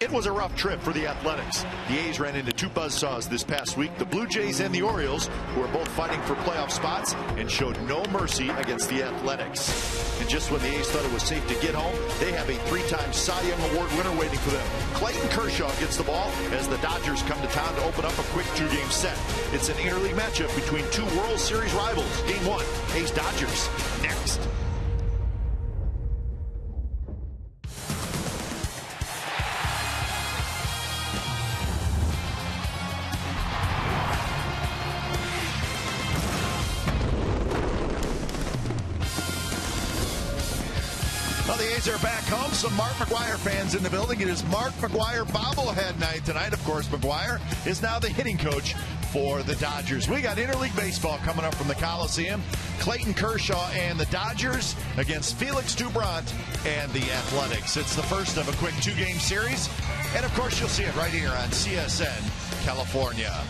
It was a rough trip for the Athletics. The A's ran into two buzzsaws this past week, the Blue Jays and the Orioles, who are both fighting for playoff spots and showed no mercy against the Athletics. And just when the A's thought it was safe to get home, they have a three-time Cy Young Award winner waiting for them. Clayton Kershaw gets the ball as the Dodgers come to town to open up a quick two-game set. It's an interleague matchup between two World Series rivals. Game one, A's-Dodgers, next. Some Mark McGwire fans in the building. It is Mark McGwire bobblehead night tonight. Of course, McGwire is now the hitting coach for the Dodgers. We got interleague baseball coming up from the Coliseum. Clayton Kershaw and the Dodgers against Felix Doubront and the Athletics. It's the first of a quick two-game series. And of course, you'll see it right here on CSN California.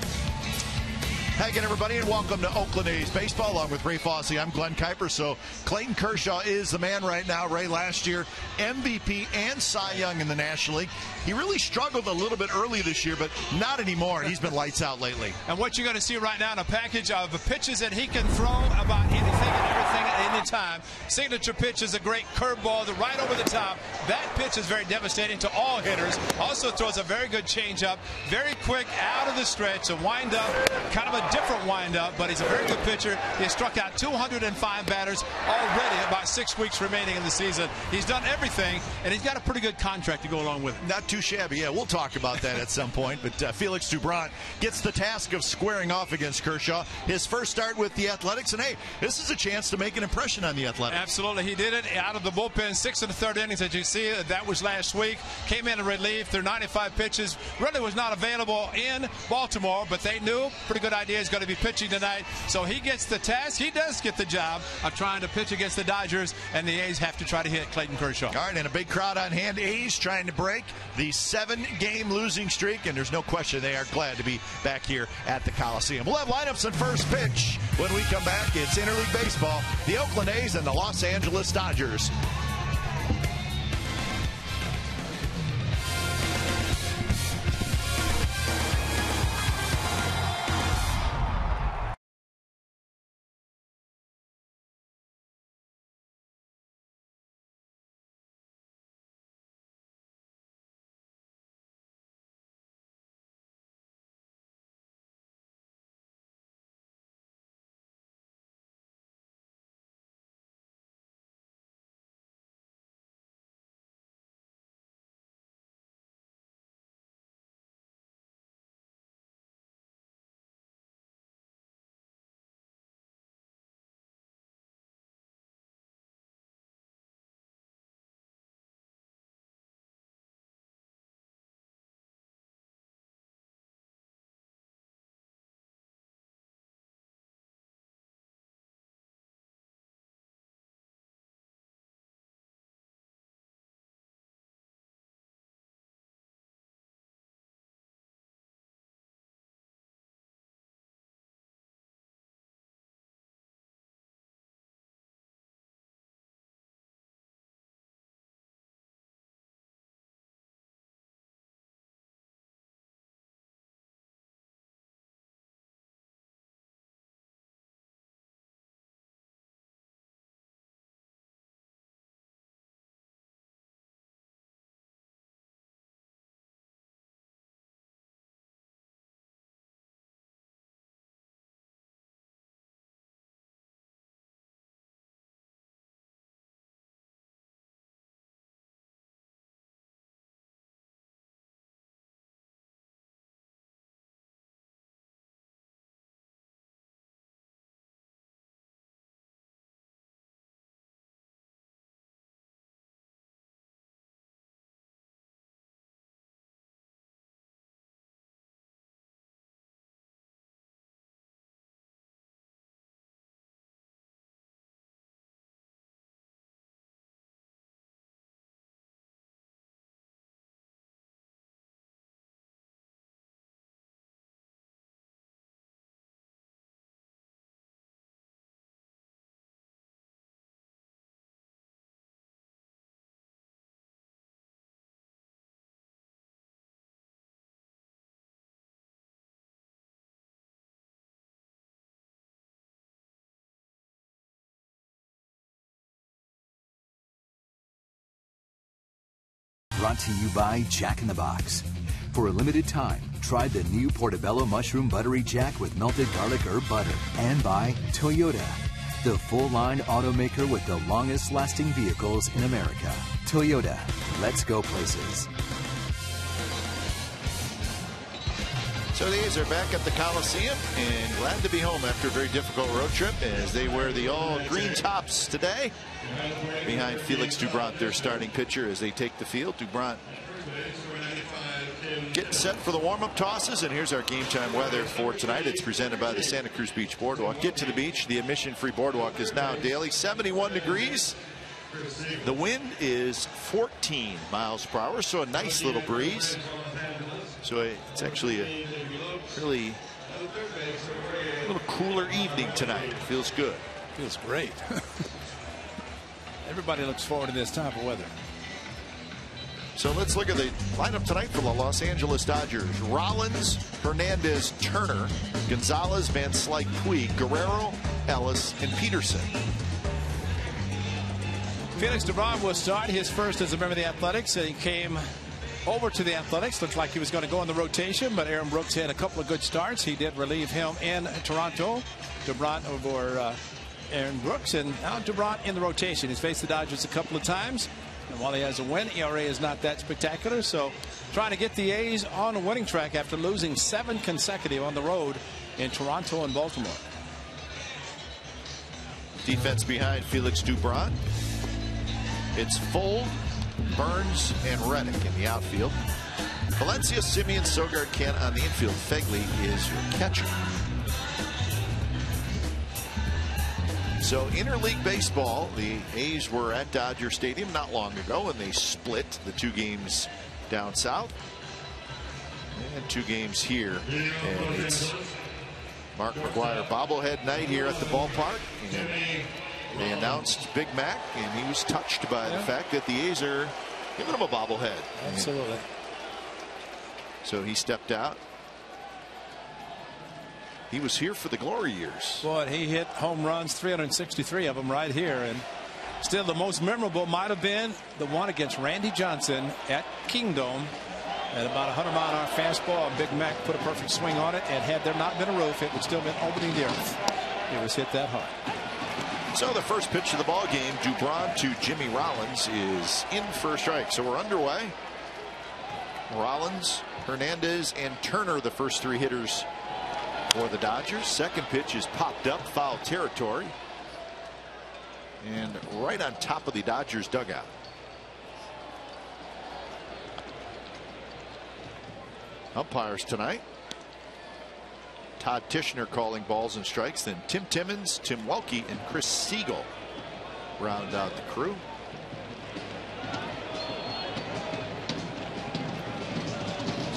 Hi again, everybody, and welcome to Oakland A's baseball. Along with Ray Fosse. I'm Glen Kuiper. So Clayton Kershaw is the man right now. Ray last year MVP and Cy Young in the National League. He really struggled a little bit early this year, but not anymore. He's been lights out lately. And what you're going to see right now in a package of pitches that he can throw about anything and everything at any time. Signature pitch is a great curveball that right over the top. That pitch is very devastating to all hitters. Also throws a very good changeup, very quick out of the stretch, a wind up, kind of a different windup, but he's a very good pitcher. He has struck out 205 batters already, about six weeks remaining in the season. He's done everything, and he's got a pretty good contract to go along with it. Not too shabby. Yeah, we'll talk about that at some point. But uh, Felix Doubront gets the task of squaring off against Kershaw. His first start with the Athletics, and hey, this is a chance to make an impression on the Athletics. Absolutely, he did it out of the bullpen, six and the third innings. As you see, that was last week. Came in in relief. Their 95 pitches really was not available in Baltimore, but they knew pretty good idea is going to be pitching tonight. So he gets the task. He does get the job of trying to pitch against the Dodgers, and the A's have to try to hit Clayton Kershaw. All right, and a big crowd on hand. A's trying to break the seven-game losing streak, and there's no question they are glad to be back here at the Coliseum. We'll have lineups and first pitch when we come back. It's interleague baseball, the Oakland A's and the Los Angeles Dodgers. Brought to you by Jack in the Box. For a limited time, try the new Portobello Mushroom Buttery Jack with melted garlic herb butter. And by Toyota, the full line automaker with the longest lasting vehicles in America. Toyota, let's go places. So the A's are back at the Coliseum and glad to be home after a very difficult road trip as they wear the all green tops today. Behind Felix Doubront, their starting pitcher, as they take the field. Doubront getting set for the warm-up tosses and here's our game time weather for tonight. It's presented by the Santa Cruz Beach Boardwalk. Get to the beach. The admission free boardwalk is now daily 71 degrees. The wind is 14 miles per hour so a nice little breeze so it's actually a really a little cooler evening tonight feels good feels great everybody looks forward to this type of weather so let's look at the lineup tonight for the Los Angeles Dodgers. Rollins, Hernandez, Turner, Gonzalez, Van Slyke, Puig, Guerrero, Ellis, and Pederson. Felix Doubront will start his first as a member of the Athletics. He came over to the Athletics. Looks like he was going to go in the rotation, but Aaron Brooks had a couple of good starts. He did relieve him in Toronto. Doubront over uh, Aaron Brooks, and now Doubront in the rotation. He's faced the Dodgers a couple of times. And while he has a win, ERA is not that spectacular. So trying to get the A's on a winning track after losing seven consecutive on the road in Toronto and Baltimore. Defense behind Felix Doubront. It's Fuld, Burns, and Reddick in the outfield. Valencia, Semien, Sogard, Kent on the infield. Phegley is your catcher. So interleague baseball, the A's were at Dodger Stadium not long ago and they split the two games down south and two games here and it's Mark McGwire bobblehead night here at the ballpark and they announced Big Mac and he was touched by the fact that the A's are giving him a bobblehead. Absolutely. So he stepped out he was here for the glory years. Boy, he hit home runs, 363 of them right here. And still the most memorable might have been the one against Randy Johnson at Kingdome. At about 100 mile an hour fastball, Big Mac put a perfect swing on it. And had there not been a roof, it would still have been opening the earth. It was hit that hard. So the first pitch of the ball game, Doubront to Jimmy Rollins is in for a strike. So we're underway. Rollins, Hernandez, and Turner, the first three hitters for the Dodgers. Second pitch is popped up foul territory and right on top of the Dodgers dugout. Umpires tonight. Todd Tichenor calling balls and strikes. Then Tim Timmons, Tim Welke, and Chris Segal round out the crew.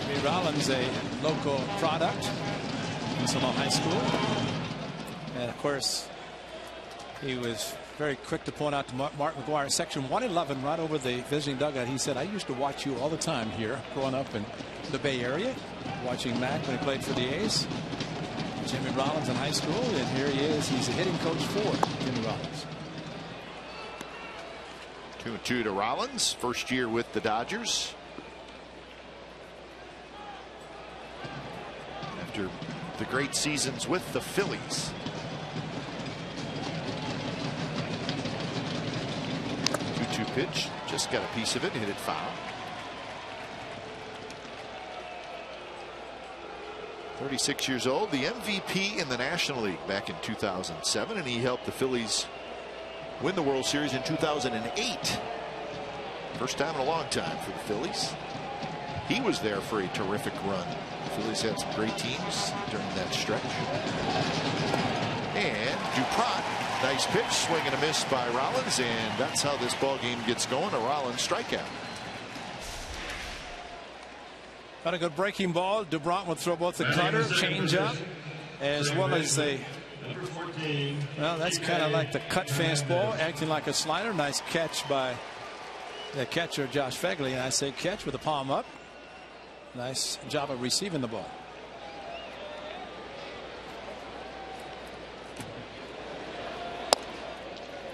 Jimmy Rollins, a local product from Winslow High School. And of course, he was very quick to point out to Mark McGwire, section 111, right over the visiting dugout. He said, I used to watch you all the time here, growing up in the Bay Area, watching Mac when he played for the A's. Jimmy Rollins in high school, and here he is. He's a hitting coach for Jimmy Rollins. Two and two to Rollins, first year with the Dodgers. After the great seasons with the Phillies. 2 2 pitch, just got a piece of it, hit it foul. 36 years old, the MVP in the National League back in 2007, and he helped the Phillies win the World Series in 2008. First time in a long time for the Phillies. He was there for a terrific run Phillies had some great teams during that stretch. And Doubront, nice pitch, swing and a miss by Rollins, and that's how this ball game gets going. A Rollins strikeout. Got a good breaking ball. Doubront will throw both the cutter, change up, as well as the. Well, that's kind of like the cut fastball, acting like a slider. Nice catch by the catcher, Josh Phegley. And I say catch with the palm up. Nice job of receiving the ball.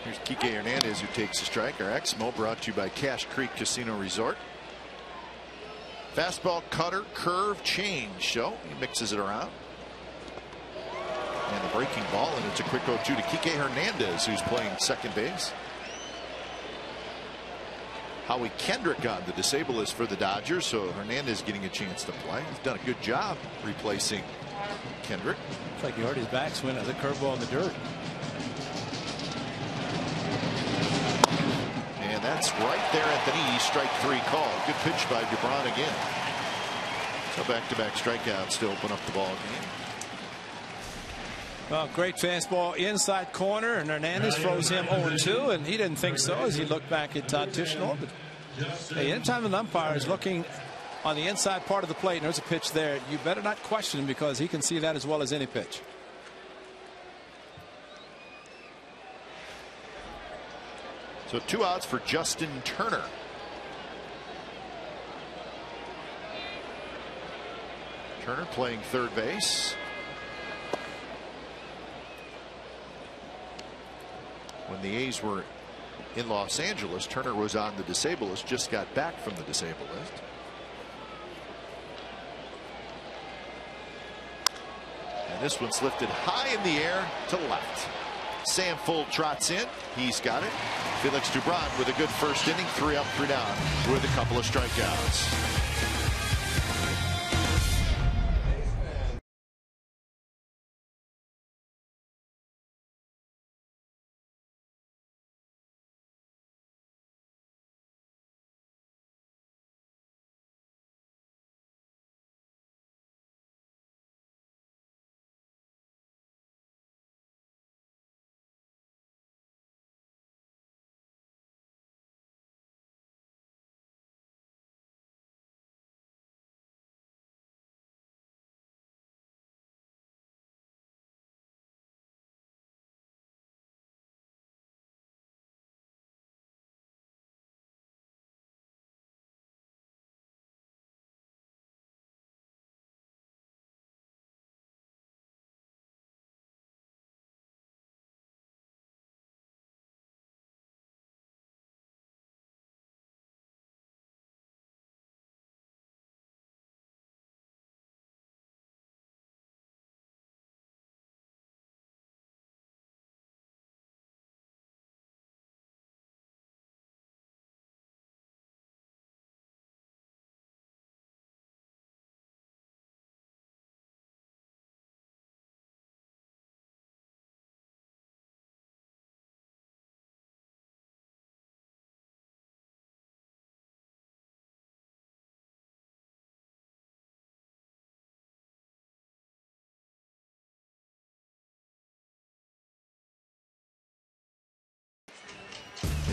Here's Kike Hernandez who takes the strike. Our Exmo brought to you by Cache Creek Casino Resort. Fastball, cutter, curve, change. So he mixes it around. And the breaking ball, and it's a quick 0 2 to Kike Hernandez, who's playing second base. Howie Kendrick on the disabled list for the Dodgers, so Hernandez getting a chance to play. He's done a good job replacing Kendrick. Looks like he his backswing as a curveball in the dirt. That's right there at the knee. Strike three call. Good pitch by Doubront again. So back-to-back strikeouts to open up the ball game. Well, great fastball inside corner, and Hernandez throws him 0-2, and he didn't think so as he looked back at uh, Todd Tichenor. But hey, anytime an umpire is looking on the inside part of the plate and there's a pitch there, you better not question him because he can see that as well as any pitch. So two outs for Justin Turner. Turner playing third base. When the A's were in Los Angeles, Turner was on the disabled list, just got back from the disabled list. And this one's lifted high in the air to left. Sam Fuld trots in. He's got it. Felix Doubront with a good first inning, three up, three down, with a couple of strikeouts.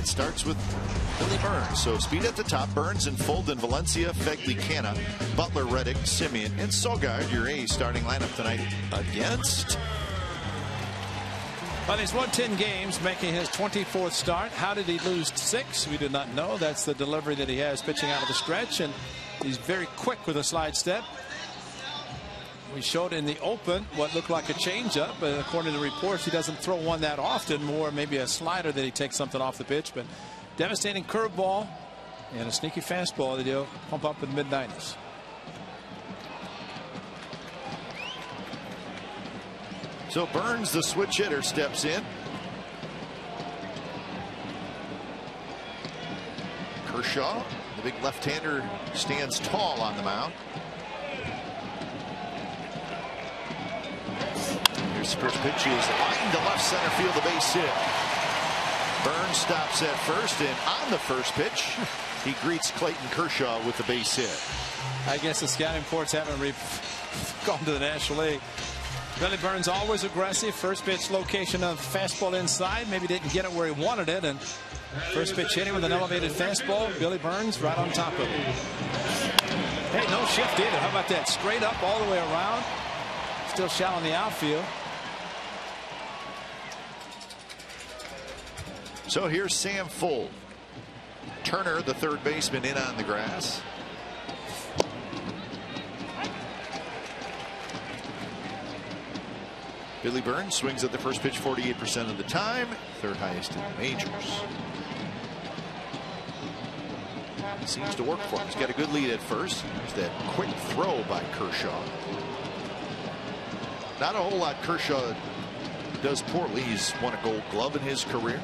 It starts with Billy Burns. So speed at the top. Burns and Fuld and Valencia, Phegley, Canha, Butler, Reddick, Semien, and Sogard. Your A starting lineup tonight against. Well, he's won 10 games, making his 24th start. How did he lose six? We do not know. That's the delivery that he has pitching out of the stretch, and he's very quick with a slide step. We showed in the open what looked like a changeup, but according to the reports, he doesn't throw one that often. More maybe a slider that he takes something off the pitch, but devastating curveball and a sneaky fastball that he'll pump up in the mid 90s. So Burns, the switch hitter, steps in. Kershaw, the big left-hander, stands tall on the mound. First pitch is line to left center field, the base hit. Burns stops at first, and on the first pitch, he greets Clayton Kershaw with the base hit. I guess the scouting reports haven't gone to the National League. Billy Burns always aggressive. First pitch location of fastball inside. Maybe didn't get it where he wanted it. And first pitch hitting with an elevated fastball. Billy Burns right on top of it. Hey, no shift either. How about that? Straight up all the way around. Still shallow in the outfield. So here's Sam Fuld. Turner, the third baseman, in on the grass. Billy Burns swings at the first pitch 48% of the time, third highest in the majors. seems to work for him. He's got a good lead at first. There's that quick throw by Kershaw. Not a whole lot Kershaw does poorly. He's won a gold glove in his career.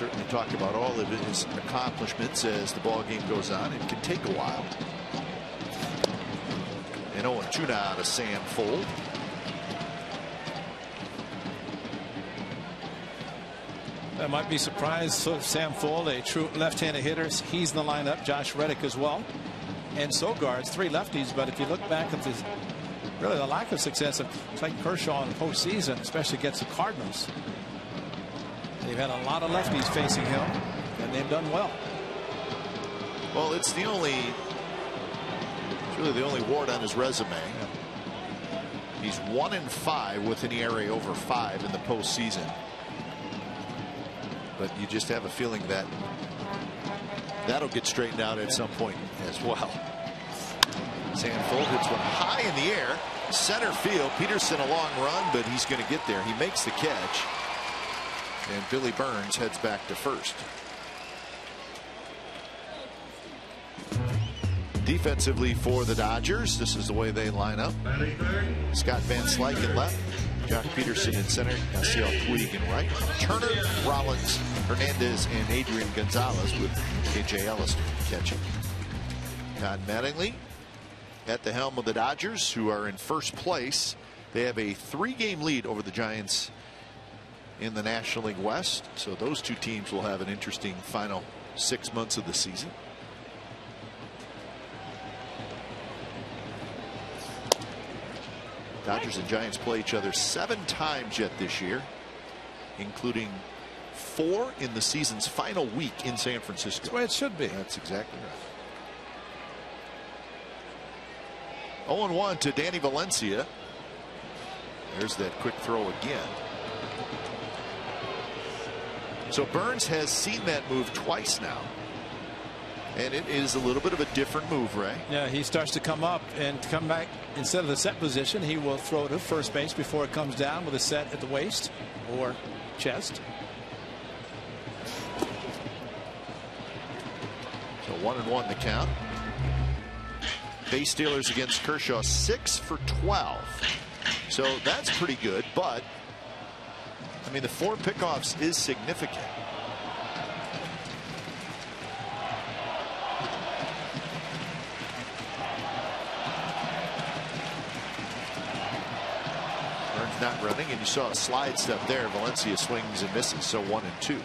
Certainly talk about all of his accomplishments as the ball game goes on. It can take a while. And 0 2 now of Sam Fuld. I might be surprised. So Sam Fuld, a true left-handed hitter, he's in the lineup. Josh Reddick as well, and Sogard's three lefties. But if you look back at this, really the lack of success of Clayton Kershaw in the postseason, especially against the Cardinals, they've had a lot of lefties facing him, and they've done well. Well, it's the only, it's really the only ward on his resume. He's one in five with an ERA over five in the postseason but you just have a feeling that that'll get straightened out at some point as well. Sam Fuld hits one high in the air, center field. Pederson a long run, but he's going to get there. He makes the catch, and Billy Burns heads back to first. Defensively for the Dodgers, this is the way they line up. Scott Van Slyke in left, Joc Pederson in center, Yasiel Puig in right, Turner, Rollins, Hernandez, and Adrian Gonzalez with AJ Ellis catching. Todd Mattingly at the helm of the Dodgers, who are in first place. They have a three-game lead over the Giants in the National League West, so those two teams will have an interesting final six months of the season. Dodgers and Giants play each other seven times yet this year, including four in the season's final week in San Francisco. That's the way it should be. That's exactly right. 0 1 to Danny Valencia. There's that quick throw again. So Burns has seen that move twice now. And it is a little bit of a different move, Ray. Yeah, he starts to come up and come back instead of the set position. He will throw to first base before it comes down with a set at the waist or chest. So one and one the count. Base stealers against Kershaw, six for 12. So that's pretty good, but I mean, the four pickoffs is significant. Burns not running, and you saw a slide step there. Valencia swings and misses, so one and two.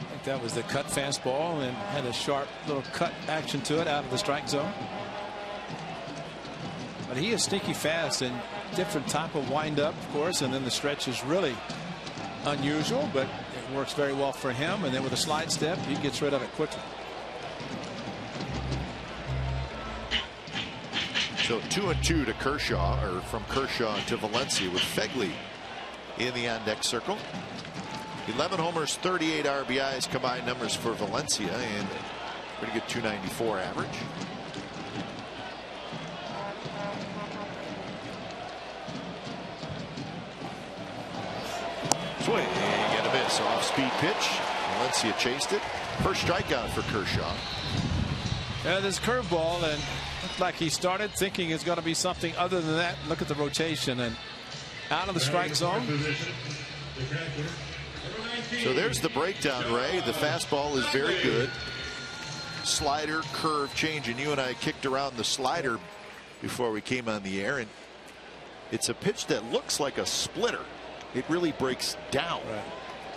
I think that was the cut fastball and had a sharp little cut action to it out of the strike zone. But he is sneaky fast and different type of windup, of course, and then the stretch is really unusual, but it works very well for him. And then with a slide step, he gets rid of it quickly. So two and two to Kershaw, or from Kershaw to Valencia with Phegley in the on deck circle. 11 homers, 38 RBIs combined numbers for Valencia, and pretty good 294 average. Swing and a miss. Off speed pitch. Valencia chased it. First strikeout for Kershaw. Yeah, this curveball and looked like he started thinking it's going to be something other than that. Look at the rotation and out of the strike zone. So there's the breakdown, Ray. The fastball is very good. Slider, curve, change, and you and I kicked around the slider before we came on the air, and it's a pitch that looks like a splitter. It really breaks down. Right.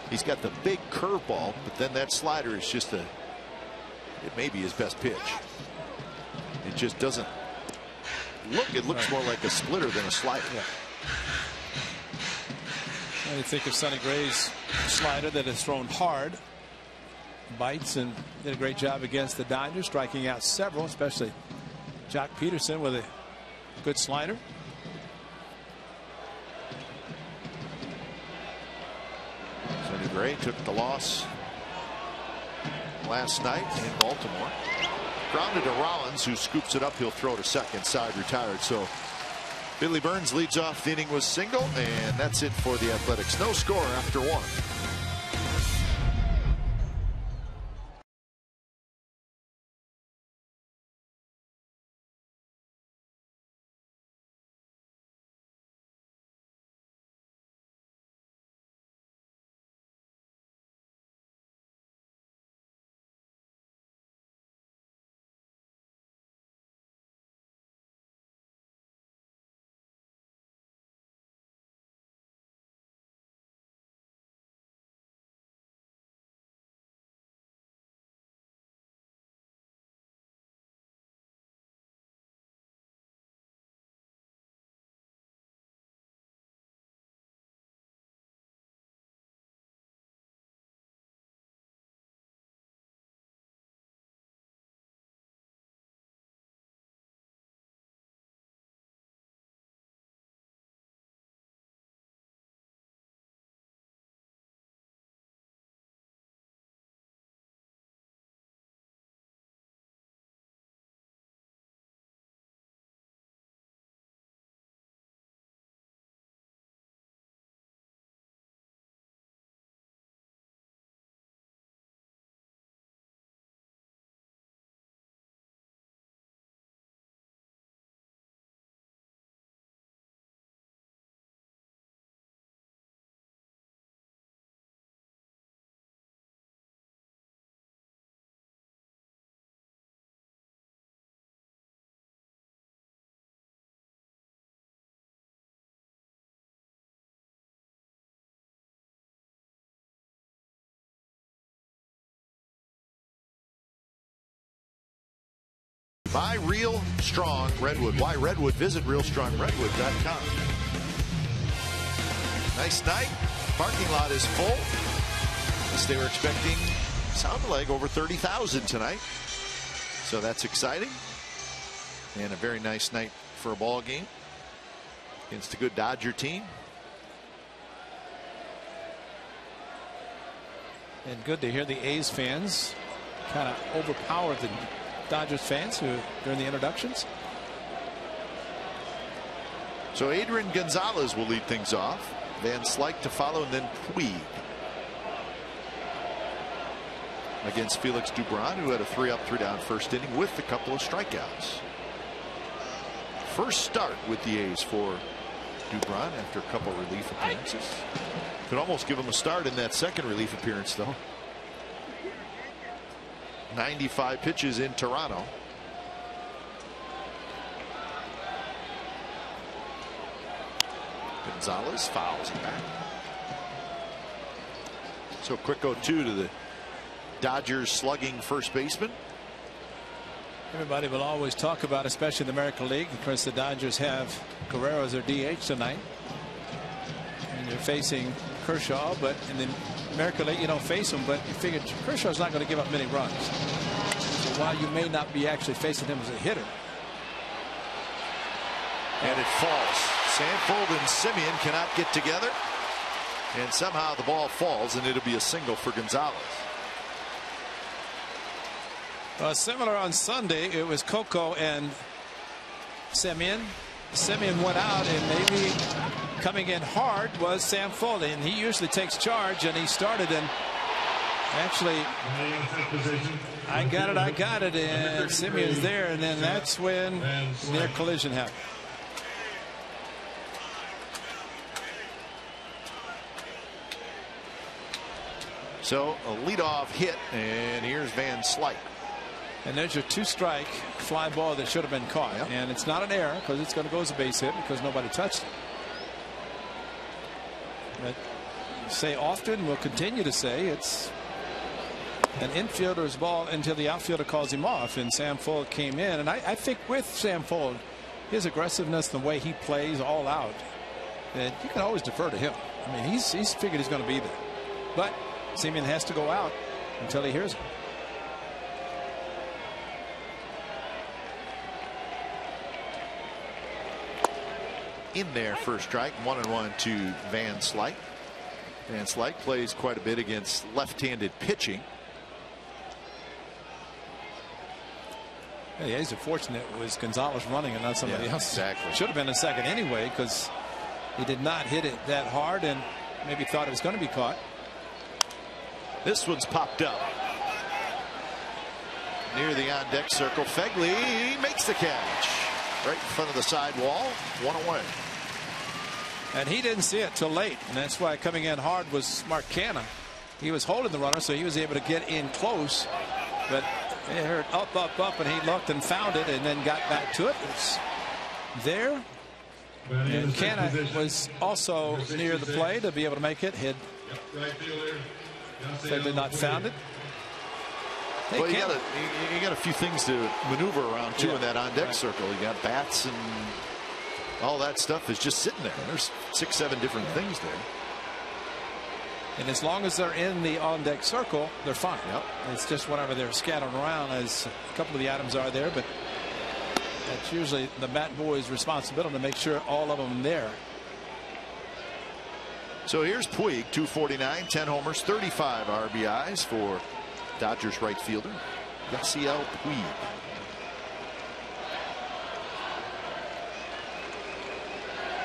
He's got the big curveball, but then that slider is just a. It may be his best pitch. It just doesn't look. It looks Right. more like a splitter than a slider. Yeah. I think of Sonny Gray's slider that is thrown hard, bites, and did a great job against the Dodgers, striking out several, especially Joc Pederson with a good slider. Sonny Gray took the loss last night in Baltimore. Grounded to Rollins, who scoops it up. He'll throw to second. Side retired. So Billy Burns leads off the inning with single, and that's it for the Athletics. No score after one. Buy Real Strong Redwood. Why Redwood? Visit realstrongredwood.com. Nice night. Parking lot is full. As they were expecting, sound like over 30,000 tonight. So that's exciting. And a very nice night for a ball game against a good Dodger team. And good to hear the A's fans kind of overpower the Dodgers fans who during the introductions. So Adrian Gonzalez will lead things off. Van Slyke to follow, and then Puig against Felix Doubront who had a three up, three down first inning with a couple of strikeouts. First start with the A's for Doubront after a couple relief appearances. Could almost give him a start in that second relief appearance, though. 95 pitches in Toronto. Gonzalez fouls it back. So quick 0 2 to the Dodgers slugging first baseman. Everybody will always talk about, especially in the American League. Of course, the Dodgers have Guerrero as their DH tonight. And they're facing Kershaw, but in the League, you don't face him, but you figure Kershaw's not going to give up many runs. So while you may not be actually facing him as a hitter. And it falls. Sam Fuld and Semien cannot get together. And somehow the ball falls, and it'll be a single for Gonzalez. Uh, similar on Sunday, it was Coco and Semien. Semien went out, and maybe coming in hard was Sam Fuld, and he usually takes charge, and he started and actually I got it, I got it, and Semien's there, and then that's when near collision happened. So a leadoff hit, and here's Van Slyke. And there's your two strike fly ball that should have been caught. Yep. And it's not an error because it's going to go as a base hit because nobody touched it. But say often, we'll continue to say it's an infielder's ball until the outfielder calls him off. And Sam Fuld came in. And I, I think with Sam Fuld, his aggressiveness, the way he plays all out, that you can always defer to him. I mean, he's, he's figured he's going to be there. But Semien has to go out until he hears it. In there for a strike. One and one to Van Slyke. Van Slyke plays quite a bit against left-handed pitching. Yeah, the A's are fortunate it was Gonzalez running and not somebody Yeah, else. exactly. Should have been a second anyway because he did not hit it that hard and maybe thought it was going to be caught. This one's popped up. Near the on deck circle. Phegley makes the catch. Right in front of the sidewall. One away. And he didn't see it till late. And that's why coming in hard was Mark Canha. He was holding the runner, so he was able to get in close. But it hurt up, up, up, and he looked and found it and then got back to it. It's there. And Canha was also near the play to be able to make it. Had Phegley not found it. Hey, well, you got, a, you, got a few things to maneuver around too Yeah. in that on deck Right. circle. You got bats and all that stuff is just sitting there. There's six, seven different things there. And as long as they're in the on deck circle, they're fine. Yep. It's just whatever they're scattered around, as a couple of the items are there, but that's usually the bat boy's responsibility to make sure all of them there. So here's Puig, 249, 10 homers, 35 RBIs for Dodgers right fielder, Yasiel Puig.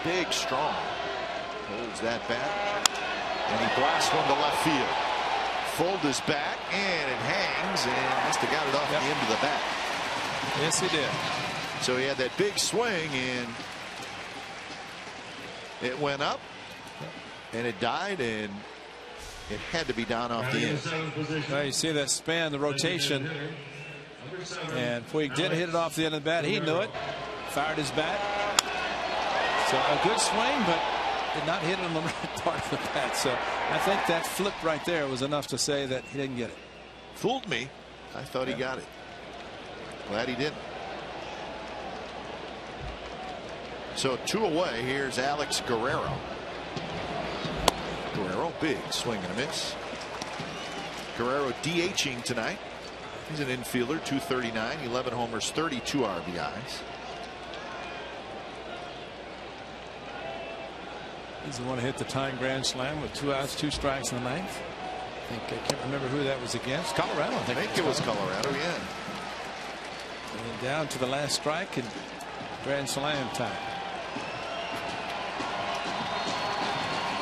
Big, strong. Holds that bat. And he blasts one to left field. Fuld is back, and it hangs, and must have got it off Yep. the end of the bat. Yes, he did. So he had that big swing, and it went up, and it died, and it had to be down off the end. Well, you see that span, the rotation, and Puig did hit it off the end of the bat. He knew it, fired his bat. So a good swing, but did not hit it on the right part of the bat. So I think that flip right there was enough to say that he didn't get it. Fooled me. I thought he got it. Glad he didn't. So two away. Here's Alex Guerrero. Guerrero, big swing and a miss. Guerrero DHing tonight. He's an infielder, 239, 11 homers, 32 RBIs. He's the one who hit the tying grand slam with two outs, two strikes in the ninth. I think I can't remember who that was against. Colorado, I I think. think it was Colorado, yeah. And then down to the last strike and grand slam time.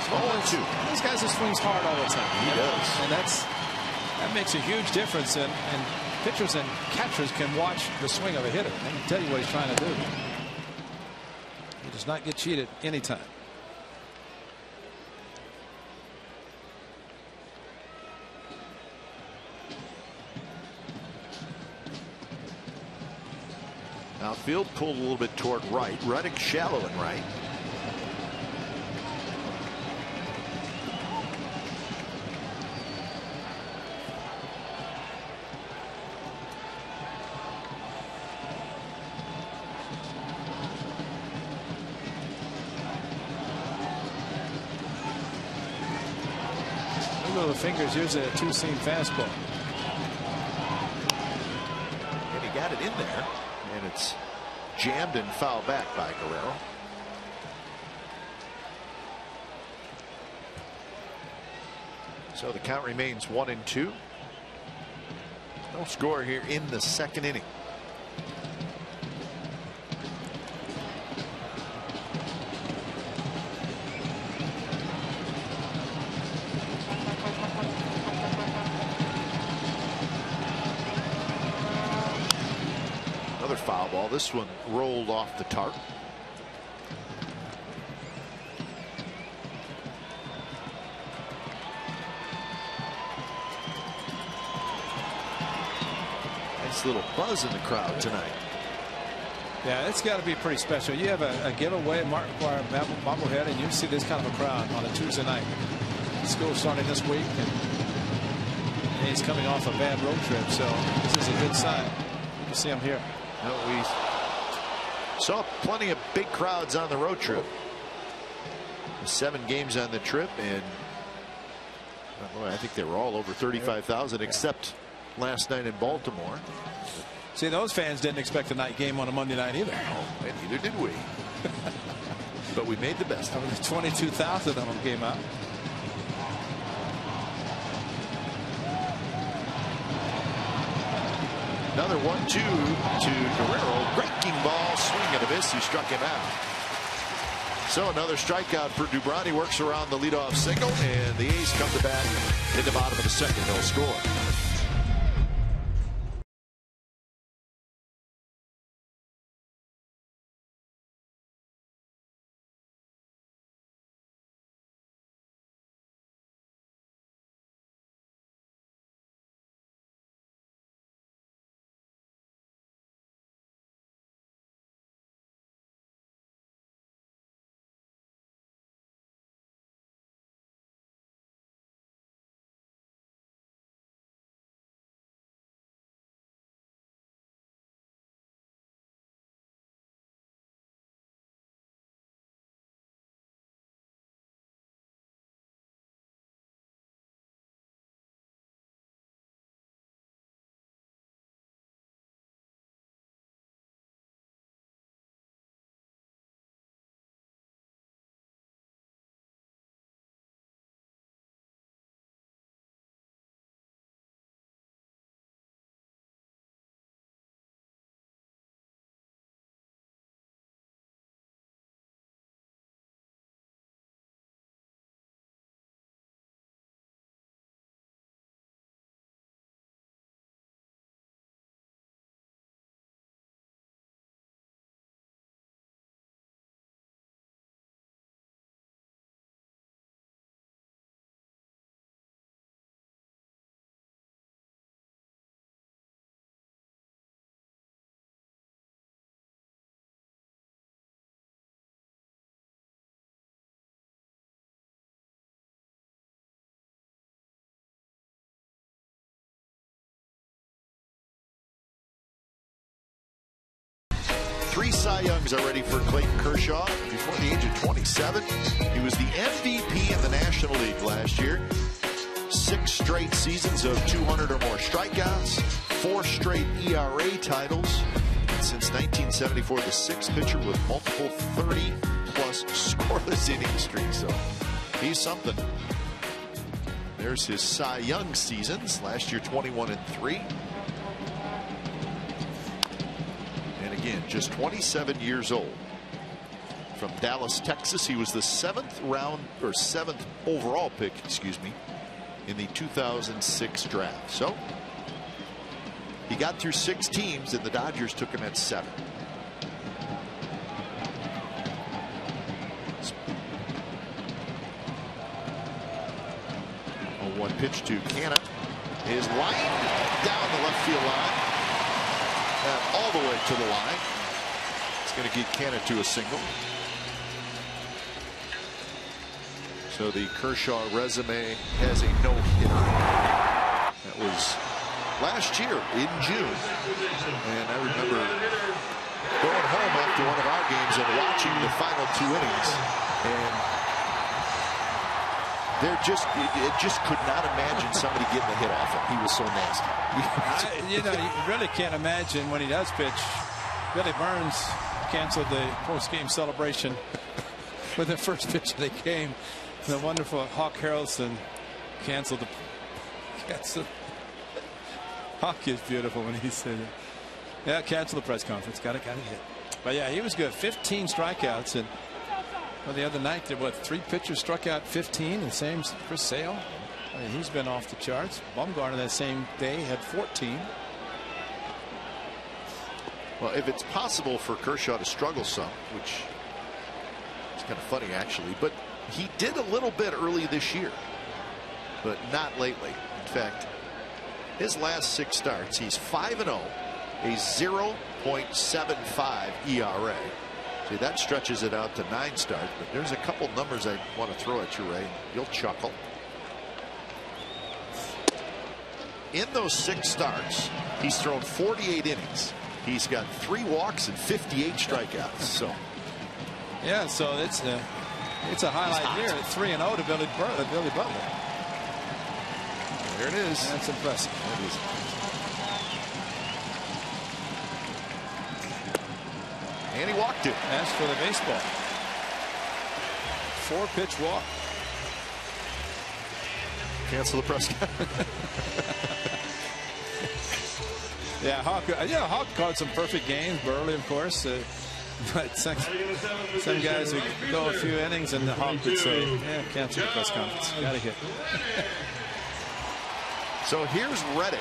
0 2. These guys just swings hard all the time. He does. And that's that makes a huge difference. And, and pitchers and catchers can watch the swing of a hitter. They can tell you what he's trying to do. He does not get cheated anytime. Outfield pulled a little bit toward right. Reddick shallow and right. Look at the fingers. Here's a two seam fastball. And he got it in there. Jammed and fouled back by Guerrero. So the count remains one and two. No score here in the second inning. This one rolled off the tarp. Nice little buzz in the crowd tonight. Yeah, it's got to be pretty special. You have a, a giveaway, Mark McGwire bobble- bobblehead, and you see this kind of a crowd on a Tuesday night. School starting this week, and he's coming off a bad road trip, so this is a good sign. You see him here. No, we saw plenty of big crowds on the road trip. Seven games on the trip, and oh, boy, I think they were all over 35,000, except last night in Baltimore. See, those fans didn't expect a night game on a Monday night either. And neither did we. but we made the best of it. 22,000 of them came out. Another one-two to Guerrero. Breaking ball, swing and a miss. He struck him out. So another strikeout for Doubront. He works around the leadoff single, and the A's come to bat in the bottom of the second. No score. Cy Youngs already for Clayton Kershaw before the age of 27. He was the MVP in the National League last year. Six straight seasons of 200 or more strikeouts, four straight ERA titles. And since 1974, the sixth pitcher with multiple 30 plus scoreless inning streaks. So he's something. There's his Cy Young seasons. Last year, 21 and 3. Just 27 years old. From Dallas, Texas, he was the seventh round or seventh overall pick, excuse me, in the 2006 draft. So he got through six teams, and the Dodgers took him at seven. A one pitch to Canha is lined down the left field line all the way to the line. Going to get Canha to a single. So the Kershaw resume has a no hitter. That was last year in June. And I remember going home after one of our games and watching the final two innings. And they're just it just could not imagine somebody getting a hit off him. He was so nasty. I, you know, you really can't imagine when he does pitch. Billy Burns canceled the post-game celebration with the first pitch of the game. The wonderful Hawk Harrelson canceled the canceled. Hawk is beautiful when he said it. Yeah, cancel the press conference. Got it, got it hit. But yeah, he was good. 15 strikeouts and well, the other night, there what three pitchers struck out 15, the same Chris Sale. I mean, he's been off the charts. Bumgarner that same day had 14. Well, if it's possible for Kershaw to struggle some, which is kind of funny actually, but he did a little bit early this year, but not lately. In fact, his last six starts, he's 5 0, a 0.75 ERA. See, that stretches it out to nine starts, but there's a couple numbers I want to throw at you, Ray. You'll chuckle. In those six starts, he's thrown 48 innings. He's got three walks and 58 strikeouts. So, yeah, so it's a it's a highlight here at 3 and 0 to Billy, Bur Billy Butler. There it is. That's impressive. That is And he walked it. As for the baseball. Four pitch walk. Cancel the press. Yeah, Hawk. Yeah, Hawk caught some perfect games. Buehrle, of course. Uh, but some, some guys would go a few innings and the Hawk would say, yeah, cancel the press conference. Got to hit. so here's Reddick.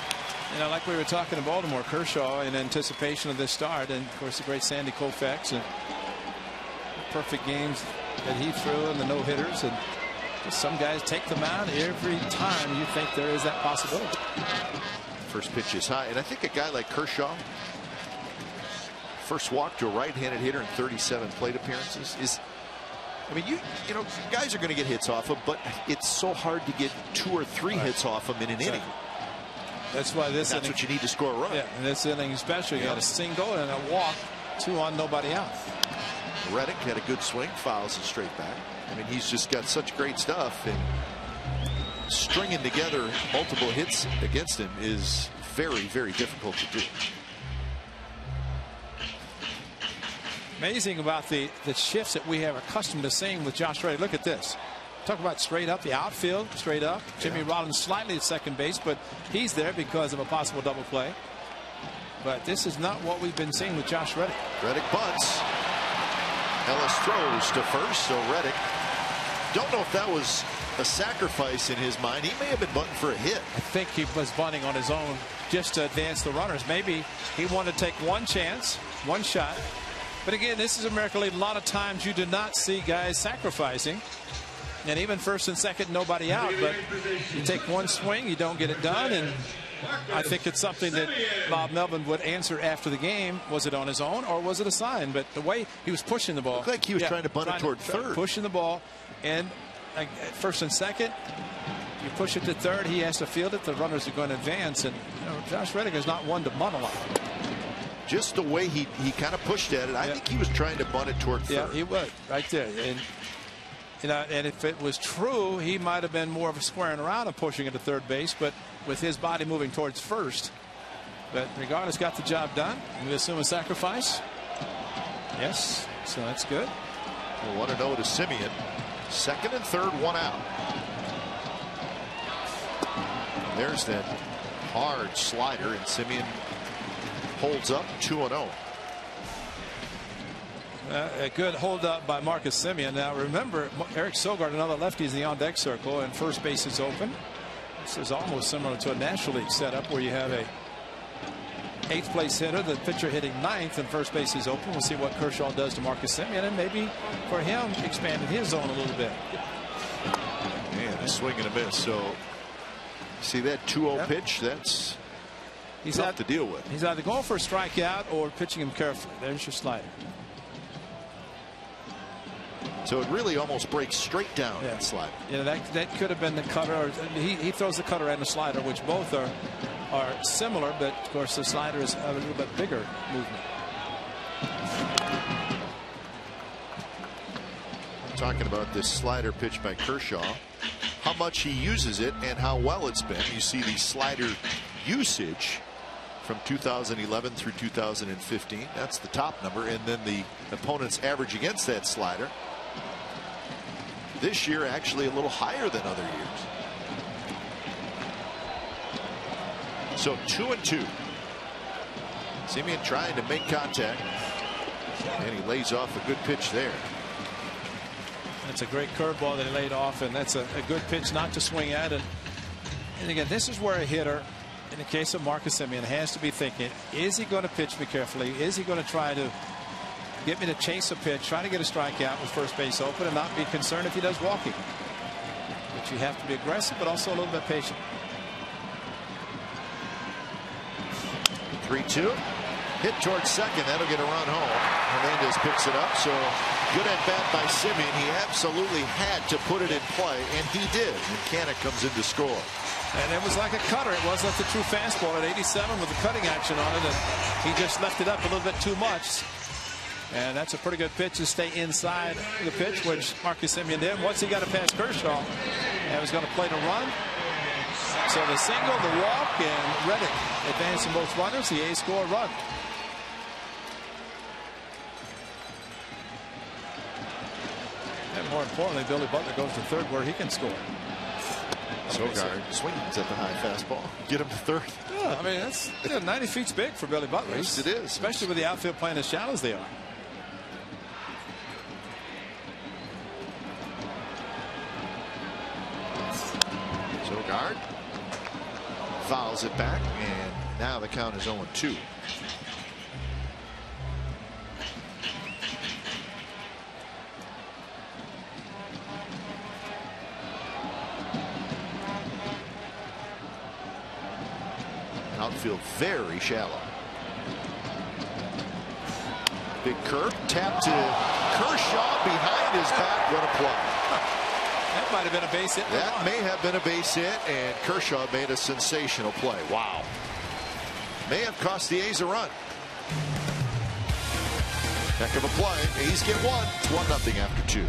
You know, like we were talking to Baltimore, Kershaw in anticipation of this start, and of course the great Sandy Koufax and perfect games that he threw and the no hitters, and just some guys take them out every time you think there is that possibility. First pitch is high, and I think a guy like Kershaw, first walk to a right-handed hitter in 37 plate appearances is. I mean, you you know, guys are going to get hits off him, but it's so hard to get two or three right. hits off him in an exactly. inning. That's why this. That's inning, what you need to score a run. Yeah, in this inning especially, you got a single and a walk, two on, nobody out. Reddick had a good swing, fouls it straight back. I mean, he's just got such great stuff, and stringing together multiple hits against him is very, very difficult to do. Amazing about the the shifts that we have accustomed to seeing with Josh Reddick. Look at this. Talk about straight up the outfield, straight up. Jimmy yeah. Rollins slightly at second base, but he's there because of a possible double play. But this is not what we've been seeing with Josh Reddick. Reddick bunts. Ellis throws to first, so Reddick. Don't know if that was a sacrifice in his mind. He may have been bunting for a hit. I think he was bunting on his own just to advance the runners. Maybe he wanted to take one chance, one shot. But again, this is American League. A lot of times you do not see guys sacrificing and even first and second, nobody out. But you take one swing, you don't get it done, and I think it's something that Bob Melvin would answer after the game. Was it on his own or was it a sign? But the way he was pushing the ball, Looked like he was yeah, trying to bunt it toward third, pushing the ball, and first and second. You push it to third, he has to field it. The runners are going to advance, and you know, Josh Reddick is not one to bunt a lot just the way he he kind of pushed at it. I yeah. think he was trying to bunt it toward third. Yeah, he was right there. And you know, and if it was true, he might have been more of a squaring around and pushing it to third base, but with his body moving towards first. But regardless, got the job done. We assume a sacrifice. Yes, so that's good. We'll 1 0 to Semien. Second and third, one out. There's that hard slider, and Semien holds up 2 0. Uh, a good hold up by Marcus Semien. Now remember, Eric Sogard, another lefty, is in the on deck circle, and first base is open. This is almost similar to a National League setup where you have a eighth place hitter, the pitcher hitting ninth, and first base is open. We'll see what Kershaw does to Marcus Semien, and maybe for him, expanding his zone a little bit. Man, a swing and a miss. So, see that 2 0 yep. pitch? That's he's tough to deal with. He's either going for a strikeout or pitching him carefully. There's your slider. So it really almost breaks straight down yeah. that slider. Yeah, that that could have been the cutter. He he throws the cutter and the slider, which both are are similar, but of course the slider is a little bit bigger movement. Talking about this slider pitch by Kershaw, how much he uses it and how well it's been. You see the slider usage from 2011 through 2015. That's the top number, and then the opponent's average against that slider this year actually a little higher than other years. So two and two. Semien trying to make contact. And he lays off a good pitch there. That's a great curveball that he laid off, and that's a, a good pitch not to swing at. And, and again, this is where a hitter, in the case of Marcus Semien, has to be thinking, is he going to pitch me carefully? Is he going to try to get me to chase a pitch, try to get a strikeout with first base open, and not be concerned if he does walking. But you have to be aggressive, but also a little bit patient. 3 2. Hit towards second. That'll get a run home. Hernandez picks it up. So good at bat by Semien. He absolutely had to put it in play, and he did. And Cannick comes in to score. And it was like a cutter. It wasn't the true fastball at 87 with the cutting action on it. And he just left it up a little bit too much. And that's a pretty good pitch to stay inside the pitch, which Marcus Semien did. Once he got it past Kershaw, and was going to play the run. So the single, the walk, and Reddick advancing both runners. The A score run. And more importantly, Billy Butler goes to third where he can score. Sogard swings at the high fastball. Get him to third. Yeah, I mean, that's yeah, 90 feet's big for Billy Butler. Yes, it is. Especially with the outfield playing as shallow as they are. Sogard fouls it back, and now the count is 0 2. Outfield very shallow. Big curve, tap to Kershaw behind his back. What a play. That might have been a base hit. That may have been a base hit, and Kershaw made a sensational play. Wow. May have cost the A's a run. Heck of a play. A's get one. It's 1 nothing after two.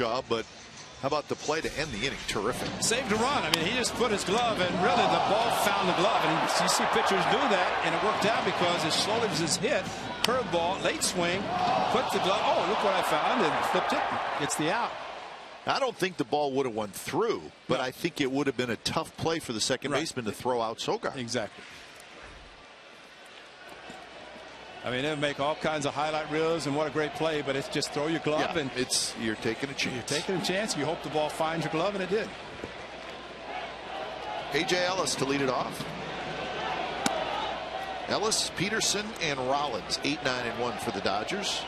Job, but how about the play to end the inning? Terrific. Saved a run. I mean, he just put his glove, and really the ball found the glove. And you see pitchers do that, and it worked out because as slowly as his hit, curveball, late swing, put the glove. Oh, look what I found, and flipped it. Gets the out. I don't think the ball would have went through, but No. I think it would have been a tough play for the second Right. baseman to throw out Sogard. Exactly. I mean, they make all kinds of highlight reels, and what a great play. But it's just throw your glove, Yeah, and it's you're taking a chance. you're taking a chance. You hope the ball finds your glove, and it did. AJ Ellis to lead it off. Ellis, Pederson, and Rollins, 8, 9, and 1 for the Dodgers.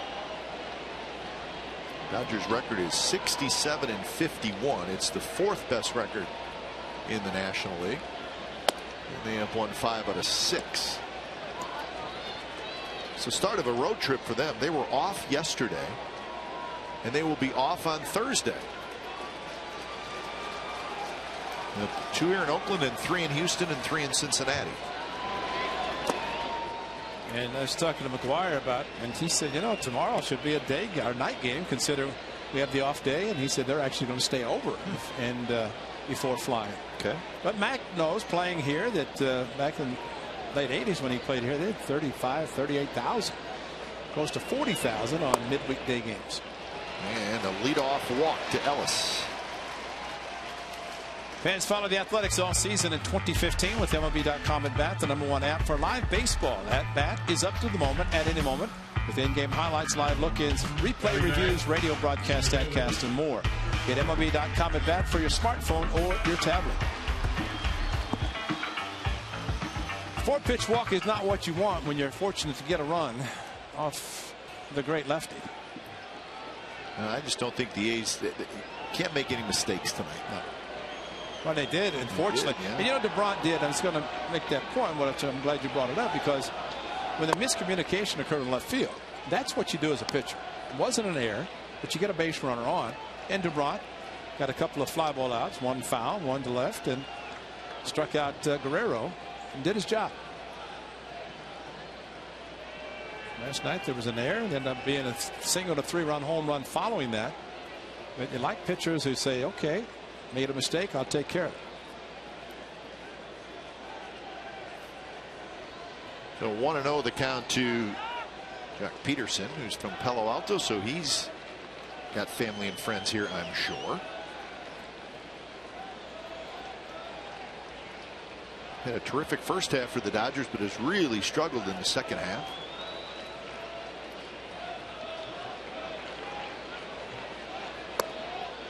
Dodgers record is 67 and 51. It's the fourth best record in the National League. And they have won five out of six. So start of a road trip for them. They were off yesterday, and they will be off on Thursday. Two here in Oakland and three in Houston and three in Cincinnati. And I was talking to McGwire about, and he said, you know, tomorrow should be a day or night game. Consider we have the off day, and he said they're actually going to stay over and uh, before flying. Okay. But Mac knows playing here that uh, back in late 80s when he played here, they had 35, 38,000, close to 40,000 on midweek day games. And a leadoff walk to Ellis. Fans follow the Athletics all season in 2015 with MLB.com at bat, the number one app for live baseball. At bat is up to the moment at any moment with in-game highlights, live look-ins, replay reviews, radio broadcast, statcast, and more. Get MLB.com at bat for your smartphone or your tablet. Four pitch walk is not what you want when you're fortunate to get a run off the great lefty. Uh, I just don't think the A's they, they can't make any mistakes tonight. No. Well, they did, unfortunately. yeah. And you know, Doubront did. I was going to make that point, which I'm glad you brought it up, because when the miscommunication occurred in left field, that's what you do as a pitcher. It wasn't an error, but you get a base runner on. And Doubront got a couple of fly ball outs, one foul, one to left, and struck out uh, Guerrero and did his job. Last night there was an error and ended up being a single to three run home run following that. But you like pitchers who say, okay, made a mistake, I'll take care of it. So 1 0 the count to Joc Pederson, who's from Palo Alto, so he's got family and friends here, I'm sure. Had a terrific first half for the Dodgers, but has really struggled in the second half.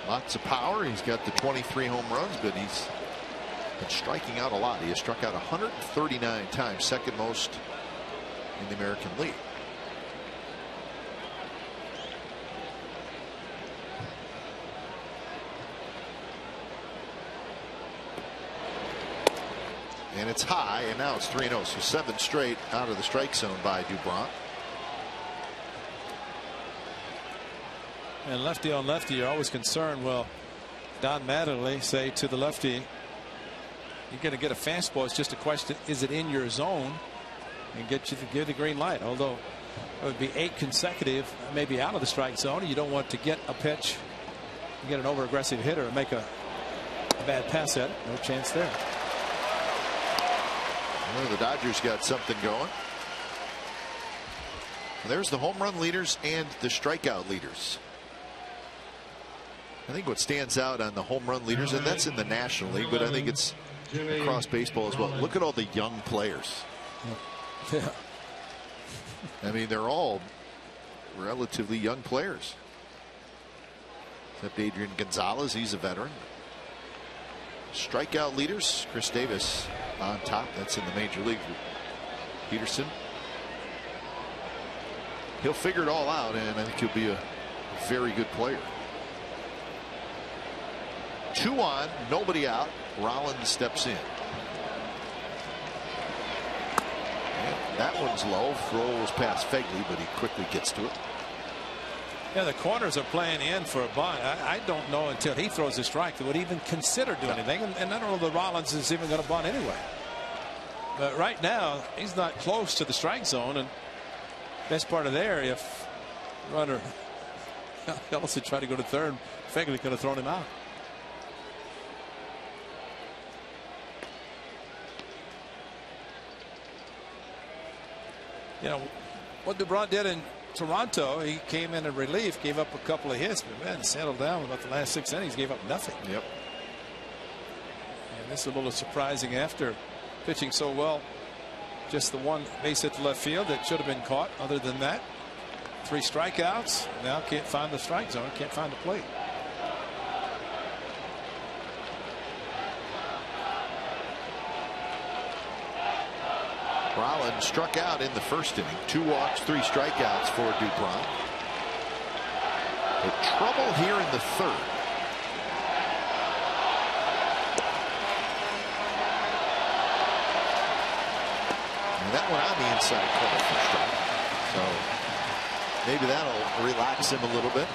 Lots of power. He's got the 23 home runs, but he's been striking out a lot. He has struck out 139 times, second most in the American League. And it's high, and now it's 3 0. So seven straight out of the strike zone by Doubront. And lefty on lefty, you're always concerned. Well, Don Mattingly say to the lefty, you're going to get a fastball. It's just a question, is it in your zone? And get you to give the green light. Although it would be eight consecutive, maybe out of the strike zone. You don't want to get a pitch, get an over aggressive hitter and make a, a bad pass at it. No chance there. Well, the Dodgers got something going. There's the home run leaders and the strikeout leaders. I think what stands out on the home run leaders, and that's in the National League, but I think it's across baseball as well. Look at all the young players. Yeah. I mean, they're all relatively young players. Except Adrian Gonzalez, he's a veteran. Strikeout leaders, Chris Davis on top. That's in the major league. Pederson. He'll figure it all out, and I think he'll be a very good player. Two on, nobody out. Rollins steps in. And that one's low. Throw was past Phegley, but he quickly gets to it. Yeah, the corners are playing in for a bunt. I, I don't know until he throws a strike that would even consider doing anything. And, and I don't know the Rollins is even going to bunt anyway. But right now, he's not close to the strike zone. And best part of there, if runner Ellison tried to go to third, Phegley could have thrown him out. You know, what Doubront did in Toronto, he came in in relief, gave up a couple of hits, but man, settled down about the last six innings, gave up nothing. Yep. And this is a little surprising after pitching so well. Just the one base hit to left field that should have been caught. Other than that, three strikeouts. Now can't find the strike zone, can't find the plate. Rollins struck out in the first inning. Two walks, three strikeouts for Doubront. But trouble here in the third. And that one on the inside corner for strike. So maybe that'll relax him a little bit.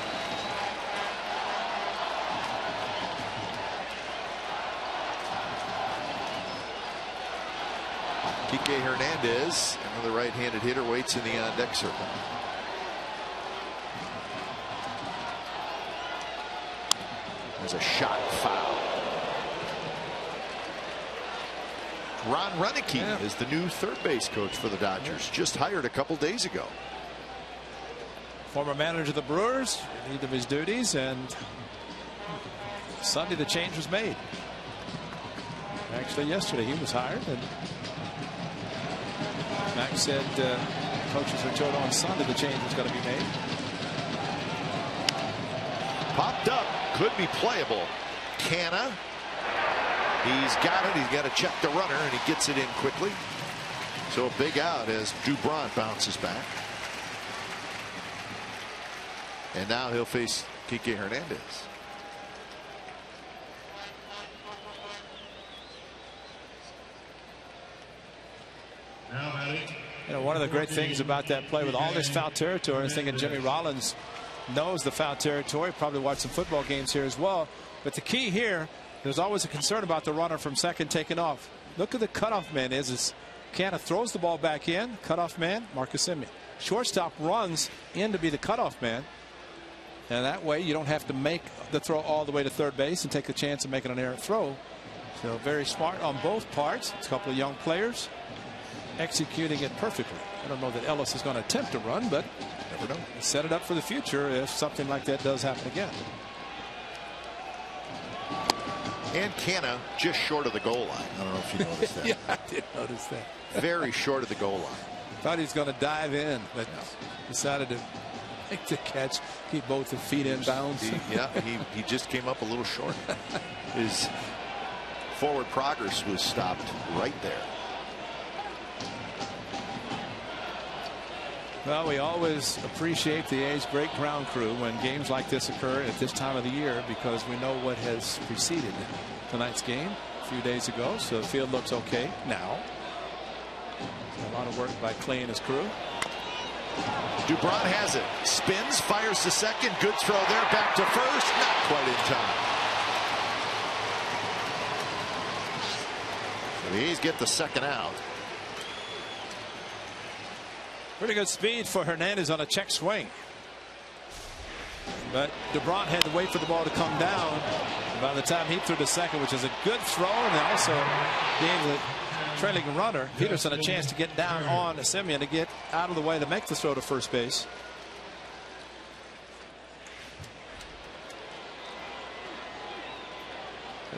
Kike Hernandez, another right-handed hitter, waits in the on-deck circle. There's a shot foul. Ron Roenicke Yeah. is the new third base coach for the Dodgers, just hired a couple days ago. Former manager of the Brewers, relieved of his duties, and Sunday the change was made. Actually, yesterday he was hired, and Max said uh, coaches are told on Sunday the change was going to be made. Popped up, could be playable. Canha. He's got it. He's got to check the runner, and he gets it in quickly. So a big out as Doubront bounces back. And now he'll face Kike Hernandez. You know, one of the great things about that play with all this foul territory, I was thinking Jimmy Rollins knows the foul territory, probably watched some football games here as well. But the key here, there's always a concern about the runner from second taking off. Look at the cutoff man is, is Canha throws the ball back in, cutoff man, Marcus Semien. Shortstop runs in to be the cutoff man. And that way you don't have to make the throw all the way to third base and take the chance of making an errant throw. So very smart on both parts. It's a couple of young players executing it perfectly. I don't know that Ellis is going to attempt to run, but never know. Set it up for the future if something like that does happen again. And Canha just short of the goal line. I don't know if you noticed that. yeah, I did notice that. Very short of the goal line. Thought he was going to dive in, but decided to make the catch, keep both the feet in bounds. He, yeah, he, he just came up a little short. His forward progress was stopped right there. Well, we always appreciate the A's great ground crew when games like this occur at this time of the year because we know what has preceded tonight's game a few days ago. So the field looks okay now. A lot of work by Clay and his crew. Doubront has it. Spins, fires to second. Good throw there. Back to first. Not quite in time. The A's get the second out. Pretty good speed for Hernandez on a check swing. But Doubront had to wait for the ball to come down. By the time he threw the second, which is a good throw, and also gave the trailing runner, Pederson, a chance to get down on Semien to get out of the way to make the throw to first base.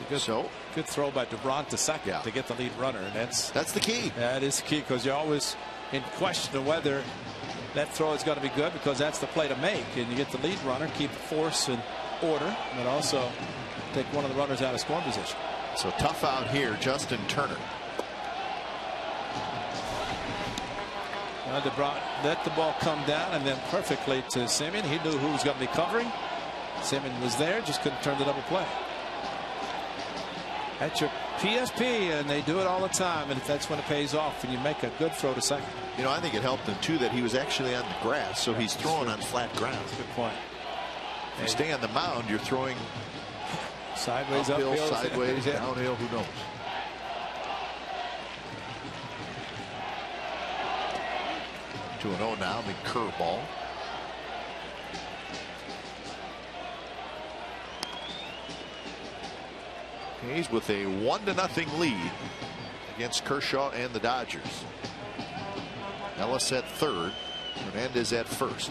Good, so good throw by Doubront to second yeah. to get the lead runner, and that's that's the key. That is the key because you're always in question of whether that throw is going to be good because that's the play to make, and you get the lead runner, keep force and order, but also take one of the runners out of scoring position. So tough out here, Justin Turner. Doubront let the ball come down and then perfectly to Semien. He knew who was going to be covering. Semien was there, just couldn't turn the double play. That's your PFP, and they do it all the time, and that's when it pays off and you make a good throw to second. You know, I think it helped him too that he was actually on the grass, so he's throwing on flat ground. Good point. If you stay on the mound, you're throwing sideways, uphill, uphill sideways, yeah. downhill. Who knows? Two and zero oh now. Big curveball. He's with a one to nothing lead against Kershaw and the Dodgers. Ellis at third. Hernandez at first.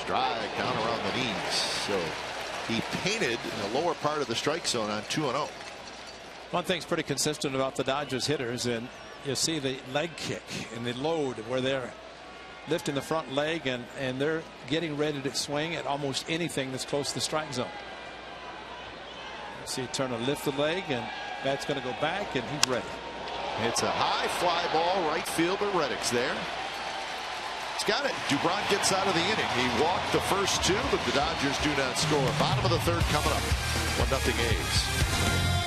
Strike down around the knees. So he painted the lower part of the strike zone on 2 0. One thing's pretty consistent about the Dodgers hitters, and you see the leg kick and the load where they're lifting the front leg and and they're getting ready to swing at almost anything that's close to the strike zone. See Turner lift the leg and that's going to go back and he's ready. It's a high fly ball right field but Reddick's there. He's got it. Doubront gets out of the inning. He walked the first two but the Dodgers do not score. Bottom of the third coming up. One nothing A's.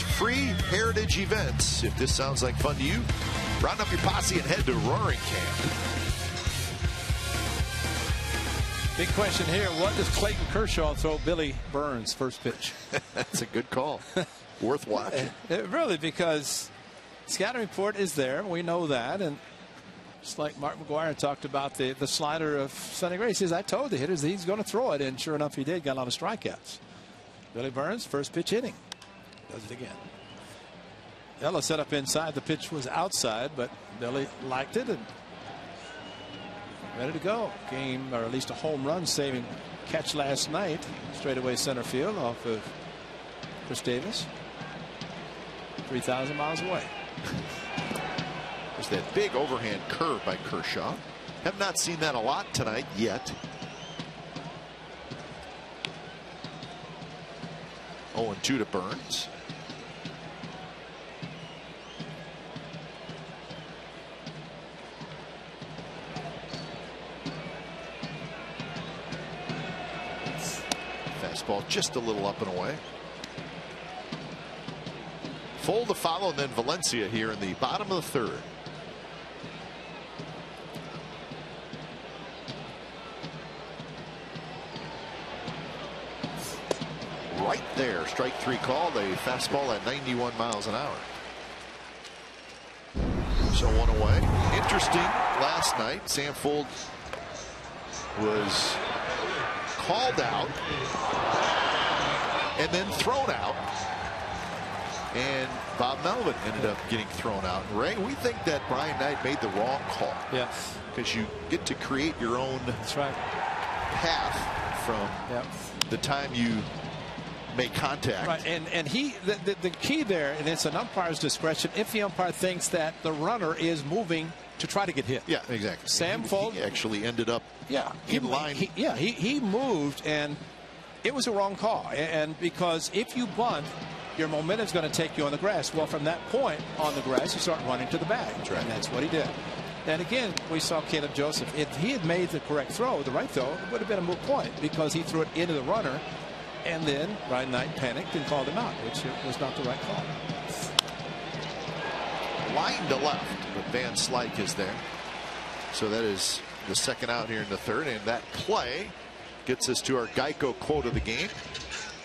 Free heritage events. If this sounds like fun to you, round up your posse and head to Roaring Camp. Big question here. What does Clayton Kershaw throw Billy Burns first pitch? That's a good call. Worth watching. Uh, really, because scouting report is there. We know that. And just like Mark McGwire talked about the, the slider of Sonny Gray, he says, I told the hitters he's going to throw it. And sure enough, he did. Got a lot of strikeouts. Billy Burns, first pitch hitting. Does it again. Ella set up inside. The pitch was outside, but Billy liked it and ready to go. Game, or at least a home run saving catch last night. Straightaway center field off of Chris Davis. 3,000 miles away. There's that big overhand curve by Kershaw. Have not seen that a lot tonight yet. 0 2 to Burns. Fastball just a little up and away. Fuld to follow, and then Valencia here in the bottom of the third. Right there, strike three call, a fastball at 91 miles an hour. So one away. Interesting last night, Sam Fuld was called out and then thrown out. And Bob Melvin ended up getting thrown out. Ray, we think that Brian Knight made the wrong call. Yes. Because you get to create your own That's right. path from Yep. the time you make contact. Right, and and he the, the, the key there, and it's an umpire's discretion. If the umpire thinks that the runner is moving to try to get hit, Yeah, exactly. Sam He- Fuld- he actually ended up yeah, in he, line. he- yeah, he he moved, and it was a wrong call. And because if you bunt, your momentum's going to take you on the grass. Well, from that point on the grass, you start running to the bag, right. and that's what he did. And again, we saw Caleb Joseph. If he had made the correct throw, the right throw, it would have been a moot point because he threw it into the runner, and then Ryan Knight panicked and called him out, which was not the right call. line to left, but Van Slyke is there. So that is the second out here in the third, and that play gets us to our Geico quote of the game.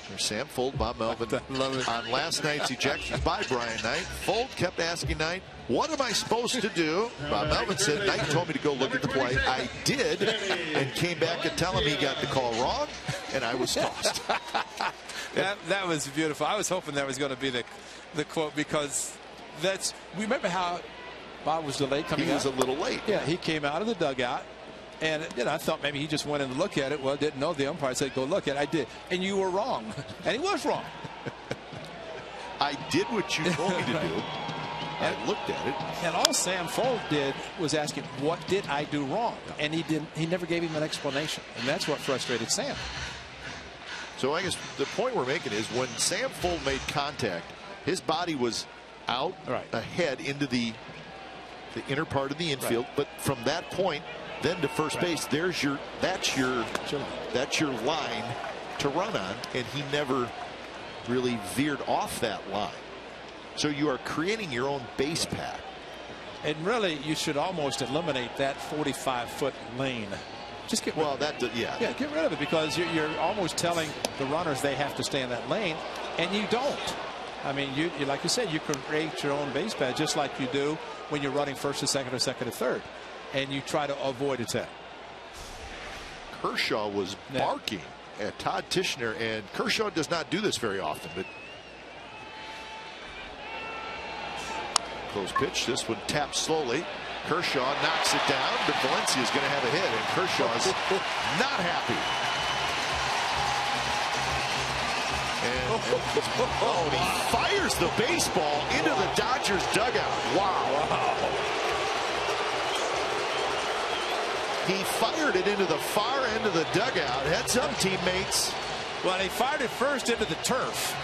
There's Sam Fuld, Bob Melvin on last night's ejections by Brian Knight. Fuld kept asking Knight, what am I supposed to do? Bob Melvin said, Knight told me to go look at the play. I did, and came back and tell him he got the call wrong, and I was tossed. That that was beautiful. I was hoping that was going to be the the quote because that's we remember how Bob was delayed coming out. He was a little late. yeah, he came out of the dugout. And you know, I thought maybe he just went in to look at it. Well, didn't know the umpire said go look at it. I did, and you were wrong, and he was wrong. I did what you told me to do. I looked at it. And all Sam Fuld did was ask him, "What did I do wrong?" And he didn't. He never gave him an explanation, and that's what frustrated Sam. So I guess the point we're making is when Sam Fuld made contact, his body was out Right. ahead into the the inner part of the infield. But from that point, then to first base, there's your that's your that's your line to run on, and he never really veered off that line. So you are creating your own base path. And really, you should almost eliminate that 45 foot lane. Just get rid Well, of it. that yeah, Yeah, get rid of it because you're, you're almost telling the runners they have to stay in that lane, and you don't. I mean, you, you like you said, you can create your own base pad just like you do when you're running first to second or second to third, and you try to avoid attack. Kershaw was barking at Todd Tichenor, and Kershaw does not do this very often, but close pitch. This one taps slowly. Kershaw knocks it down, but Valencia is going to have a hit, and Kershaw's not happy. And, and- oh, and he fires the baseball into the Dodgers dugout. Wow. He fired it into the far end of the dugout. Heads up, teammates. Well, he fired it first into the turf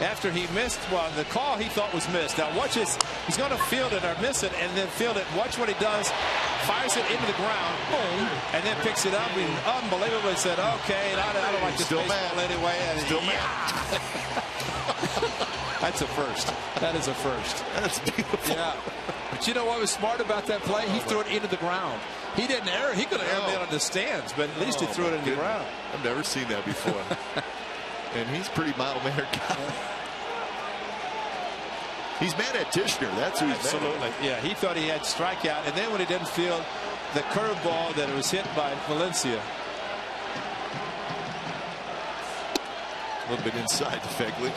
after he missed. Well, the call he thought was missed. Now watch this. He's going to field it or miss it, and then field it. Watch what he does. Fires it into the ground, boom, and then picks it up. He unbelievably said, "Okay, I, I don't like this Still baseball mad. anyway." And Still yeah. That's a first. That is a first. That's beautiful. Yeah. But you know what was smart about that play? He threw it into the ground. He didn't air. He could have aired it on the stands, but at least he Oh, threw it in the ground. I've never seen that before. and he's pretty mild mannered guy. He's mad at Tichenor. That's who he's Absolutely. mad at. Yeah, he thought he had strikeout, and then when he didn't feel the curveball that was hit by Valencia. A little bit inside to Phegley.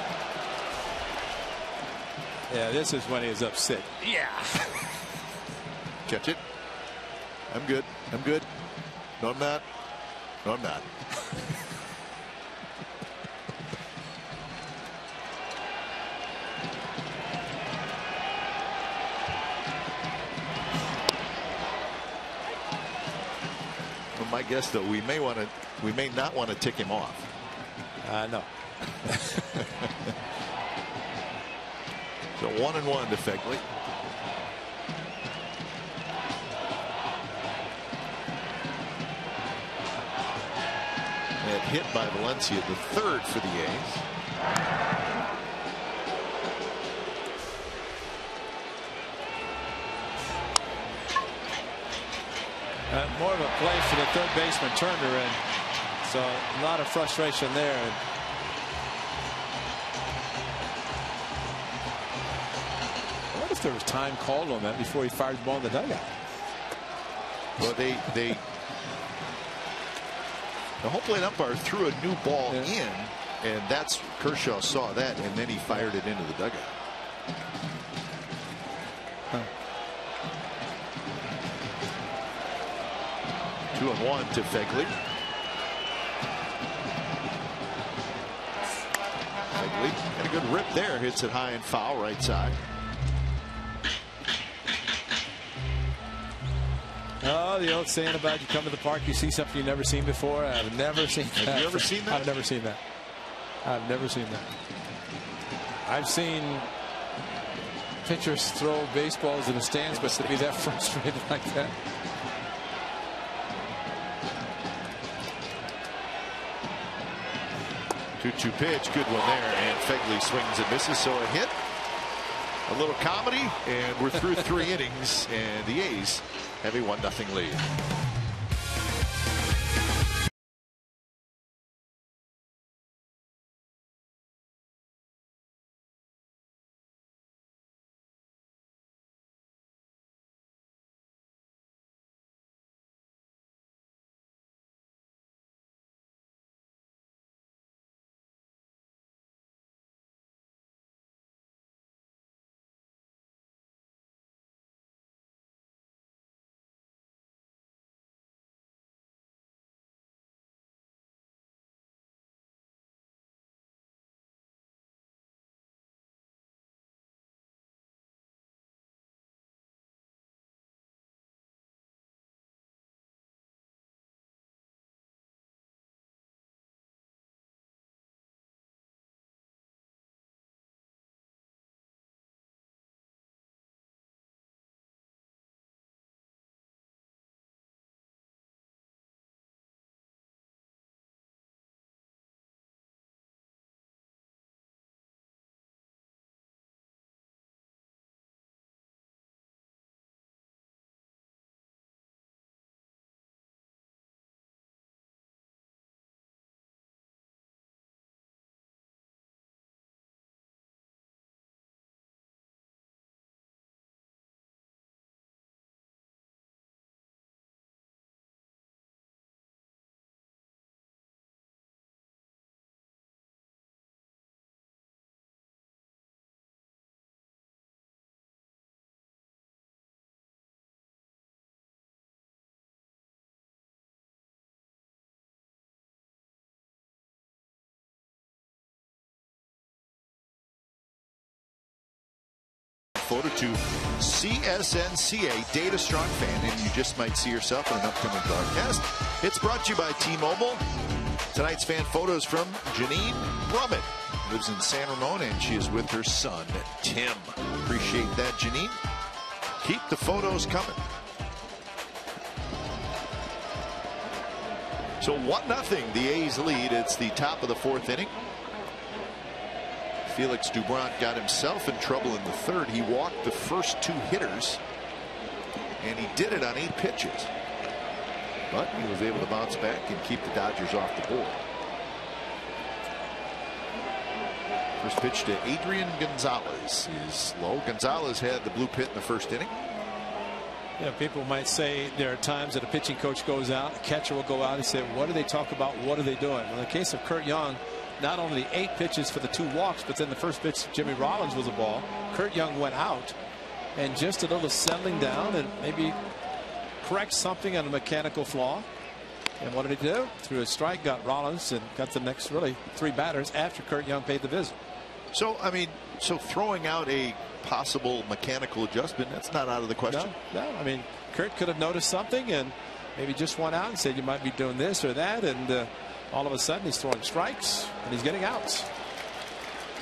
Yeah, this is when he was upset. Yeah. Catch it. I'm good. I'm good. No, I'm not. No, I'm not. Well, my guess, though, we may want to, we may not want to tick him off. Uh, I know. So one and one to Hit by Valencia, the third for the A's. Uh, more of a play for the third baseman Turner, and so a lot of frustration there. And I wonder if there was time called on that before he fired the ball in the dugout. Well, they they the home plate umpire threw a new ball Yeah. in, and that's Kershaw saw that, and then he fired it into the dugout. Two and one to Phegley. Phegley got a good rip there. Hits it high and foul right side. Oh, the old saying about you come to the park, you see something you've never seen before. I've never seen that. Have you ever seen that? I've never seen that. I've never seen that. I've seen pitchers throw baseballs in the stands, but to be that frustrated like that. Two-two pitch, good one there, and Phegley swings and misses, so a hit, a little comedy, and we're through three innings, and the A's one nothing lead. To CSNCA Data Strong Fan, and you just might see yourself in an upcoming broadcast. It's brought to you by T-Mobile. Tonight's fan photos from Janine Brummett. Lives in San Ramon, and she is with her son, Tim. Appreciate that, Janine. Keep the photos coming. So 1 nothing. the A's lead. It's the top of the fourth inning. Felix Doubront got himself in trouble in the third. He walked the first two hitters, and he did it on eight pitches. But he was able to bounce back and keep the Dodgers off the board. First pitch to Adrian Gonzalez is low. Gonzalez had the blue pit in the first inning. Yeah, people might say there are times that a pitching coach goes out, a catcher will go out and say, what do they talk about? What are they doing? Well, in the case of Curt Young, not only the eight pitches for the two walks, but then the first pitch, Jimmy Rollins was a ball. Curt Young went out and just a little settling down and maybe correct something on a mechanical flaw. And what did he do? Threw a strike, got Rollins, and got the next really three batters after Curt Young paid the visit. So, I mean, so throwing out a possible mechanical adjustment, that's not out of the question. No, no. I mean, Curt could have noticed something and maybe just went out and said, you might be doing this or that. And uh, all of a sudden, he's throwing strikes and he's getting outs.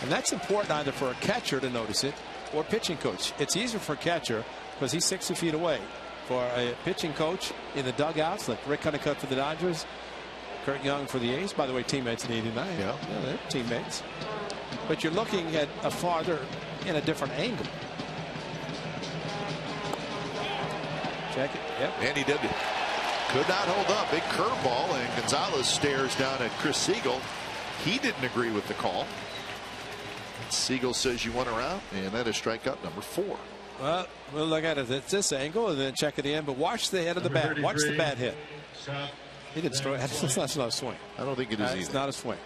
And that's important either for a catcher to notice it or pitching coach. It's easier for a catcher because he's 60 feet away. For a pitching coach in the dugouts, like Rick Honeycutt for the Dodgers, Curt Young for the A's, by the way, teammates in 89. Yeah. yeah they're teammates. But you're looking at a farther in a different angle. Check it. Yep. And he did. Could not hold up. Big curveball, and Gonzalez stares down at Chris Segal. He didn't agree with the call. Segal says you want around, and that is strikeout number four. Well, we'll look at it at this angle and then check at the end. But watch the head of the bat. Watch the bat hit. He didn't throw it. It's not a swing. I don't think it is uh, either. It's not a swing.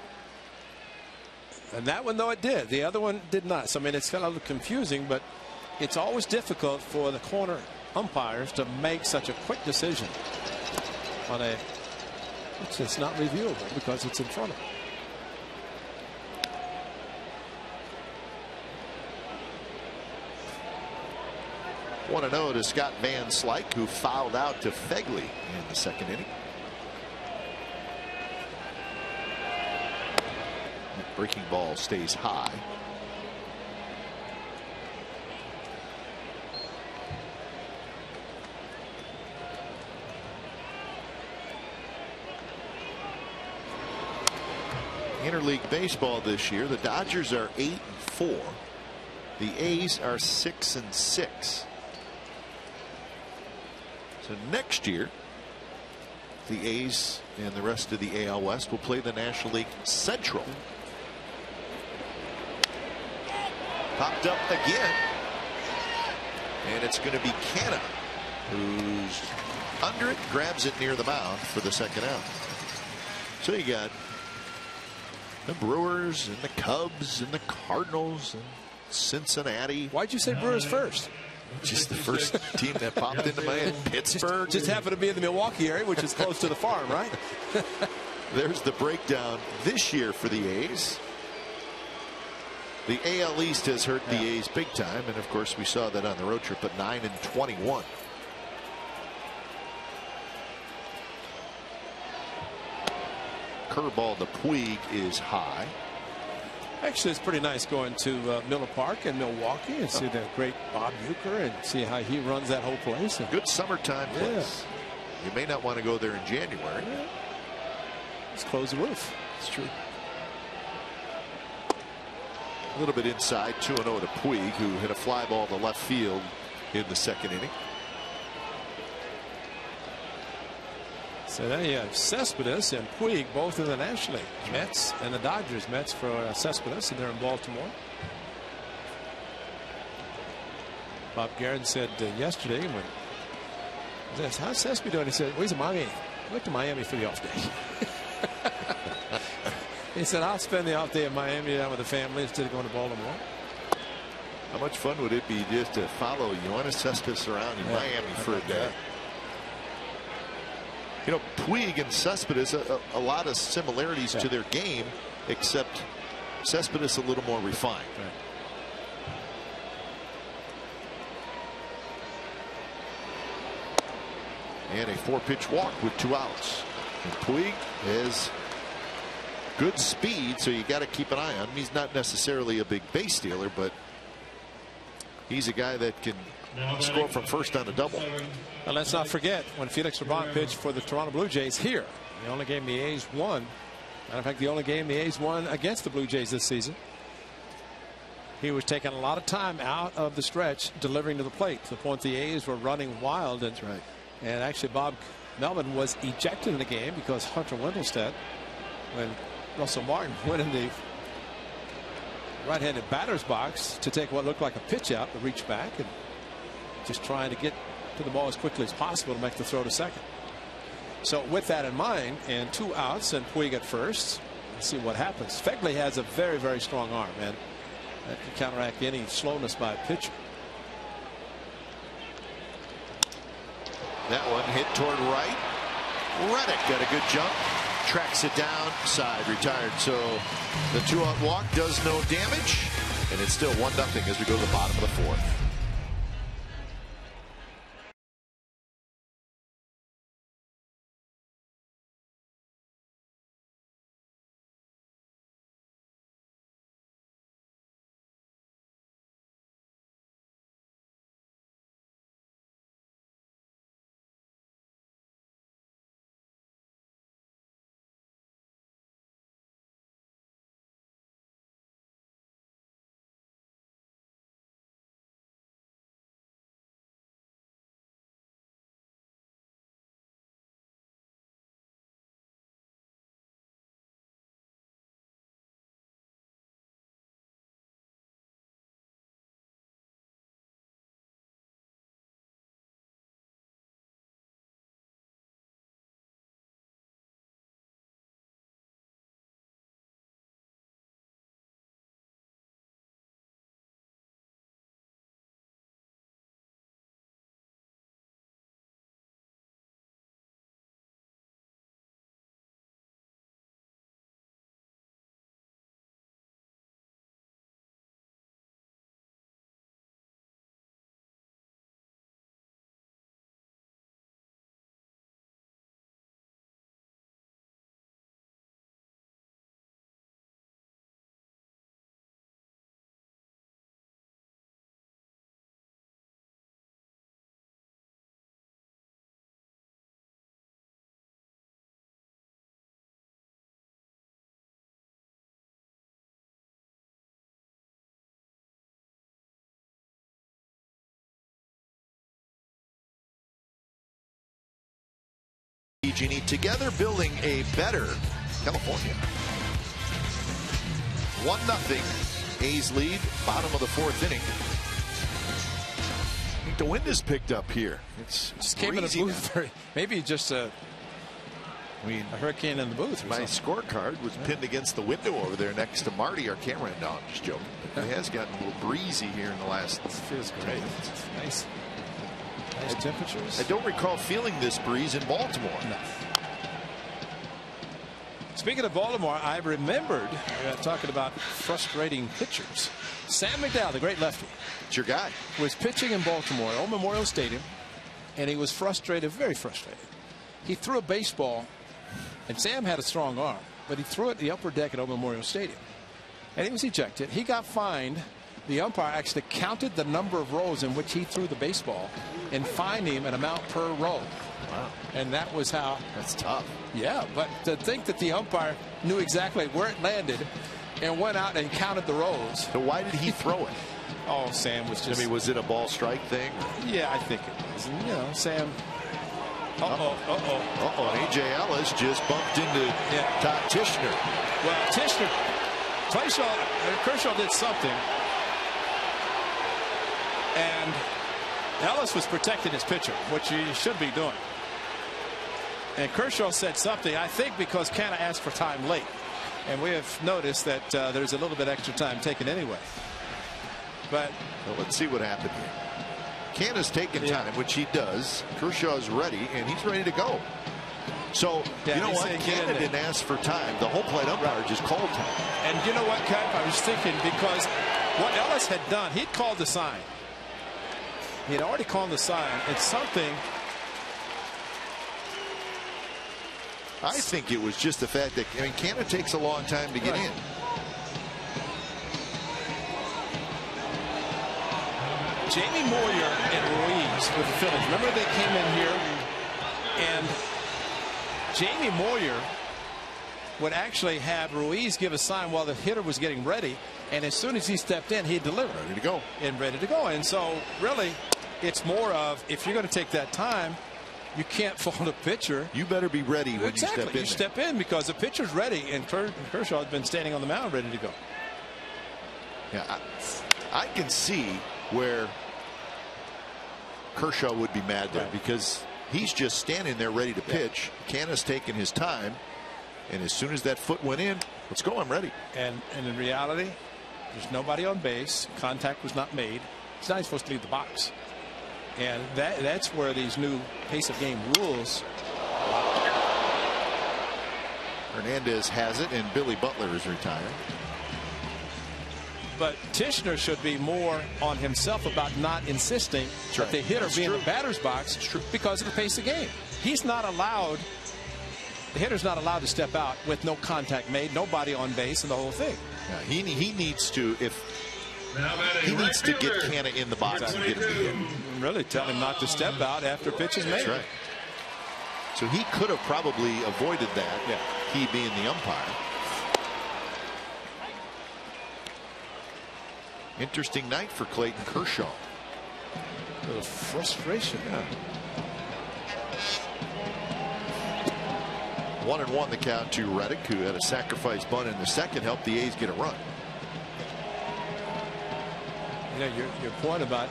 And that one, though, it did. The other one did not. So, I mean, it's kind of confusing, but it's always difficult for the corner umpires to make such a quick decision on a. It's, it's not reviewable because it's in front of them. One to oh know to Scott Van Slyke, who fouled out to Phegley in the second inning. breaking ball stays high. Interleague baseball this year, the Dodgers are eight and four. The A's are six and six. So next year, the A's and the rest of the AL West will play the National League Central. Popped up again. And it's going to be Canha who's under it, grabs it near the mound for the second out. So you got the Brewers and the Cubs and the Cardinals and Cincinnati. Why'd you say Brewers uh, first? Just the first team that popped into my head. Pittsburgh. Just, just happened to be in the Milwaukee area, which is close to the farm, right? There's the breakdown this year for the A's. The AL East has hurt yeah. the A's big time, and of course we saw that on the road trip at 9 and 21. Curveball to Puig is high. Actually, it's pretty nice going to uh, Miller Park in Milwaukee and see the great Bob Uecker and see how he runs that whole place. Good summertime place. Yeah. You may not want to go there in January. Yeah. Let's close the roof. It's true. A little bit inside 2 0 to Puig, who hit a fly ball to left field in the second inning. So there you have Cespedes and Puig both in the National League. Mets and the Dodgers. Mets for uh, Cespedes, and they're in Baltimore. Bob Geren said uh, yesterday when this, how's Cespedes doing? He said, well, he's in Miami. I went to Miami for the off day. He said, I'll spend the off day in Miami down with the family instead of going to Baltimore. How much fun would it be just to follow Yoenis Cespedes around in yeah, Miami for a day? That. You know, Puig and Cespedes, a, a lot of similarities yeah. to their game, except Cespedes a little more refined. Right. And a four pitch walk with two outs. And Puig is good speed, so you got to keep an eye on him. He's not necessarily a big base stealer, but he's a guy that can score from first on a double. And let's not forget when Felix Doubront pitched for the Toronto Blue Jays here. The only game the A's won. Matter of fact, the only game the A's won against the Blue Jays this season. he was taking a lot of time out of the stretch delivering to the plate to the point the A's were running wild. And, right. and actually, Bob Melvin was ejected in the game because Hunter Wendelstedt, when Russell Martin went in the right-handed batter's box to take what looked like a pitch out to reach back and just trying to get to the ball as quickly as possible to make the throw to second. So with that in mind and two outs and Puig at first let's see what happens. Phegley has a very very strong arm and that can counteract any slowness by a pitcher. That one hit toward right. Reddick got a good jump. Tracks it down. Side retired. So the two out walk does no damage. And it's still 1 nothing as we go to the bottom of the fourth. Genie together building a better California. One nothing. A's lead, bottom of the fourth inning. I think the wind is picked up here. It's just came in a booth. Maybe just a, I mean, a hurricane in the booth. my something. scorecard was pinned against the window over there next to Marty, our camera. No, I'm just joking. It has gotten a little breezy here in the last. It feels great. It's nice. Nice temperatures. I don't recall feeling this breeze in Baltimore. No. Speaking of Baltimore, I remembered uh, talking about frustrating pitchers. Sam McDowell, the great lefty, it's your guy, was pitching in Baltimore, Old Memorial Stadium, and he was frustrated, very frustrated. He threw a baseball, and Sam had a strong arm, but he threw it the upper deck at Old Memorial Stadium, and he was ejected. He got fined. The umpire actually counted the number of rows in which he threw the baseball and fined him an amount per row. Wow. And that was how. That's tough. Yeah, but to think that the umpire knew exactly where it landed and went out and counted the rows. So why did he throw it? oh, Sam was just. I mean, was it a ball strike thing? Yeah, I think it was. And, you know, Sam. Uh oh. Uh oh. Uh oh. AJ Ellis just bumped into Yeah. Todd Tichenor. Well, Tichenor, Kershaw, uh, Kershaw did something, and Ellis was protecting his pitcher, which he should be doing. And Kershaw said something, I think, because Canha asked for time late, and we have noticed that uh, there's a little bit extra time taken anyway. But Well, let's see what happened here. Canha's taking Yeah. time, which he does. Kershaw's ready, and he's ready to go. So, Yeah, you know what? Canna didn't ask for time. The home plate umpire just called time. And you know what, Cap? I was thinking because what Ellis had done, he'd called the sign. He had already called the sign. It's something. I think it was just the fact that, I mean, Canha takes a long time to get Right. in. Jamie Moyer and Ruiz with the Phillies. Remember they came in here and Jamie Moyer would actually have Ruiz give a sign while the hitter was getting ready. And as soon as he stepped in, he delivered. Ready to go. And ready to go. And so, really, it's more of if you're going to take that time, you can't fault a pitcher. You better be ready when exactly. you step in. You step in because the pitcher's ready, and Kershaw has been standing on the mound ready to go. Yeah, I, I can see where Kershaw would be mad there right. because he's just standing there ready to pitch. Yeah. Canha's taking his time. And as soon as that foot went in, let's go, I'm ready. And, and in reality, there's nobody on base. Contact was not made. He's not supposed to leave the box. And that that's where these new pace of game rules. Hernandez has it, and Billy Butler is retired. But Tichenor should be more on himself about not insisting that right. the hitter That's be true. in the batter's box because of the pace of game. He's not allowed. The hitter's not allowed to step out with no contact made, nobody on base, and the whole thing. Yeah, he he needs to if he needs to get Canha in the box and get him to hit. Mm, really tell him not to step out after pitch is made. That's right. So he could have probably avoided that. Yeah. He being the umpire. Interesting night for Clayton Kershaw. A little frustration. Yeah. One and one the count to Reddick, who had a sacrifice bunt in the second, helped the A's get a run. You know, your, your point about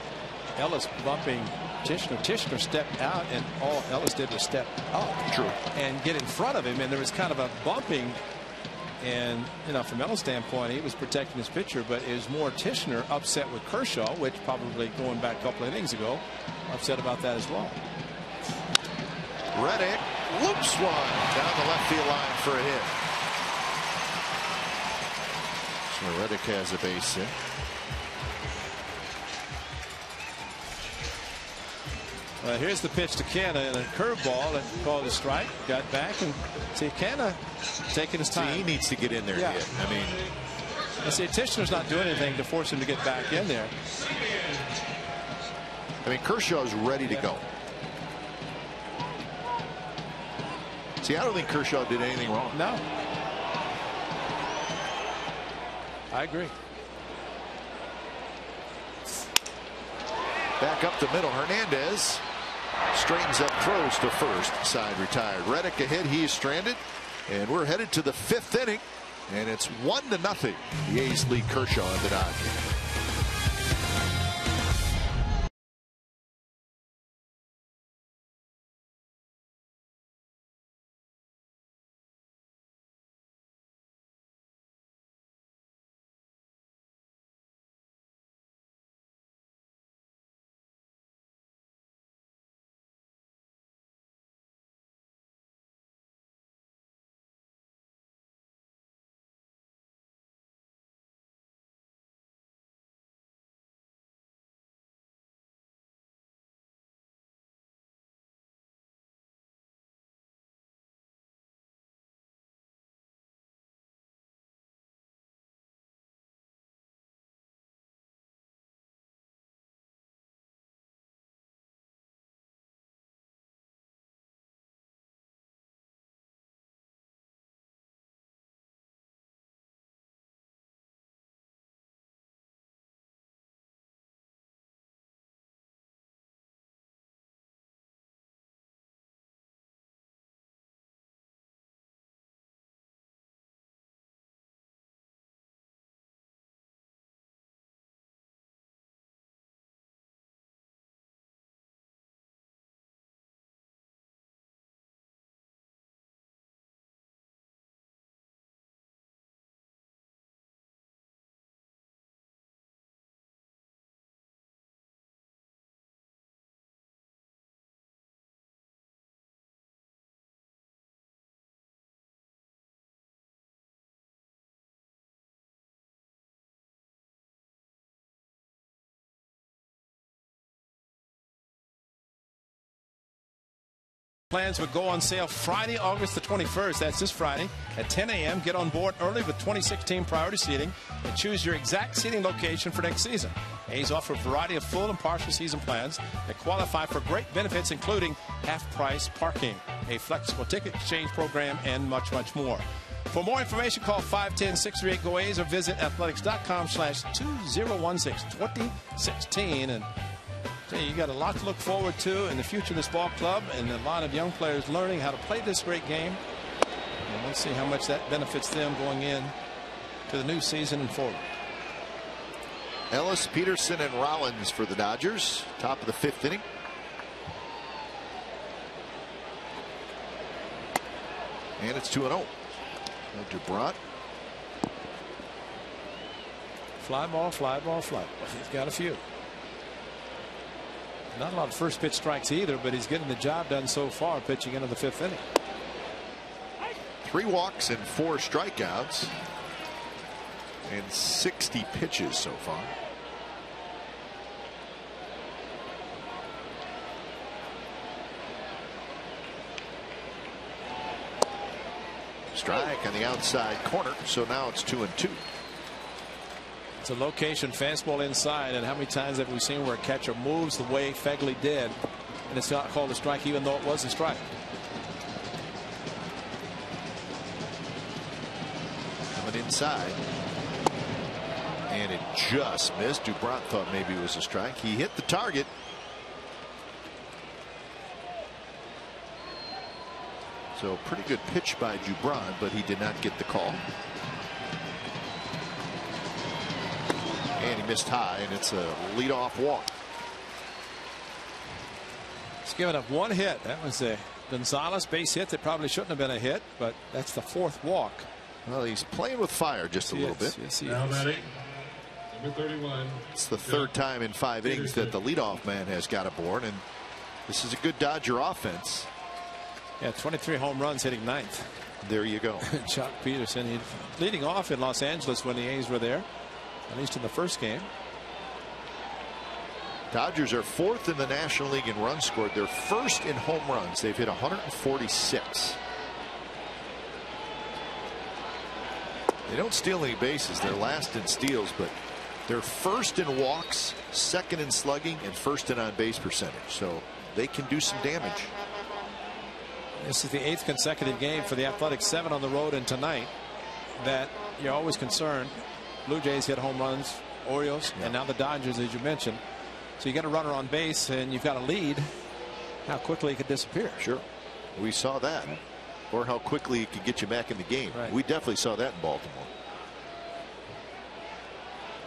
Ellis bumping Tichenor. Tichenor stepped out, and all Ellis did was step up. True. And get in front of him, and there was kind of a bumping and, you know, from Ellis' standpoint, he was protecting his pitcher, but it was more Tichenor upset with Kershaw, which probably going back a couple of innings ago, upset about that as well. Reddick loops one down the left field line for a hit. So Reddick has a base hit. Uh, here's the pitch to Canha and a curveball and called a strike. Got back and see Canha taking his time. See, he needs to get in there. Yeah. I mean, I see Tichenor's not doing anything to force him to get back in there. I mean, Kershaw's ready to go. See, I don't think Kershaw did anything wrong. No. I agree. Back up the middle, Hernandez straightens up, throws to first, side retired. Reddick ahead, he's stranded, and we're headed to the fifth inning, and it's one to nothing. The A's lead Kershaw and the Dodgers. Plans would go on sale Friday, August the 21st. That's this Friday at 10 a.m. Get on board early with 2016 priority seating and choose your exact seating location for next season. A's offer a variety of full and partial season plans that qualify for great benefits, including half price parking, a flexible ticket exchange program, and much, much more. For more information, call 510-638-GO-A's or visit athletics.com slash 2016 2016. And tell you, got a lot to look forward to in the future of this ball club and a lot of young players learning how to play this great game. And we'll see how much that benefits them going in to the new season and forward. Ellis, Pederson, and Rollins for the Dodgers. Top of the fifth inning. And it's 2 0. Doubront. Fly ball, fly ball, fly ball. He's got a few. Not a lot of first pitch strikes either, but he's getting the job done so far pitching into the fifth inning. Three walks and four strikeouts. And 60 pitches so far. Strike on the outside corner. So now it's two and two. It's a location fastball inside. And how many times have we seen where a catcher moves the way Phegley did and it's not called a strike even though it was a strike. Coming inside. And it just missed. Doubront thought maybe it was a strike. He hit the target. So pretty good pitch by Doubront, but he did not get the call. And he missed high, and it's a leadoff walk. He's given up one hit. That was a Gonzalez base hit that probably shouldn't have been a hit, but that's the fourth walk. Well, he's playing with fire just a He little bit. Yes, he Now is. batting, number 31. It's the third time in five innings that the leadoff man has got aboard, and this is a good Dodger offense. Yeah, 23 home runs hitting ninth. There you go. Joc Pederson he, leading off in Los Angeles when the A's were there, at least in the first game. Dodgers are fourth in the National League in runs scored. They're first in home runs. They've hit 146. They don't steal any bases. They're last in steals, but they're first in walks, second in slugging, and first in on base percentage. So they can do some damage. This is the eighth consecutive game for the Athletics, seven on the road, and tonight that you're always concerned. Blue Jays hit home runs, Orioles, and now the Dodgers, as you mentioned. So you get a runner on base and you've got a lead. How quickly it could disappear. Sure. We saw that. Or how quickly it could get you back in the game. Right. We definitely saw that in Baltimore.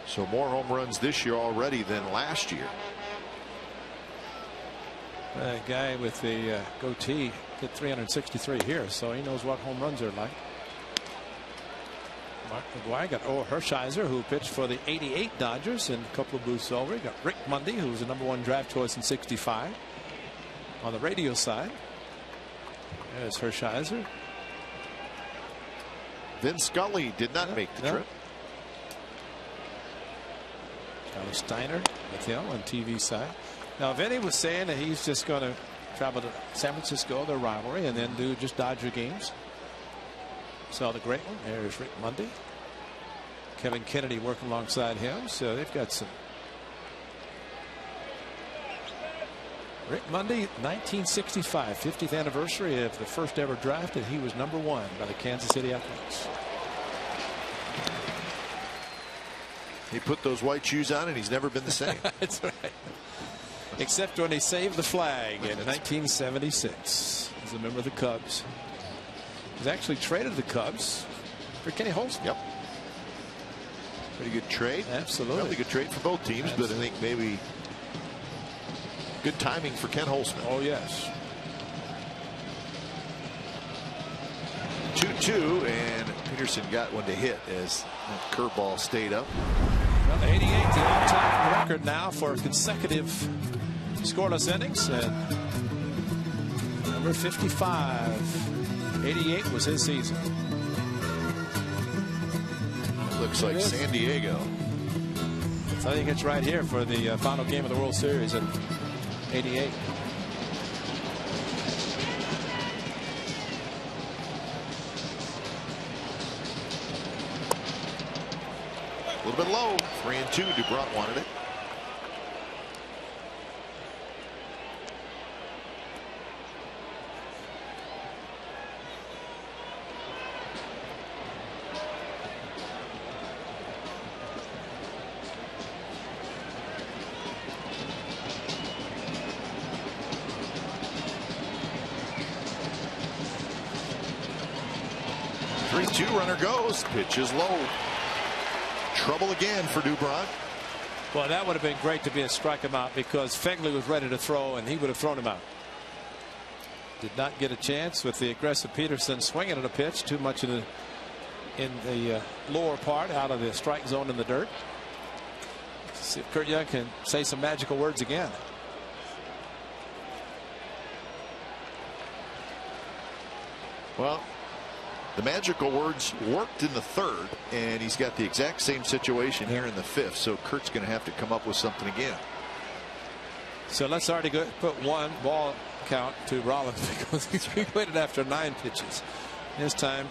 So more home runs this year already than last year. A guy with the uh, goatee hit 363 here, so he knows what home runs are like. Mark McGwire got O. Hershiser, who pitched for the 88 Dodgers and a couple of boosts over. Got Rick Monday, who was the number one draft choice in 65. On the radio side, there's Hershiser. Vin Scully did not make the no. trip. Charlie Steiner with him on TV side. Now, Vinny was saying that he's just going to travel to San Francisco, their rivalry, and then do just Dodger games. Saw the great one. There's Rick Monday. Kevin Kennedy working alongside him. So they've got some. Rick Monday, 1965, 50th anniversary of the first ever draft, and he was number one by the Kansas City Athletics. He put those white shoes on and he's never been the same. That's right. Except when he saved the flag in 1976 as a member of the Cubs. He was actually traded the Cubs for Kenny Holst. yep. Pretty good trade. Absolutely. Probably good trade for both teams, but I think maybe good timing for Ken Holtzman. Oh, yes. 2-2 and Pederson got one to hit as curveball stayed up. Well, 88, the all-time record now for consecutive scoreless innings. And number 55, 88 was his season. Looks like. San Diego. So I think it's right here for the uh, final game of the World Series in 88. A little bit low. Three and two. Doubront wanted it. Runner goes. Pitch is low. Trouble again for Doubront. Well, that would have been great to be a strike him out because Phegley was ready to throw and he would have thrown him out. Did not get a chance with the aggressive Pederson swinging at a pitch too much in the in the uh, lower part out of the strike zone in the dirt. Let's see if Curt Young can say some magical words again. Well, the magical words worked in the third, and he's got the exact same situation here in the fifth. So Curt's going to have to come up with something again. So let's already go, put one ball count to Rollins because he's waited after nine pitches. This time,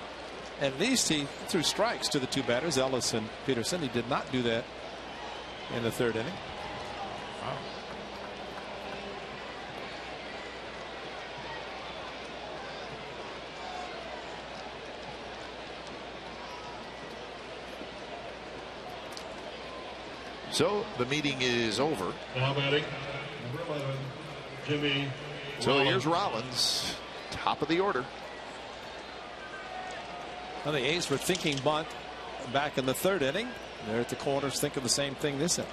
at least he threw strikes to the two batters, Ellis and Pederson. He did not do that in the third inning. So the meeting is over. Now batting, number 11, Jimmy. So Rollins. here's Rollins, top of the order. Well, the A's were thinking bunt back in the third inning. They're at the corners thinking the same thing this inning.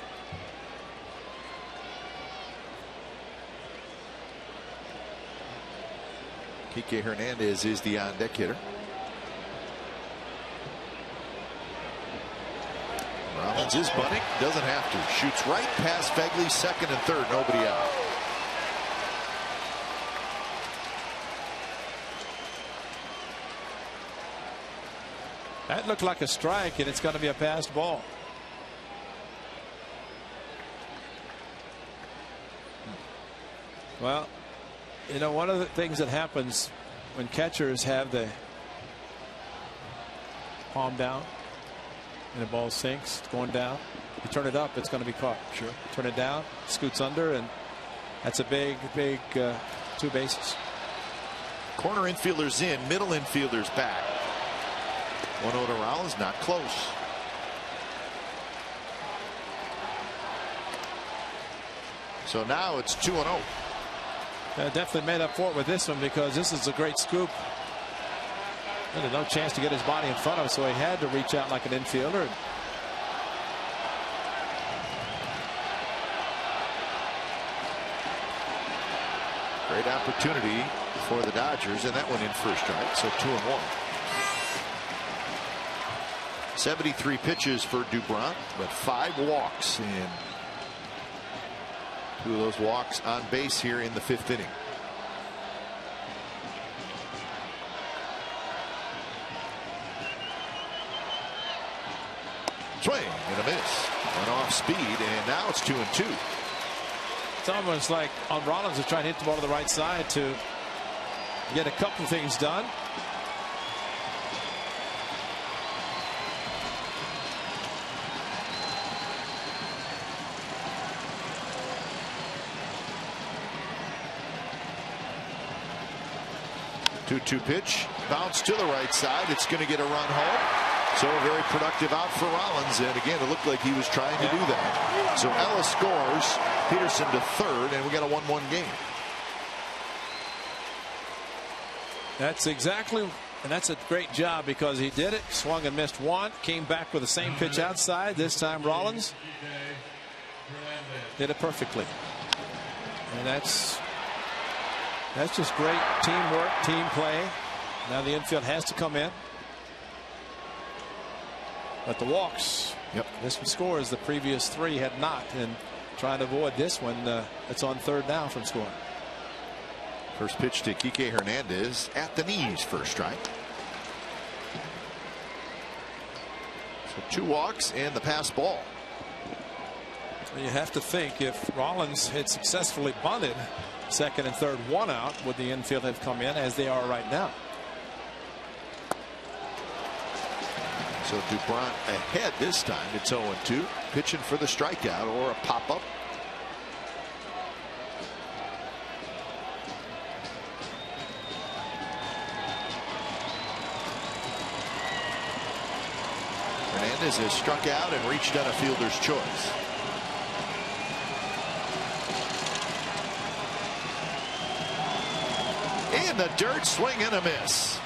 Kike Hernandez is the on deck hitter. Is bunting, doesn't have to. Shoots right past Phegley, second and third, nobody out. That looked like a strike, and it's going to be a passed ball. Well, you know, one of the things that happens when catchers have the palm down and the ball sinks, it's going down. You turn it up, it's going to be caught. Sure. Turn it down, scoots under, and that's a big, big uh, two bases. Corner infielders in, middle infielders back. One to Rollins, not close. So now it's 2 0. Uh, definitely made up for it with this one because this is a great scoop. Really no chance to get his body in front of him, so he had to reach out like an infielder. Great opportunity for the Dodgers, and that went in first strike, so 2 and 1. 73 pitches for Doubront, but five walks, and two of those walks on base here in the fifth inning. Swing and a miss. Went off speed, and now it's two and two. It's almost like on Rollins is trying to hit the ball to the right side to get a couple things done. Two-two pitch, bounce to the right side. It's going to get a run home. So a very productive out for Rollins, and again, it looked like he was trying to do that. So Ellis scores, Pederson to third, and we got a 1-1 game. That's exactly, and that's a great job because he did it, swung and missed one, came back with the same pitch outside. This time Rollins did it perfectly. And that's that's just great teamwork, team play. Now the infield has to come in. But the walks, yep. this one scores. The previous three had not, and trying to avoid this one. Uh, it's on third now from scoring. First pitch to Kike Hernandez at the knees, first strike. So two walks and the pass ball. You have to think if Rollins had successfully bunted second and third one out, would the infield have come in as they are right now? So Doubront ahead this time. It's 0 2. Pitching for the strikeout or a pop up. Hernandez has struck out and reached on a fielder's choice. In the dirt, swing and a miss.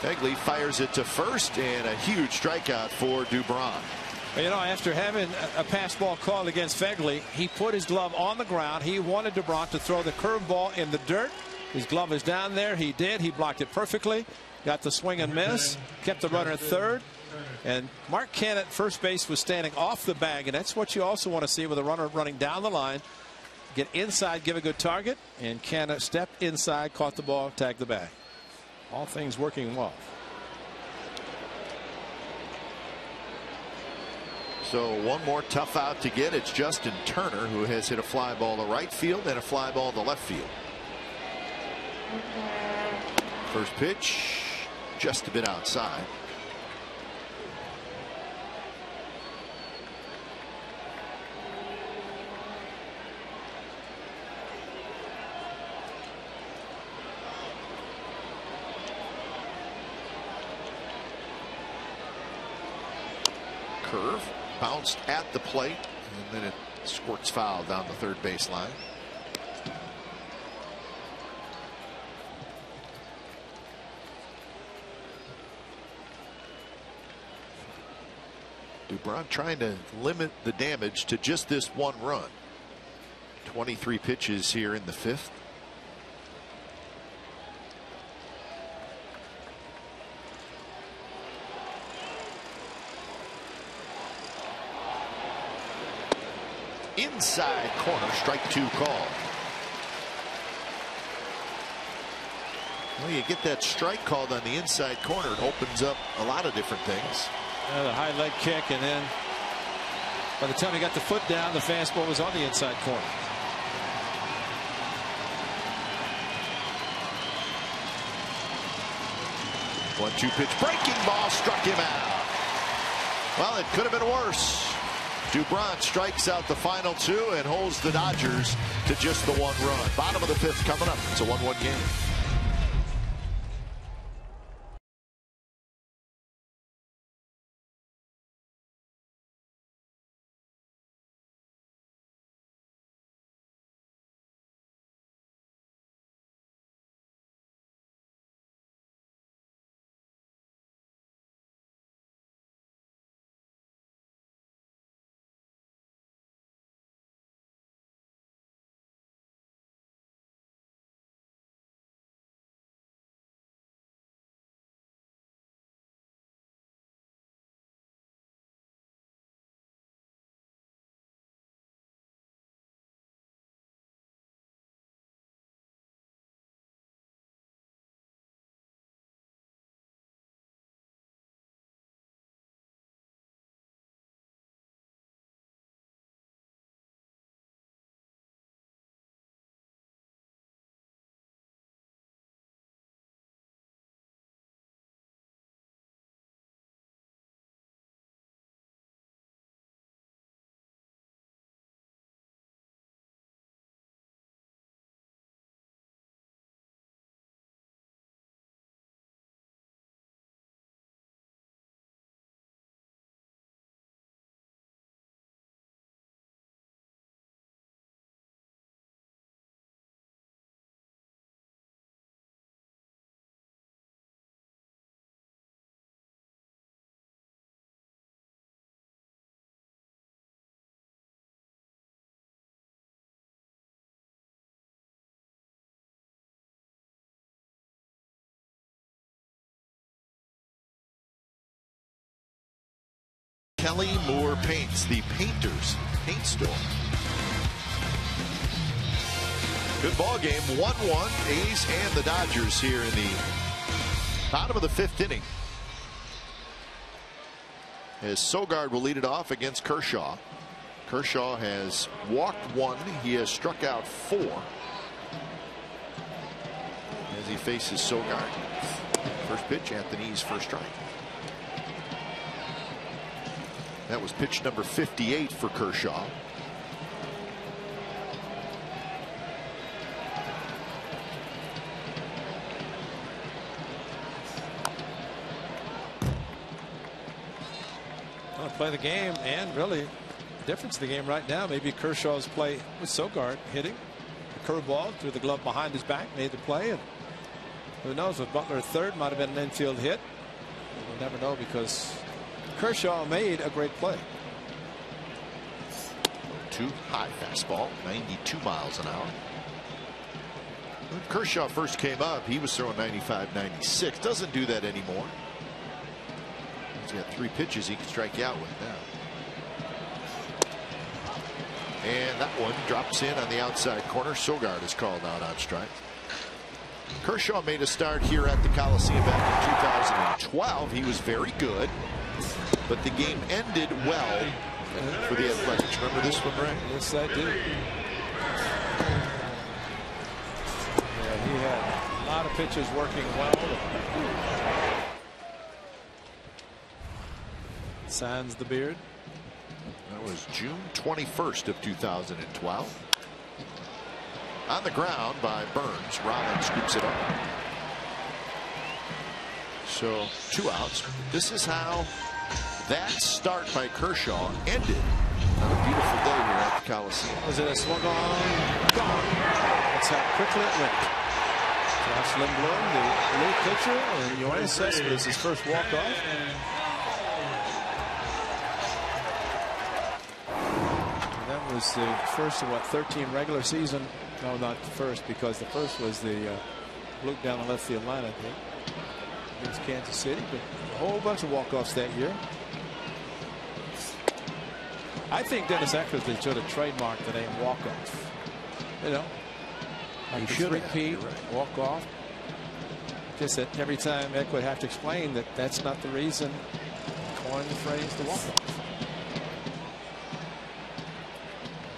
Phegley fires it to first and a huge strikeout for Doubront. You know, after having a pass ball called against Phegley, he put his glove on the ground. He wanted Doubront to throw the curveball in the dirt. His glove is down there. He did. He blocked it perfectly. Got the swing and miss. Kept the runner at third. And Mark Canha, first base, was standing off the bag. And that's what you also want to see with a runner running down the line. Get inside, give a good target. And Canha stepped inside, caught the ball, tagged the bag. All things working well. So one more tough out to get. It's Justin Turner who has hit a fly ball to right field and a fly ball to left field. First pitch just a bit outside. Curve bounced at the plate and then it squirts foul down the third baseline. Doubront trying to limit the damage to just this one run. 23 pitches here in the fifth. Inside corner, strike two call. Well, you get that strike called on the inside corner, it opens up a lot of different things. Uh, the high leg kick, and then by the time he got the foot down, the fastball was on the inside corner. One two pitch breaking ball struck him out. Well, it could have been worse. Doubront strikes out the final two and holds the Dodgers to just the one run. Bottom of the fifth coming up. It's a 1 1 game. Kelly Moore Paints, the painters paint store. Good ball game, 1-1, A's and the Dodgers here in the bottom of the fifth inning. As Sogard will lead it off against Kershaw. Kershaw has walked one. He has struck out four. As he faces Sogard. First pitch, Anthony's first strike. That was pitch number 58 for Kershaw. Play the game and really difference in the game right now maybe Kershaw's play with Sogard hitting the curveball through the glove behind his back made the play and Who knows? With Butler third, might have been an infield hit. We'll never know because Kershaw made a great play. Two high fastball, 92 miles an hour. When Kershaw first came up, he was throwing 95, 96. Doesn't do that anymore. He's got three pitches he can strike out with now. And that one drops in on the outside corner. Sogard is called out on strike. Kershaw made a start here at the Coliseum back in 2012. He was very good, but the game ended well for the Athletics. Remember this one, Ray? Yes, I do. Yeah, he had a lot of pitches working well. Signs the beard. That was June 21st of 2012. On the ground by Burns. Rollins scoops it up. So two outs. This is how that start by Kershaw ended on a beautiful day here at the Coliseum. Was it a swung on? Gone. That's how quickly it went. Josh Lindblom, the lead pitcher, and Yoenis Cespedes, his first walk-off. That was the first of what 13 regular season. No, not the first because the first was the uh, Luke down the left field line. I think against Kansas City, but a whole bunch of walk-offs that year. I think Dennis Eckersley should have trademarked the name walk-off. You know, like He should repeat, You're right. walk off. Just that every time Eck would have to explain that that's not the reason coined the phrase the walk off.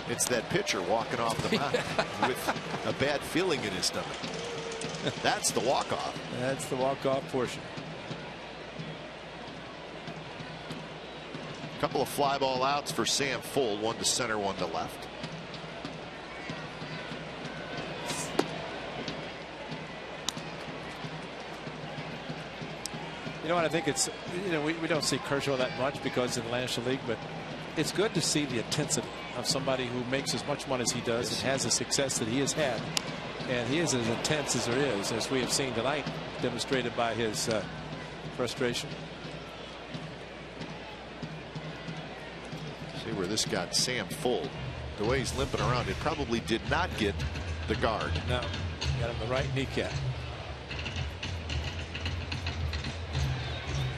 It's that pitcher walking off the mound with a bad feeling in his stomach. That's the walk-off. That's the walk off portion. Couple of fly ball outs for Sam Fuld, one to center, one to left. You know what? I think it's, you know, we, we don't see Kershaw that much because in the National League, but it's good to see the intensity of somebody who makes as much money as he does and has the success that he has had. And he is as intense as there is, as we have seen tonight, demonstrated by his uh, frustration. See where this got Sam Fuld. The way he's limping around, it probably did not get the guard. No, got him the right kneecap.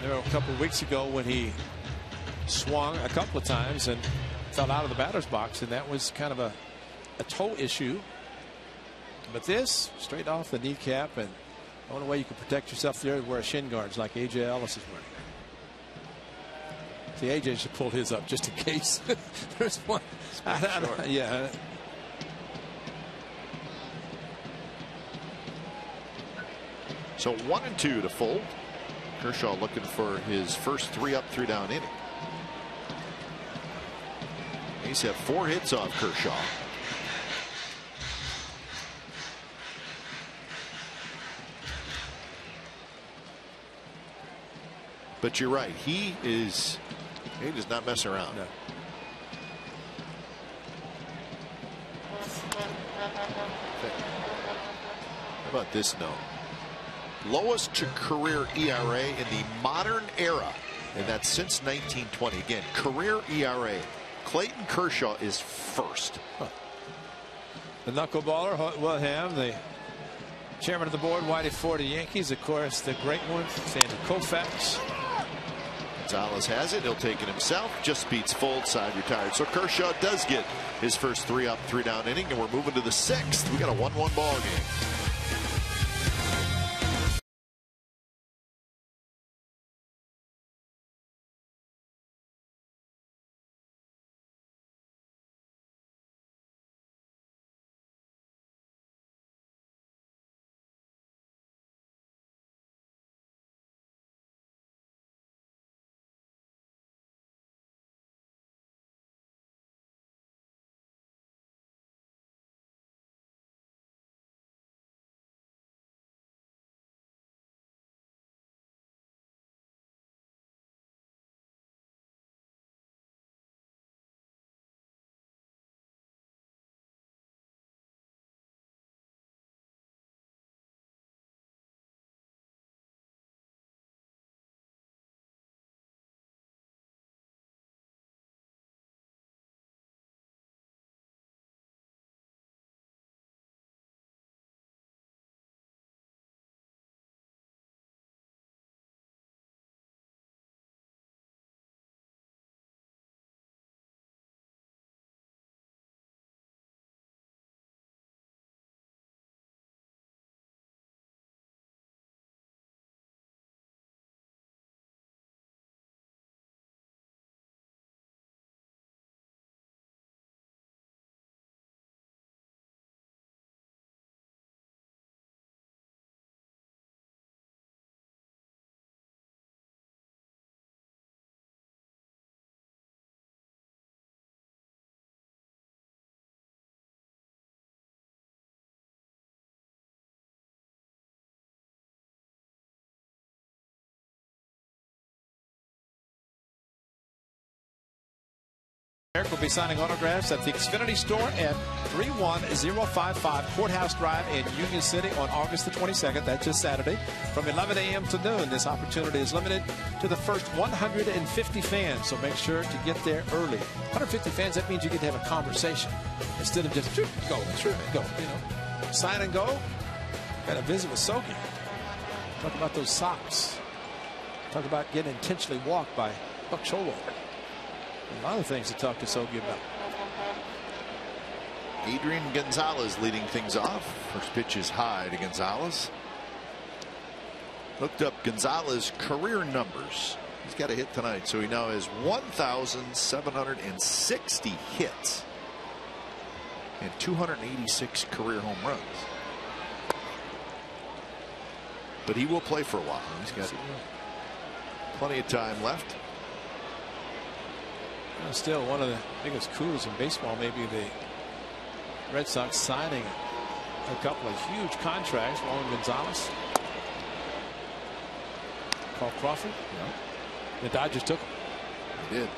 There were a couple of weeks ago when he swung a couple of times and fell out of the batter's box, and that was kind of a, a toe issue. But this, straight off the kneecap, and the only way you can protect yourself there is wear shin guards like A.J. Ellis is wearing. See, A.J. should pull his up just in case there's one. I don't- sure. yeah, So one and two to Fuld. Kershaw looking for his first three up, three down inning. He's had four hits off Kershaw. But you're right. He is. He does not mess around. No. How about this note? Lowest to career ERA in the modern era, and that's since 1920. Again, career ERA. Clayton Kershaw is first. The knuckleballer, Wilhelm, the chairman of the board, Whitey Ford the Yankees, of course, the great one, Sandy Koufax. Gonzalez has it. He'll take it himself. Just beats Fuld side retired. So Kershaw does get his first three up, three down inning, and we're moving to the sixth. We got a 1 1 ball game. Be signing autographs at the Xfinity store at 31055 Courthouse Drive in Union City on August the 22nd. That's just Saturday from 11 a.m. to noon. This opportunity is limited to the first 150 fans, so make sure to get there early. 150 fans, that means you get to have a conversation instead of just go, go. You know, sign and go. Got a visit with Sogi. Talk about those socks. Talk about getting intentionally walked by Buck Showalter. A lot of things to talk to Sogi about. Adrian Gonzalez leading things off. First pitch is high to Gonzalez. Looked up Gonzalez career numbers. He's got a hit tonight, so he now has 1,760 hits and 286 career home runs. But he will play for a while. He's got plenty of time left. Still one of the biggest coups in baseball, maybe the Red Sox signing a couple of huge contracts. Juan Gonzalez, Carl Crawford. The Dodgers took him. They did.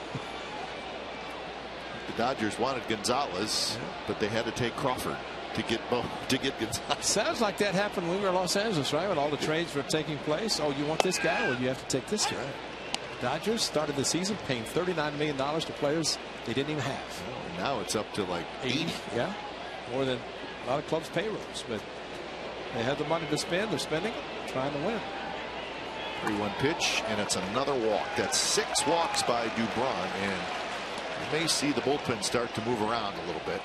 The Dodgers wanted Gonzalez, but they had to take Crawford to get both to get Gonzalez. Sounds like that happened when we were in Los Angeles, right? When all the trades were taking place. Oh, you want this guy? Well, you have to take this guy. Dodgers started the season paying $39 million to players they didn't even have. Now it's up to like 80. Yeah, more than a lot of clubs' payrolls, but they have the money to spend. They're spending it, trying to win. 3-1 pitch, and it's another walk. That's six walks by Doubront, and you may see the bullpen start to move around a little bit.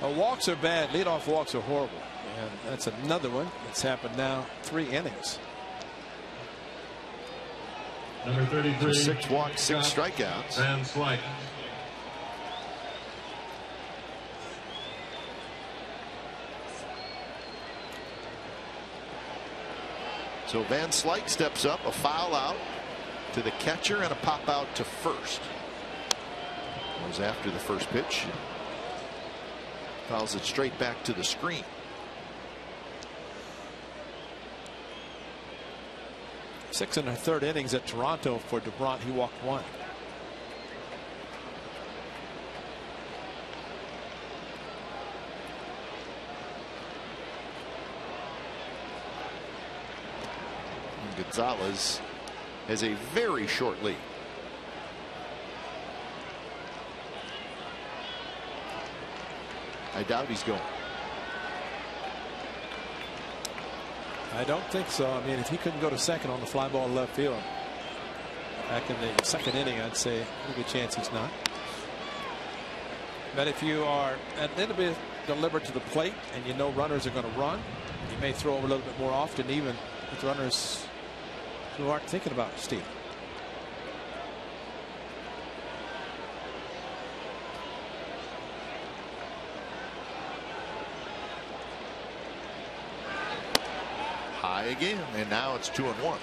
Well, walks are bad. Leadoff walks are horrible. And that's another one that's happened now three innings. Number 33. Six walks, six strikeouts. Van Slyke. So Van Slyke steps up, a foul out to the catcher and a pop out to first. Was after the first pitch. Fouls it straight back to the screen. Six and a third innings at Toronto for Doubront. He walked one. And Gonzalez has a very short lead. I doubt he's going. I don't think so. I mean, if he couldn't go to second on the fly ball left field back in the second inning, I'd say a good chance he's not. But if you are a little bit deliberate to the plate and you know runners are going to run, you may throw a little bit more often, even with runners who aren't thinking about stealing. High again, and now it's two and one.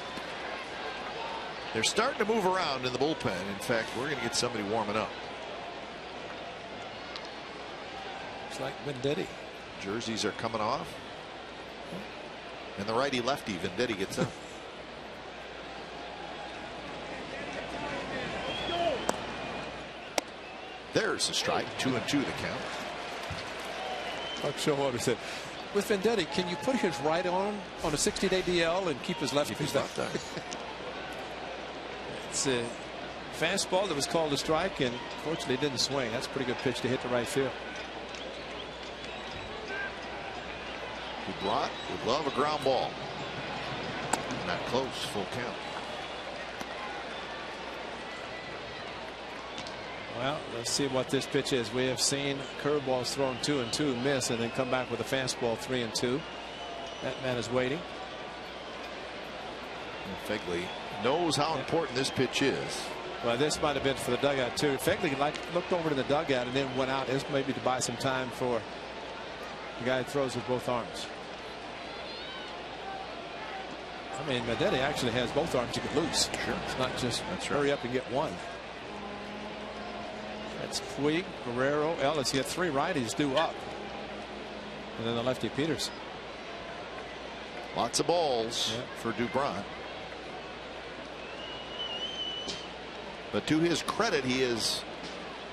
They're starting to move around in the bullpen. In fact, we're going to get somebody warming up. It's like Venditte. Jerseys are coming off. And the righty lefty, Venditte gets up. There's a strike. Two and two the count. Buck Showalter said, with Venditte, can you put his right arm on a 60 day DL and keep his left Keep his left arm. It's a fastball that was called a strike and fortunately didn't swing. That's a pretty good pitch to hit the right field. Doubront would love a ground ball. Not close, full count. Well, let's see what this pitch is. We have seen curveballs thrown two and two miss and then come back with a fastball three and two. That man is waiting. And Phegley knows how important this pitch is. Well, this might have been for the dugout too. Phegley like looked over to the dugout and then went out. This maybe to buy some time for the guy who throws with both arms. I mean, Venditte actually has both arms you could lose. Sure. It's not just That's right. hurry up and get one. That's Puig, Guerrero, Ellis. He had three righties due up. And then the lefty Peters. Lots of balls Yeah. for Doubront. But to his credit, he has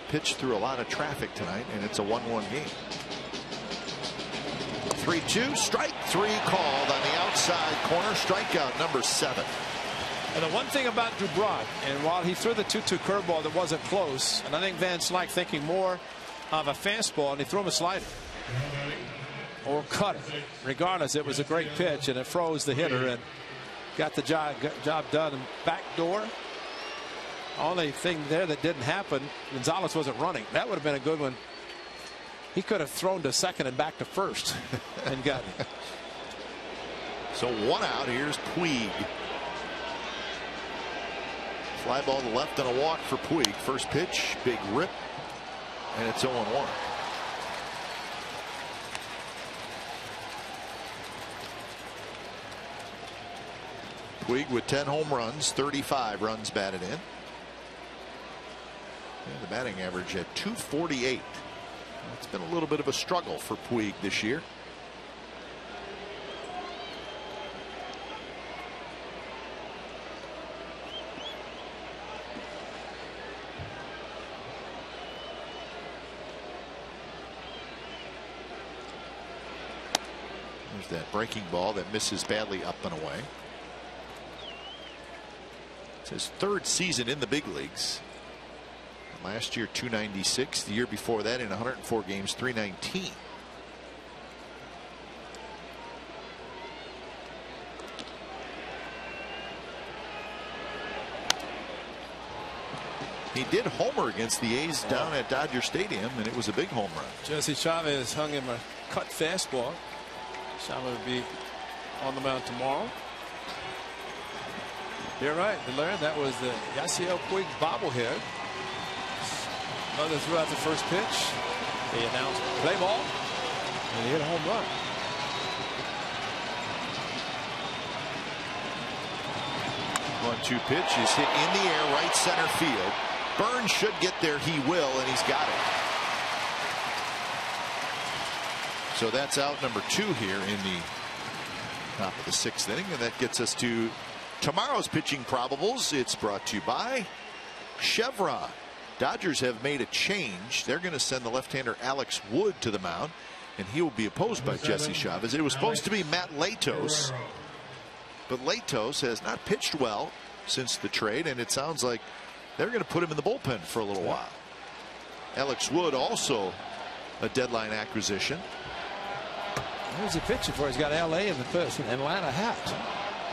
pitched through a lot of traffic tonight, and it's a 1 1 game. 3 2, strike three called on the outside corner, strikeout number seven. And the one thing about Doubront, and while he threw the 2 2 curveball that wasn't close, and I think Van Slyke thinking more of a fastball, and he threw him a slider or cutter. Regardless, it was a great pitch, and it froze the hitter and got the job, job done. And backdoor, only thing there that didn't happen, Gonzalez wasn't running. That would have been a good one. He could have thrown to second and back to first and got it. So one out. Here's Puig. Fly ball to left and a walk for Puig. First pitch, big rip, and it's 0 1. Puig with 10 home runs, 35 runs batted in. And the batting average at 248. It's been a little bit of a struggle for Puig this year. That breaking ball that misses badly up and away. It's his third season in the big leagues. Last year 296. The year before that in 104 games 319. He did homer against the A's down at Dodger Stadium, and it was a big home run. Jesse Chavez hung him a cut fastball. Chavez will be on the mound tomorrow. You're right, Larry. That was the Yasiel Puig bobblehead. Mother threw out the first pitch. They announced play ball, and he hit a home run. One two pitch is hit in the air right center field. Burns should get there. He will, and he's got it. So that's out number two here in the top of the sixth inning, and that gets us to tomorrow's pitching probables. It's brought to you by Chevron. Dodgers have made a change. They're going to send the left-hander Alex Wood to the mound, and he will be opposed by Jesse Chavez. It was supposed to be Matt Latos, but Latos has not pitched well since the trade, and it sounds like they're going to put him in the bullpen for a little while. Alex Wood also a deadline acquisition. Who's he pitching for? He's got L.A. in the first Atlanta hat.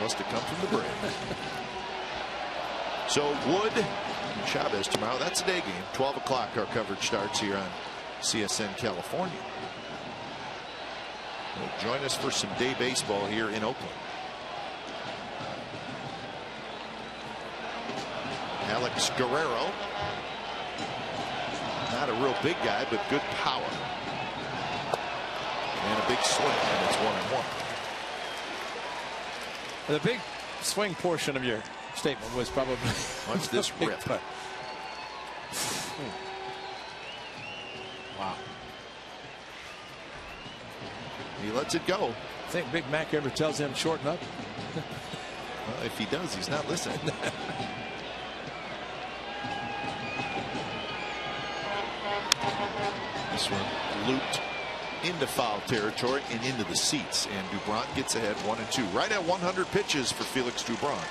Must have come from the break. so Wood and Chavez tomorrow. That's a day game. 12 o'clock our coverage starts here on CSN California. Join us for some day baseball here in Oakland. Alex Guerrero. Not a real big guy, but good power. And a big swing, and it's one and one. The big swing portion of your statement was probably. Watch this rip. Hmm. Wow. He lets it go. I think Big Mac ever tells him shorten up. well, if he does, he's not listening. this one looped into foul territory and into the seats. And Doubront gets ahead one and two. Right at 100 pitches for Felix Doubront.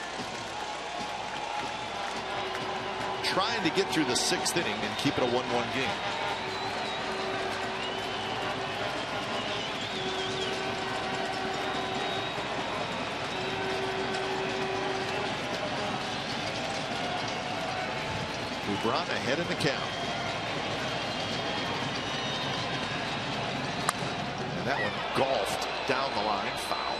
Trying to get through the sixth inning and keep it a 1 1 game. Doubront ahead in the count. That one golfed down the line, foul.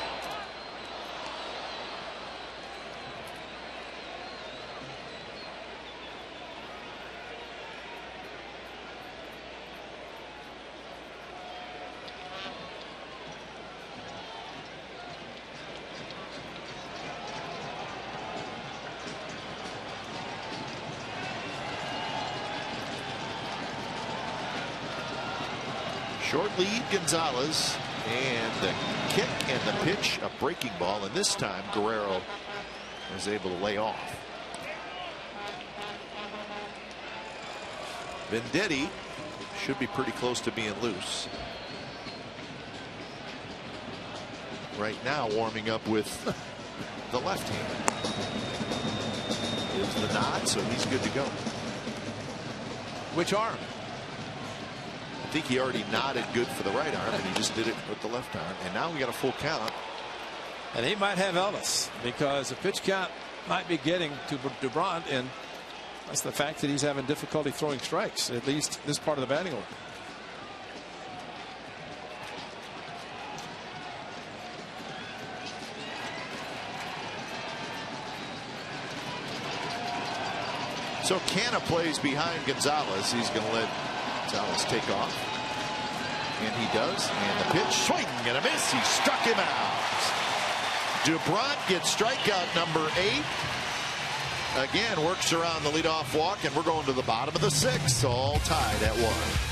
Short lead Gonzalez and the kick and the pitch a breaking ball and this time Guerrero was able to lay off. Venditte should be pretty close to being loose. Right now warming up with the left hand. Gives the nod, so he's good to go. Which arm? I think he already nodded good for the right arm, and he just did it with the left arm. And now we got a full count. And he might have Ellis because the pitch count might be getting to Doubront, and that's the fact that he's having difficulty throwing strikes, at least this part of the batting order. So Canha plays behind Gonzalez. He's going to let Gonzalez take off. And he does. And the pitch, swing and a miss. He struck him out. Doubront gets strikeout number eight. Again, works around the leadoff walk, and we're going to the bottom of the sixth, all tied at one.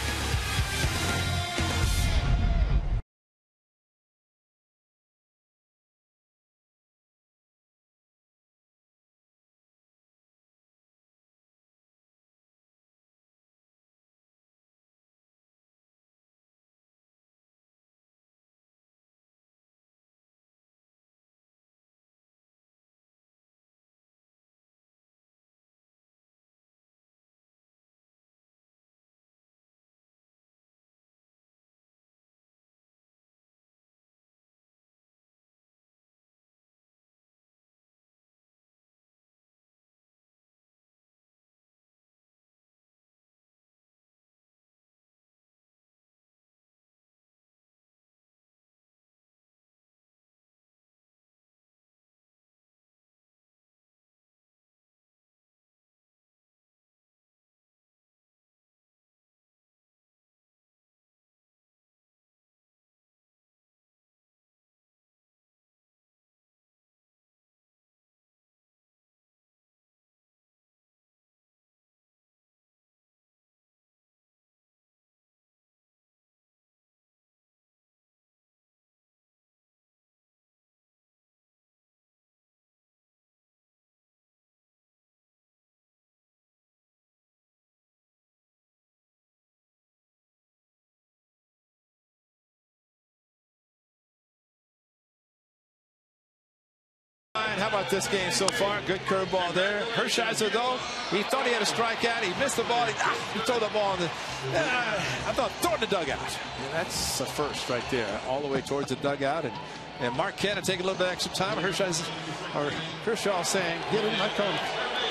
How about this game so far? Good curveball there. Hershiser, though, he thought he had a strikeout. He missed the ball. He, ah, he threw the ball in the. Uh, I thought throw in the dugout. And that's the first right there, all the way towards the dugout. And, and Mark Canha taking a little bit extra time. Hershiser, or Kershaw saying, "Get him, I come.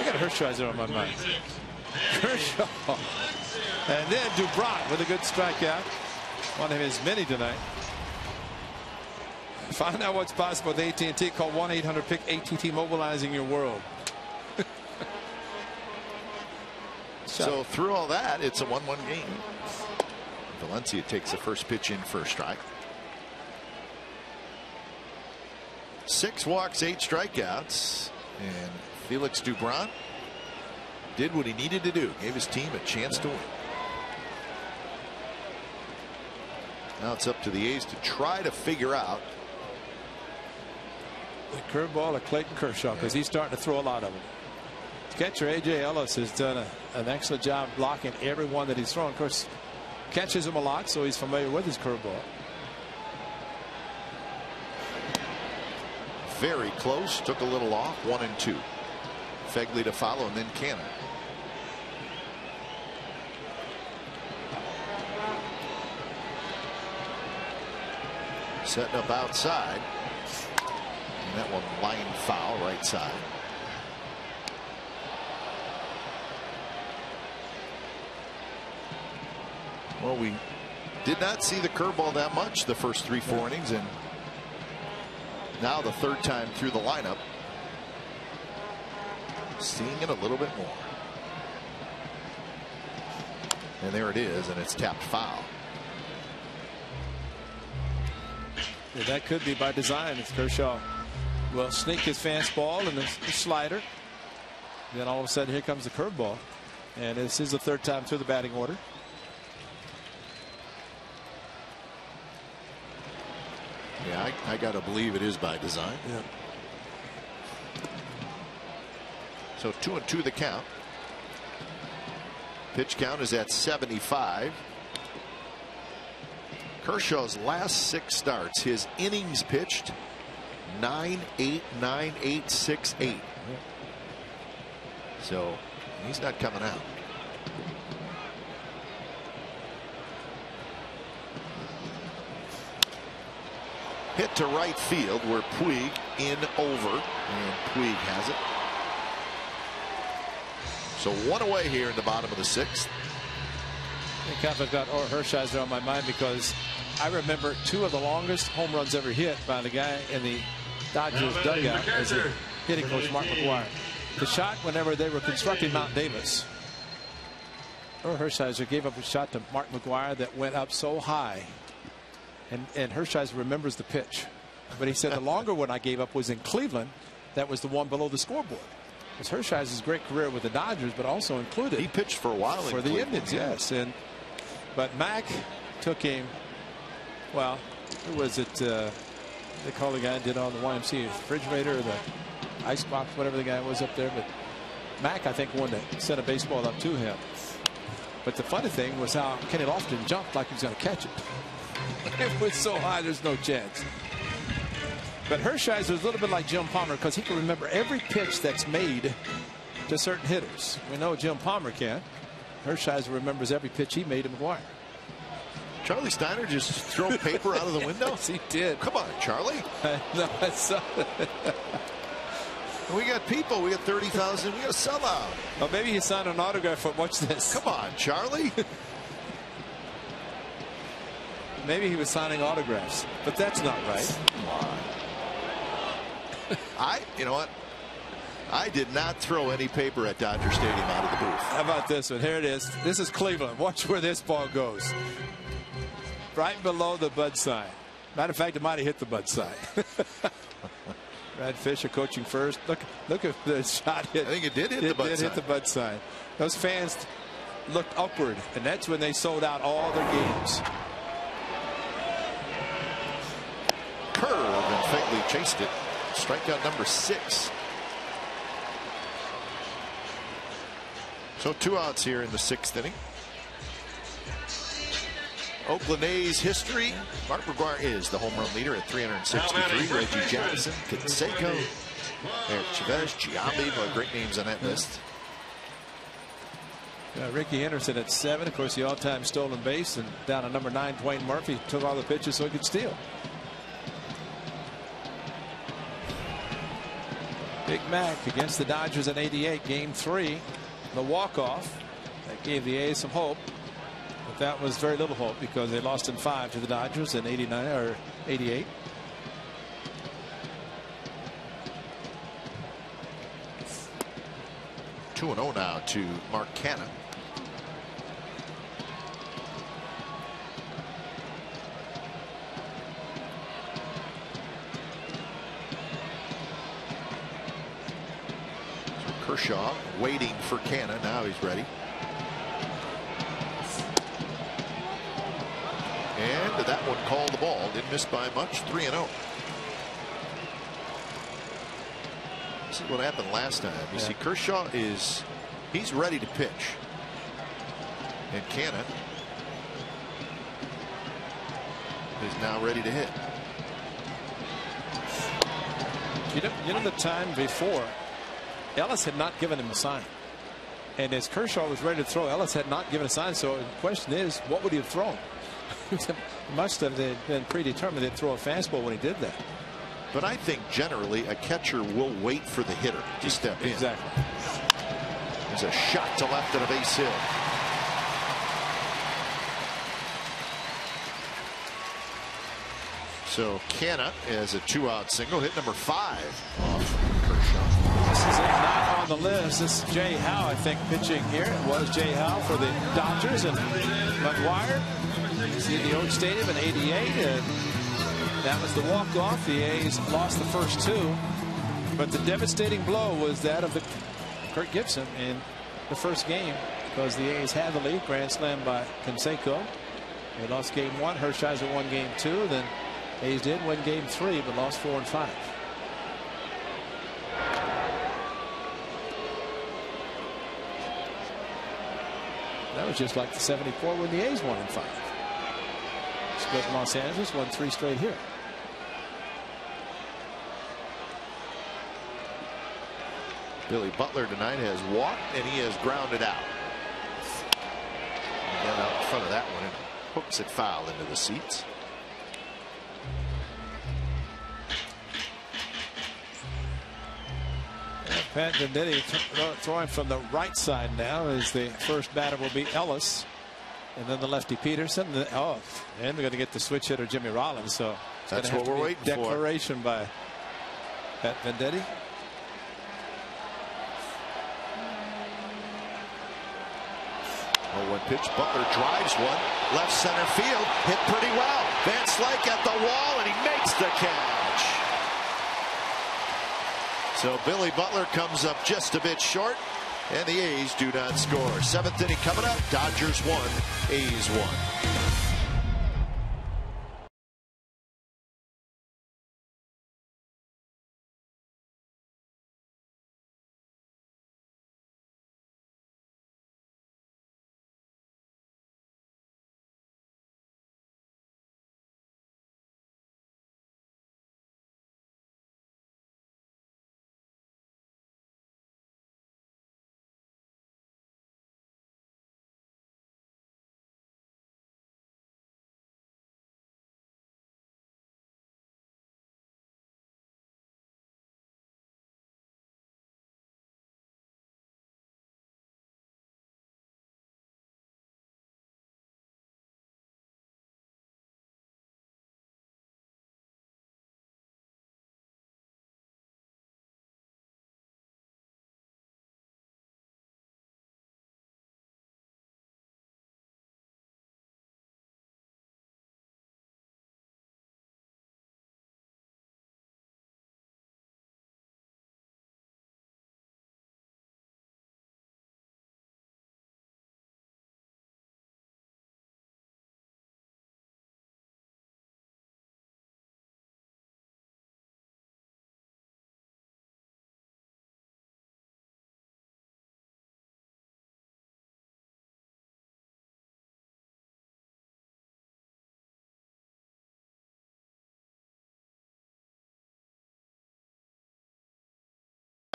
I got a Hershiser on my mind." Kershaw, and then Doubront with a good strikeout. One of his many tonight. Find out what's possible with AT&T. Call 1-800-PICK AT&T mobilizing your world. so through all that, it's a 1-1 game. Valencia takes the first pitch in first strike. Six walks, eight strikeouts. And Felix Doubront did what he needed to do. Gave his team a chance to win. Now it's up to the A's to try to figure out the curveball of Clayton Kershaw because he's starting to throw a lot of them. Catcher A.J. Ellis has done a, an excellent job blocking every one that he's thrown. Of course, catches him a lot, so he's familiar with his curveball. Very close. Took a little off. One and two. Phegley to follow, and then Canha. Setting up outside. That one line foul right side. Well, we did not see the curveball that much the first three, four innings, and now the third time through the lineup, seeing it a little bit more. And there it is, and it's tapped foul. Yeah, that could be by design. It's Kershaw will sneak his fastball and the slider. Then all of a sudden, here comes the curveball. And this is the third time through the batting order. Yeah, I, I got to believe it is by design. Yeah. So two and two the count. Pitch count is at 75. Kershaw's last six starts, his innings pitched 9 8 9 8 6 8. So he's not coming out. Hit to right field where Puig in over and Puig has it. So one away here in the bottom of the sixth. I think I've got Orel Hershiser on my mind because I remember two of the longest home runs ever hit by the guy in the Dodgers dugout as a hitting coach Mark McGwire. The shot whenever they were constructing Mount Davis. Orel Hershiser gave up a shot to Mark McGwire that went up so high. And, and Hershiser remembers the pitch. But he said the longer one I gave up was in Cleveland. That was the one below the scoreboard. It's Hershiser's great career with the Dodgers, but also included. He pitched for a while for the Cleveland, Indians, yes. And but Mac took him. Well, who was it? Uh, they call the guy did on the YMCA refrigerator, or the icebox, whatever the guy was up there. But Mac, I think, wanted to set a baseball up to him. But the funny thing was how Kenny Lofton jumped like he was going to catch it. it was so high, there's no chance. But Hershiser is a little bit like Jim Palmer because he can remember every pitch that's made to certain hitters. We know Jim Palmer can. Hershiser remembers every pitch he made to McGwire. Charlie Steiner just throw paper out of the window? yes, he did. Come on, Charlie. no, I saw We got people. We got 30,000. We got a sellout. Well, maybe he signed an autograph. For, watch this. Come on, Charlie. maybe he was signing autographs, but that's not right. Come on. I, you know what? I did not throw any paper at Dodger Stadium out of the booth. How about this one? Here it is. This is Cleveland. Watch where this ball goes. Right below the Bud sign. Matter of fact, it might have hit the Bud sign. Brad Fischer coaching first. Look, look at the shot hit. I think it did hit it the Bud did sign. hit the Bud sign. Those fans looked upward, and that's when they sold out all their games. Curve and Phegley chased it. Strikeout number six. So two outs here in the sixth inning. Oakland A's history. Mark McGwire is the home run leader at 363. Reggie Jackson, Canseco, Eric Chavez, Giambi. Well, great names on that list. Uh, Rickey Henderson at seven. Of course, the all-time stolen base. And down at number nine, Dwayne Murphy took all the pitches so he could steal. Big Mac against the Dodgers in 88, game three. The walk-off that gave the A's some hope. That was very little hope because they lost in five to the Dodgers in 89 or 88. Two and zero now to Mark Canha. Kershaw waiting for Canha. Now he's ready. And that one called the ball. Didn't miss by much. 3 and 0. This is what happened last time. You Yeah. see, Kershaw is he's ready to pitch. And Canha is now ready to hit. You know, you know the time before, Ellis had not given him a sign. And as Kershaw was ready to throw, Ellis had not given a sign. So the question is, what would he have thrown? Must have been predetermined to throw a fastball when he did that. But I think generally a catcher will wait for the hitter to step in. Exactly. There's a shot to left at a base hit. So Canha as a two out single hit number five off Kershaw. This is not on the list. This is Jay Howell, I think, pitching here. It was Jay Howell for the Dodgers and See the old stadium in 88. And that was the walk-off. The A's lost the first two. But the devastating blow was that of the Kirk Gibson in the first game because the A's had the lead. Grand slam by Canseco. They lost game one. Hershiser won game two. Then A's did win game three, but lost four and five. That was just like the 74 when the A's won in five. In Los Angeles, won three straight here. Billy Butler tonight has walked and he has grounded out. Again out in front of that one and hooks it foul into the seats. Pat Venditte throwing from the right side now as the first batter will be Ellis. And then the lefty Pederson. Oh, and we're going to get the switch hitter Jimmy Rollins. So that's what we're waiting declaration for. by Pat Venditte. Oh, one pitch. Butler drives one. Left center field. Hit pretty well. Van Slyke at the wall, and he makes the catch. So Billy Butler comes up just a bit short, and the A's do not score. Seventh inning coming up. Dodgers one, A's one.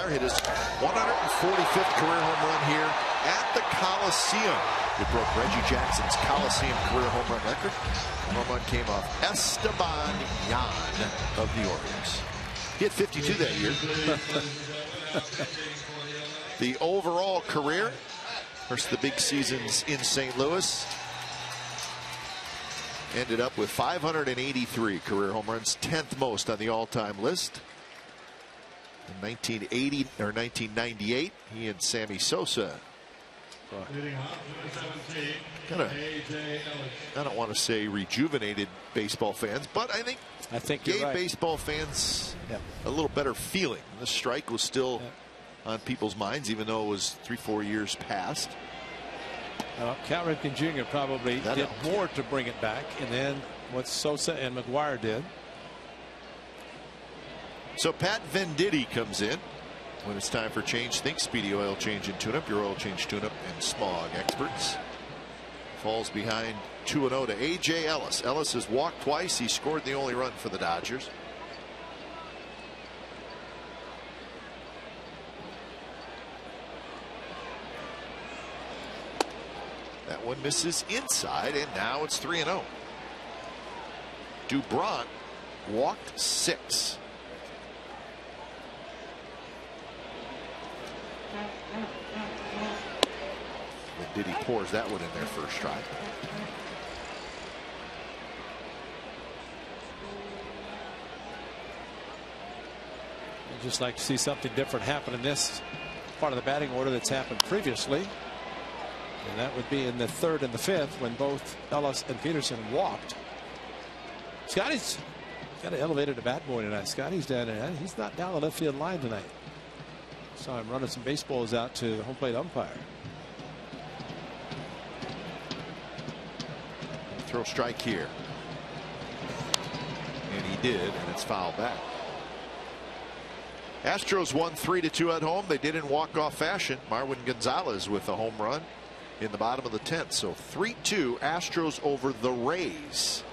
Hit his 145th career home run here at the Coliseum. It broke Reggie Jackson's Coliseum career home run record. The home run came off Esteban Yan of the Orioles. He had 52 that year. the overall career, first the big seasons in St. Louis, ended up with 583 career home runs, 10th most on the all-time list. In 1980 or 1998, he and Sammy Sosa. Kind of, I don't want to say rejuvenated baseball fans, but I think I think gave right. baseball fans a little better feeling. The strike was still on people's minds, even though it was three, four years past. Uh, Cal Ripken Jr. probably That did helped. more to bring it back, and then what Sosa and McGwire did. So Pat Venditte comes in when it's time for change. Think Speedy Oil Change and Tune Up, your oil change tune up and smog experts. Falls behind 2 0 to A.J. Ellis. Ellis has walked twice. He scored the only run for the Dodgers. That one misses inside, and now it's 3 0. Doubront walked six. Diddy pours that one in there first try. I'd just like to see something different happen in this part of the batting order that's happened previously. And that would be in the third and the fifth when both Ellis and Pederson walked. Scotty's got an elevated to bat boy tonight. Scotty's down there. He's not down the left field line tonight. Saw him running some baseballs out to the home plate umpire. Throw strike here. And he did, and it's foul back. Astros won 3 to 2 at home. They did in walk-off fashion. Marwin Gonzalez with a home run in the bottom of the 10th. So 3 2 Astros over the Rays.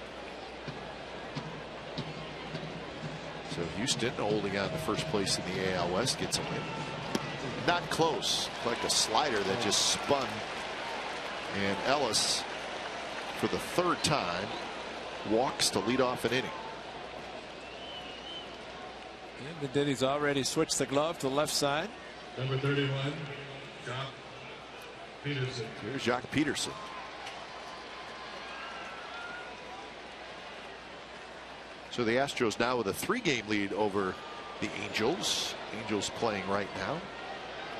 So Houston holding on to first place in the AL West gets a win. Not close, like a slider that just spun. And Ellis, for the third time, walks to lead off an inning. Venditte's already switched the glove to the left side. Number 31, Joc Pederson. Here's Joc Pederson. So the Astros now with a three game lead over the Angels. Angels playing right now.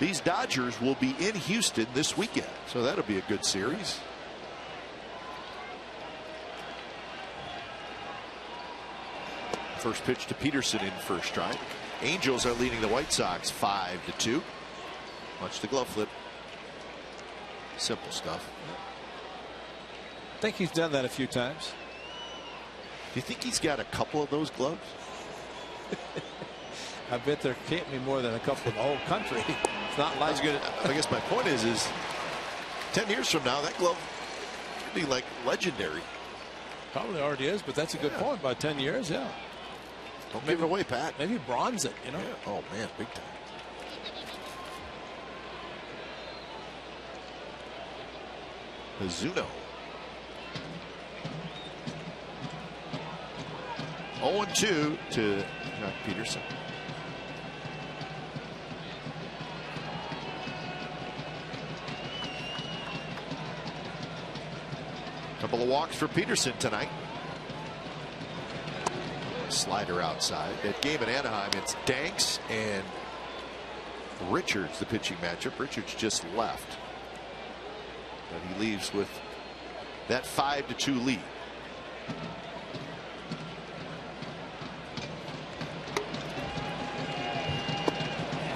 These Dodgers will be in Houston this weekend. So that'll be a good series. First pitch to Pederson in first strike. Angels are leading the White Sox 5 to 2. Watch the glove flip. Simple stuff. I think he's done that a few times. Do you think he's got a couple of those gloves? I bet there can't be more than a couple in the whole country. It's not like good. I guess my point is, is 10 years from now, that glove could be like legendary. probably already is, but that's a good Yeah. point. About 10 years, yeah. Don't give it away, Pat. Maybe bronze it, you know. Oh, man, big time. Mizuno. 0-2 to Joc Pederson. Couple of walks for Pederson tonight. Slider outside. That game in Anaheim, it's Danks and Richards, the pitching matchup. Richards just left. But he leaves with that 5 to 2 lead.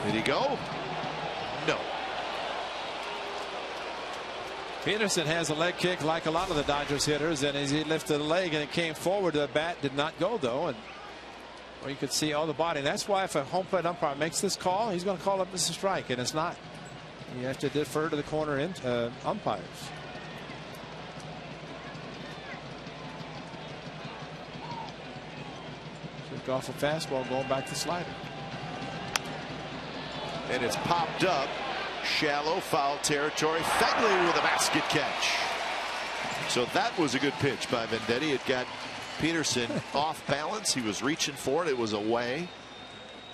Did he go? No. Pederson has a leg kick like a lot of the Dodgers hitters, and as he lifted the leg and it came forward, the bat did not go though, and well, you could see all the body. And that's why if a home plate umpire makes this call, he's going to call it a strike, and it's not. You have to defer to the corner in, uh, umpires. Took off a fastball, going back to slider. And it's popped up. Shallow foul territory. Phegley with a basket catch. So that was a good pitch by Venditte. It got Pederson off balance. He was reaching for it. It was away.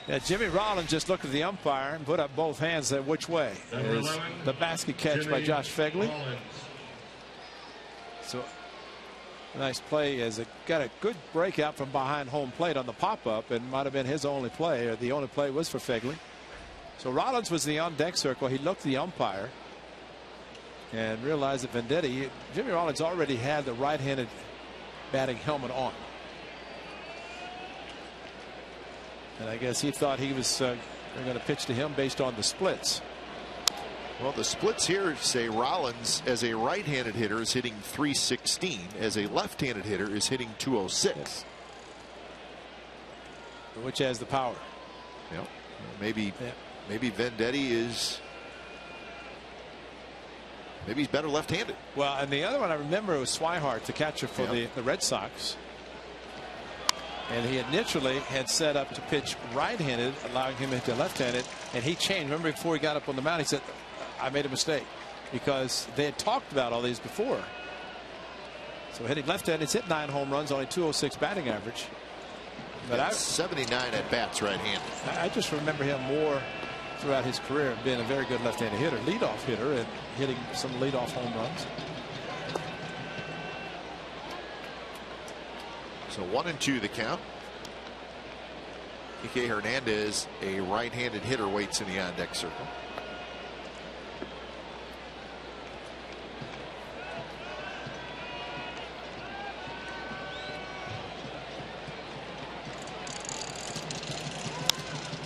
Yeah, Jimmy Rollins just looked at the umpire and put up both hands. Said, "Which way?" Is the basket catch by Josh Phegley. Rollins. So nice play as it got a good breakout from behind home plate on the pop up and might have been his only play or the only play was for Phegley. So Rollins was in the on deck circle. He looked at the umpire and realized that Venditte, Jimmy Rollins already had the right handed batting helmet on. And I guess he thought he was uh, going to pitch to him based on the splits. Well, the splits here say Rollins, as a right handed hitter, is hitting 316. As a left handed hitter, is hitting 206. Which has the power. Yep. Maybe, Yeah. Maybe Venditte is. Maybe he's better left handed. Well, and the other one I remember was Swihart, the catcher for the, the Red Sox. And he initially had set up to pitch right-handed, allowing him to hit left-handed, and he changed. Remember before he got up on the mound, he said, "I made a mistake," because they had talked about all these before. So hitting left-handed, he's hit nine home runs, only 206 batting average. But I, 79 at bats right handed. I just remember him more throughout his career being a very good left-handed hitter, leadoff hitter, and hitting some leadoff home runs. So one and two the count. Ike Hernandez, a right-handed hitter, waits in the on-deck circle.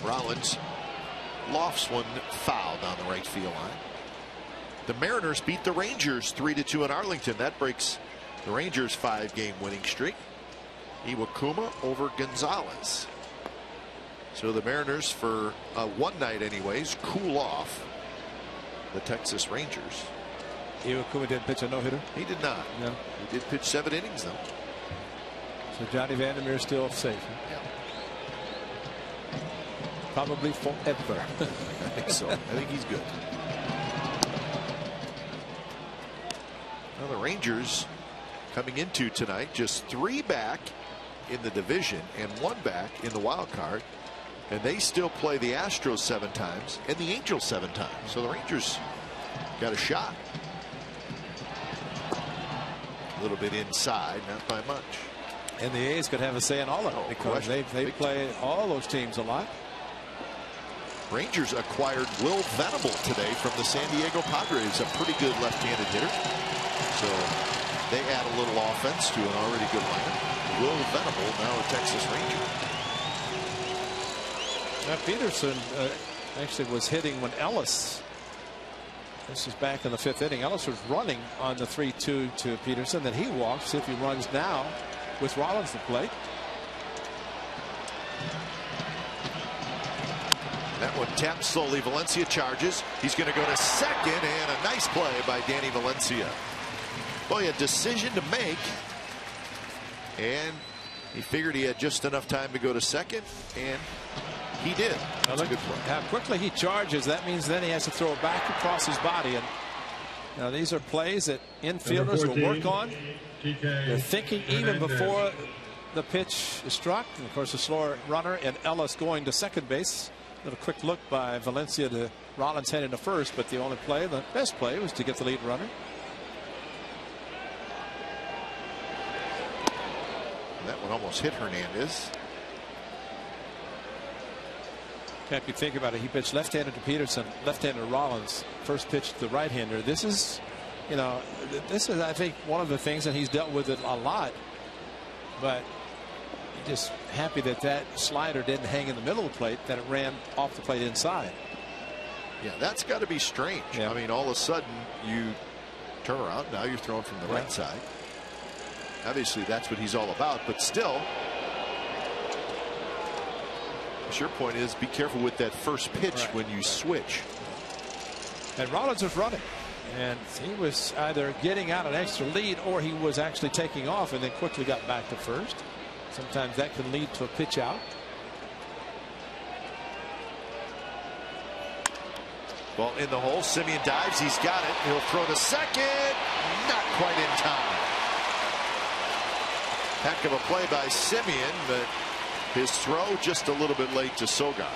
Rollins lofts one foul down the right field line. The Mariners beat the Rangers 3 to 2 in Arlington. That breaks the Rangers five game winning streak. Iwakuma over Gonzalez. So the Mariners for uh, one night anyways cool off the Texas Rangers. Iwakuma didn't pitch a no hitter. He did not. No. He did pitch seven innings though. So Johnny Vander Meer still safe. Yeah. Probably forever. I think so. I think he's good. Now the Rangers coming into tonight just three back in the division and one back in the wild card. And they still play the Astros seven times and the Angels seven times. So the Rangers got a shot. A little bit inside, not by much. And the A's could have a say in all of it Oh, because question. they they play all those teams a lot. Rangers acquired Will Venable today from the San Diego Padres, a pretty good left-handed hitter. So they add a little offense to an already good lineup. Will Venable, now a Texas Ranger. Now Pederson uh, actually was hitting when Ellis. This is back in the fifth inning. Ellis was running on the 3-2 to Pederson. Then he walks. If he runs now with Rollins the plate. That one taps slowly. Valencia charges. He's going to go to second, and a nice play by Danny Valencia. Boy, a decision to make. And he figured he had just enough time to go to second, and he did. Now That's a good play. how quickly he charges. That means then he has to throw it back across his body. And now these are plays that infielders will work on. They're thinking even before the pitch is struck. And of course, a slower runner and Ellis going to second base. A little quick look by Valencia to Rollins heading to first, but the only play, the best play, was to get the lead runner. That one almost hit Hernandez. If you think about it, he pitched left-handed to Pederson, left-handed to Rollins, first pitch to the right-hander. This is, you know, this is, I think, one of the things, that he's dealt with it a lot. But just happy that that slider didn't hang in the middle of the plate, that it ran off the plate inside. Yeah, that's got to be strange. Yeah. I mean, all of a sudden you turn around. Now you're throwing from the Yeah. right side. Obviously, that's what he's all about. But still, your point is be careful with that first pitch Right. when you switch. And Rollins was running. And he was either getting out an extra lead or he was actually taking off and then quickly got back to first. Sometimes that can lead to a pitch out. Ball in the hole. Semien dives. He's got it. He'll throw to second. Not quite in time. Heck of a play by Semien, but his throw just a little bit late to Sogard.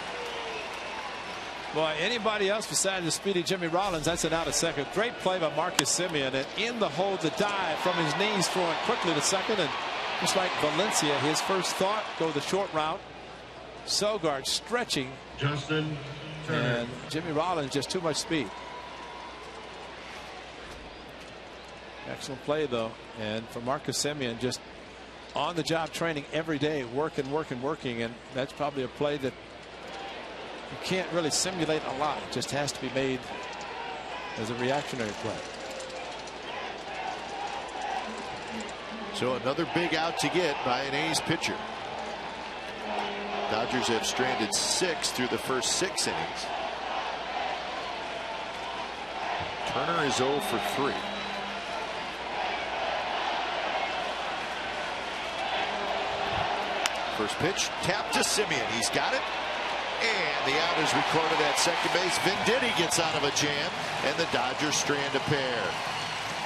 Boy, anybody else besides the speedy Jimmy Rollins, that's an out of second. Great play by Marcus Semien. And in the hole, the dive from his knees, throwing quickly to second. And just like Valencia, his first thought, go the short route. Sogard stretching, Justin Turner. and Jimmy Rollins just too much speed. Excellent play, though. And for Marcus Semien, just on the job training every day, working, working, working. And that's probably a play that you can't really simulate a lot. It just has to be made as a reactionary play. So another big out to get by an A's pitcher. Dodgers have stranded six through the first six innings. Turner is 0 for 3. First pitch, tap to Semien. He's got it. And the out is recorded at second base. Venditte gets out of a jam, and the Dodgers strand a pair.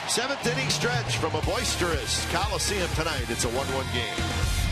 Seventh inning stretch from a boisterous Coliseum tonight. It's a 1 1 game.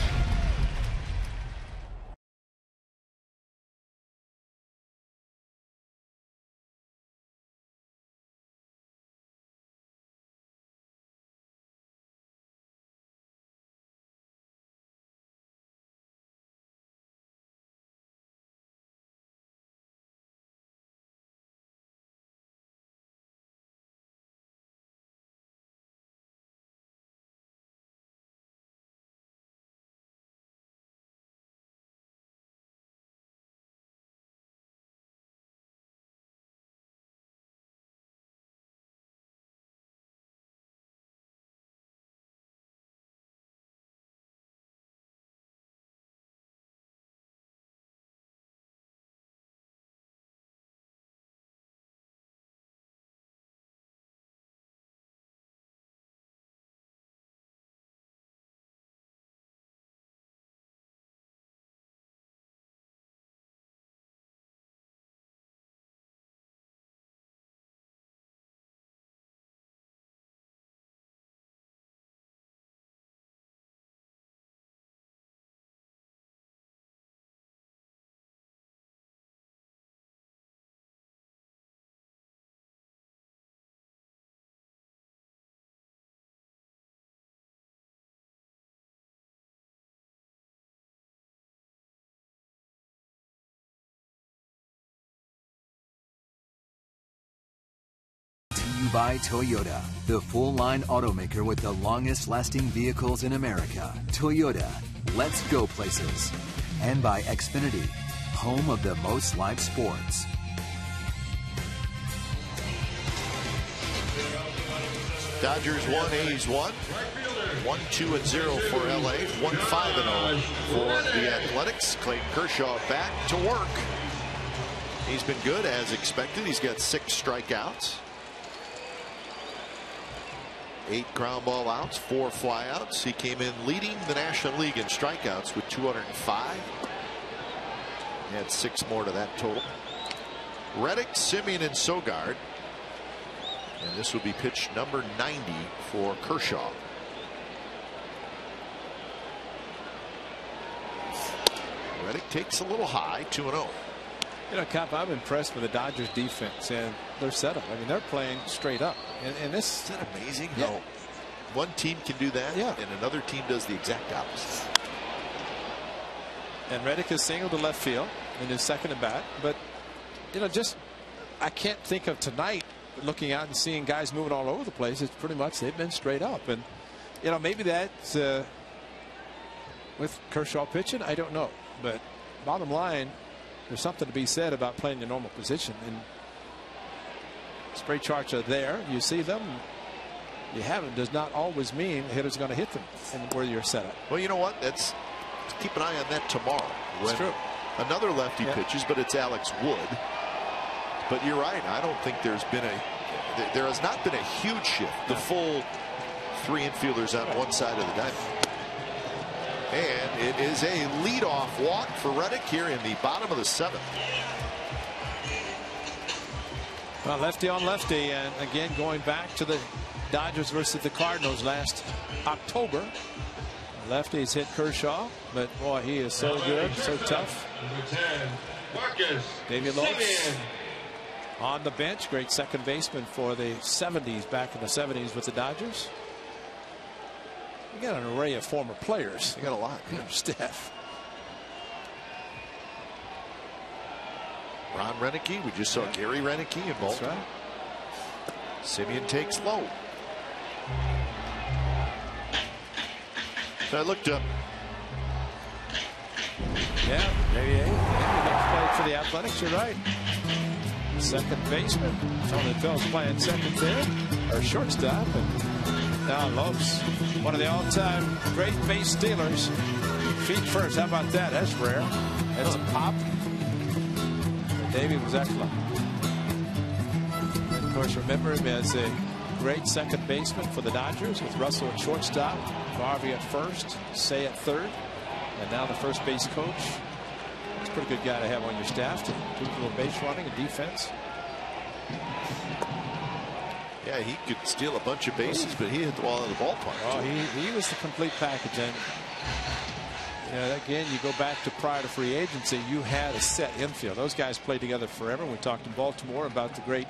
By Toyota, the full line automaker with the longest lasting vehicles in America. Toyota, let's go places. And by Xfinity, home of the most live sports. Dodgers one, A's one. One, two, and zero for LA. One, five, and zero for the Athletics. Clayton Kershaw back to work. He's been good as expected. He's got six strikeouts. Eight ground ball outs, four flyouts. He came in leading the National League in strikeouts with 205. He had six more to that total. Reddick, Semien, and Sogard. And this will be pitch number 90 for Kershaw. Reddick takes a little high, 2 0. You know, Cap, I'm impressed with the Dodgers defense and their setup. I mean, they're playing straight up. And, and this Isn't that amazing? Yeah. No. One team can do that, Yeah. and another team does the exact opposite. And Reddick has singled to left field in his second at bat. But, you know, just I can't think of tonight looking out and seeing guys moving all over the place. It's pretty much they've been straight up. And, you know, maybe that's uh, with Kershaw pitching. I don't know. But bottom line, there's something to be said about playing your normal position. And spray charts are there. You see them. You haven't does not always mean the hitter's going to hit them and where you're set up. Well, you know what? That's keep an eye on that tomorrow. When true. Another lefty Yeah. pitches, but it's Alex Wood. But you're right. I don't think there's been a there has not been a huge shift. The full three infielders on one side of the diamond. And it is a leadoff walk for Reddick here in the bottom of the seventh. Well, lefty on lefty, and again going back to the Dodgers versus the Cardinals last October. Lefties hit Kershaw, but boy, he is so good, so tough. Marcus David Lopes on the bench, great second baseman for the 70s, back in the 70s with the Dodgers. You got an array of former players. You got a lot. in your staff. Ron Roenicke. We just saw Gary Roenicke in That's Baltimore. right. Semien takes low. So I looked up. Yeah, maybe eight. Yeah, next play for the Athletics. You're right. Second baseman. Tony Phil's playing second there, or shortstop. And now Lopes, one of the all-time great base stealers. Feet first. How about that? That's rare. That's a pop. Davey was excellent. And of course, remember him as a great second baseman for the Dodgers with Russell at shortstop, Garvey at first, Cey at third, and now the first base coach. It's a pretty good guy to have on your staff to do a little base running and defense. Yeah, he could steal a bunch of bases, but he hit the ball out of the ballpark. Oh, he, he was the complete package. And know, again, you go back to prior to free agency, you had a set infield. Those guys played together forever. We talked in Baltimore about the great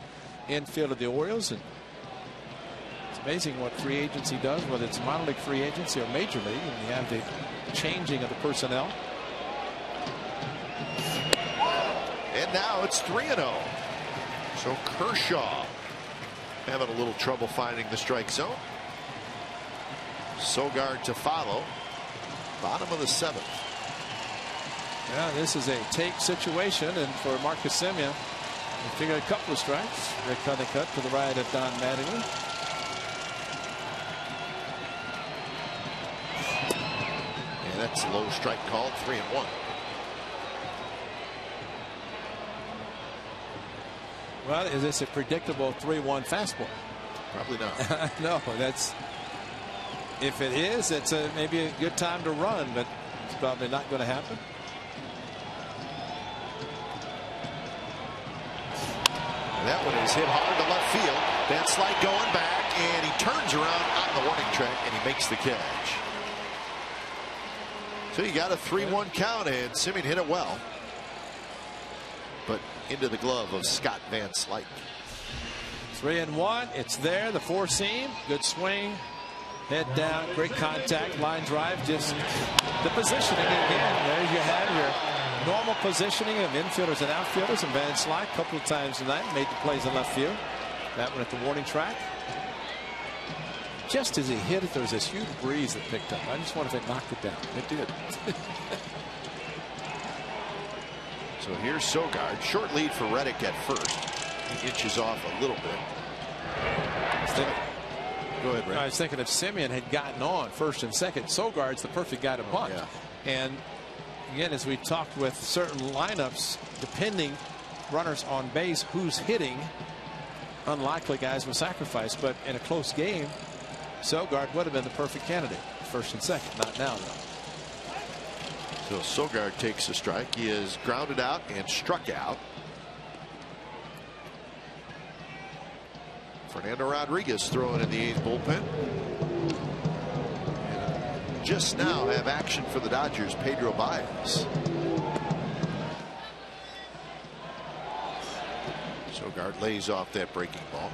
infield of the Orioles. And it's amazing what free agency does, whether it's minor league free agency or major league. And you have the changing of the personnel. And now it's 3 0. So Kershaw having a little trouble finding the strike zone. Sogard to follow. Bottom of the seventh. Yeah, this is a take situation, and for Marcus Semien, he figured a couple of strikes. Rick Honeycutt to the right of Don Mattingly. And that's a low strike called, 3 and 1. Well, is this a predictable 3-1 fastball? Probably not. no, that's if it is, it's a, maybe a good time to run, but it's probably not going to happen. And that one is hit hard to left field. Van Slyke going back, and he turns around on the warning track, and he makes the catch. So you got a 3-1 count, and Semien hit it well. But into the glove of Scott Van Slyke. Three and one. It's there. The four seam. Good swing. Head down. Great contact. Line drive. Just the positioning again. There you have your normal positioning of infielders and outfielders. And Van Slyke a couple of times tonight made the plays in left field. That one at the warning track. Just as he hit it, there was this huge breeze that picked up. I just wonder if it knocked it down. It did. So here's Sogard. Short lead for Reddick at first. He inches off a little bit. Go ahead, Ray. I was thinking if Semien had gotten on first and second, Sogard's the perfect guy to bunt. yeah. And again, as we talked with certain lineups, depending runners on base, who's hitting, unlikely guys will sacrifice. But in a close game, Sogard would have been the perfect candidate, first and second. Not now, though. So Sogard takes a strike. He is grounded out and struck out. Fernando Rodriguez throwing in the eighth bullpen. And just now have action for the Dodgers, Pedro Baez. Sogard lays off that breaking ball.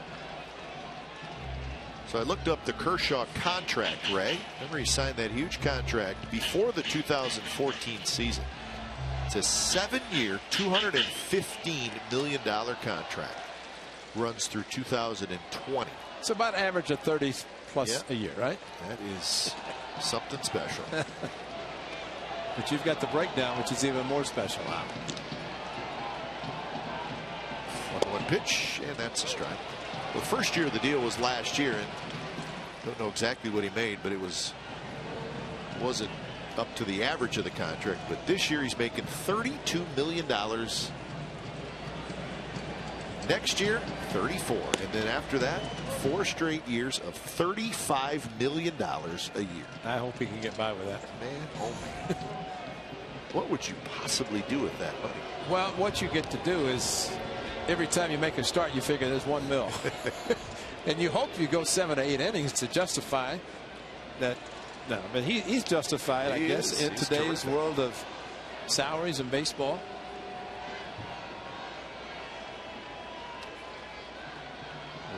So I looked up the Kershaw contract, Ray. Remember he signed that huge contract before the 2014 season. It's a seven-year, $215 million contract. Runs through 2020. It's about average of 30 plus Yeah. a year, right? That is something special. But you've got the breakdown, which is even more special. One one pitch, and that's a strike. The first year of the deal was last year, and don't know exactly what he made, but it was wasn't up to the average of the contract. But this year he's making $32 million. Next year, 34, and then after that, four straight years of $35 million a year. I hope he can get by with that. Man, oh man. what would you possibly do with that money? Well, what you get to do is every time you make a start, you figure there's one mil. and you hope you go seven or eight innings to justify that. No, but he, he's justified, I guess, is. in He's today's terrific. world of salaries in baseball.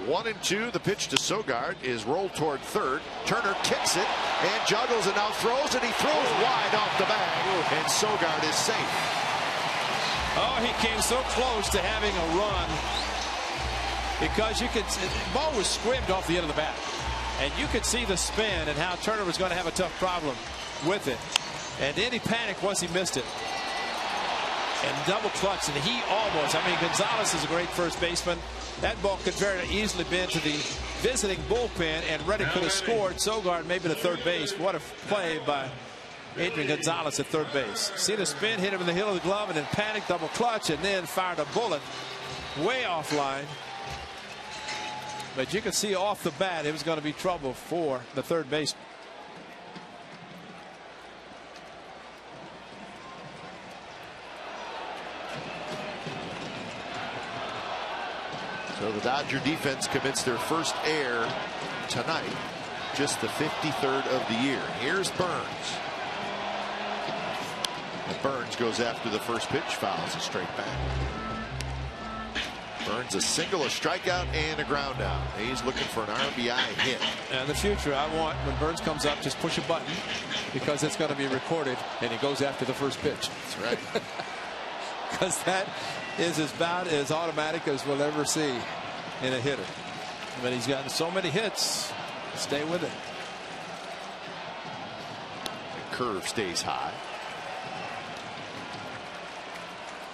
One and two. The pitch to Sogard is rolled toward third. Turner kicks it and juggles and now throws and he throws wide off the bag. And Sogard is safe. Oh, he came so close to having a run because you could the ball was squibbed off the end of the bat and you could see the spin and how Turner was going to have a tough problem with it and then he panicked once he missed it and double clutch and he almost I mean Gonzalez is a great first baseman that ball could very easily been to the visiting bullpen and Reddick could have scored Sogard maybe to third base what a play by Adrian Gonzalez at third base. See the spin, hit him in the heel of the glove, and then panic double clutch, and then fired a bullet way offline. But you could see off the bat it was going to be trouble for the third base. So the Dodger defense commits their first error tonight. Just the 53rd of the year. Here's Burns. And Burns goes after the first pitch, fouls it straight back. Burns a single, a strikeout, and a ground out. He's looking for an RBI hit. And in the future, I want when Burns comes up, just push a button because it's going to be recorded, and he goes after the first pitch. That's right. because that is as about as automatic as we'll ever see in a hitter. But he's gotten so many hits. Stay with it. The curve stays high.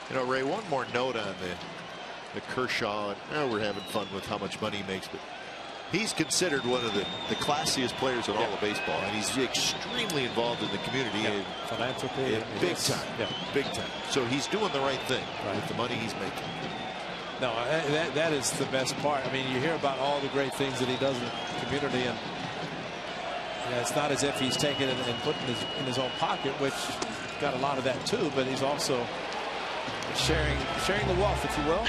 You know, Ray, one more note on the the Kershaw. And, eh, we're having fun with how much money he makes, but he's considered one of the, the classiest players in all of baseball, and he's extremely involved in the community. and- Philanthropy. and big is- time, Yeah. big time. So he's doing the right thing Right. with the money he's making. No, that that is the best part. I mean, you hear about all the great things that he does in the community, and yeah, it's not as if he's taking it and putting it in his own pocket, which got a lot of that too. But he's also sharing sharing the wealth, if you will.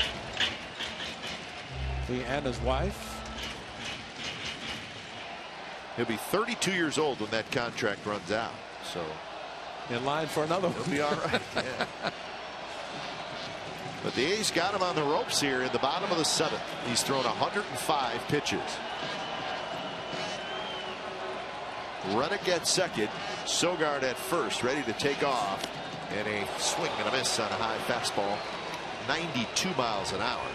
He and his wife. He'll be 32 years old when that contract runs out. So in line for another he'll one. be all right. Yeah. But the A's got him on the ropes here in the bottom of the seventh. He's thrown 105 pitches. Reddick at second, Sogard at first, ready to take off. And a swing and a miss on a high fastball, 92 miles an hour.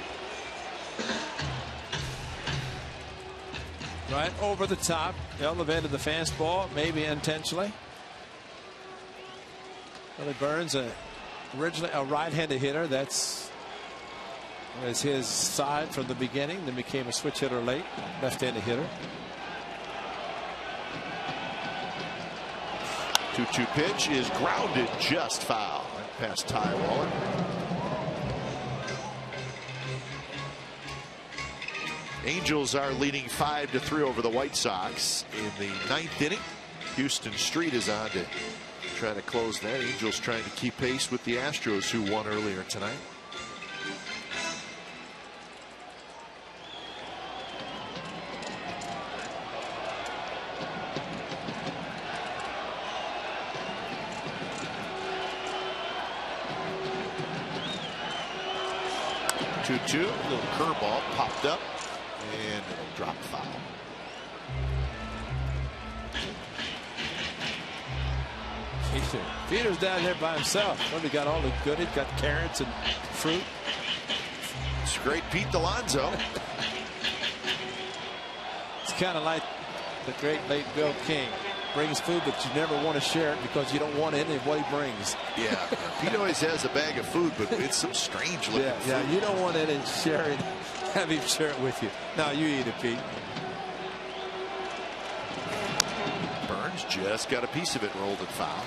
Right over the top, elevated the fastball, maybe intentionally. Billy Burns, a, originally a right-handed hitter. That's was his side from the beginning. Then became a switch hitter late, left-handed hitter. 2-2 pitch is grounded just foul. Past Ty Waller. Angels are leading 5 to 3 over the White Sox in the ninth inning. Huston Street is on to try to close that. Angels trying to keep pace with the Astros who won earlier tonight. Two-two, little curveball popped up, and it'll drop Peter's down there by himself. Well, he got all the goodies, got carrots and fruit. It's great Pete Alonso. it's kind of like the great late Bill King. Brings food, but you never want to share it because you don't want any of what he brings. Yeah, Pete always has a bag of food, but it's some strange looking yeah, food. Yeah, you don't want any sharing. Have him share it with you. No, you eat it, Pete. Burns just got a piece of it rolled and foul.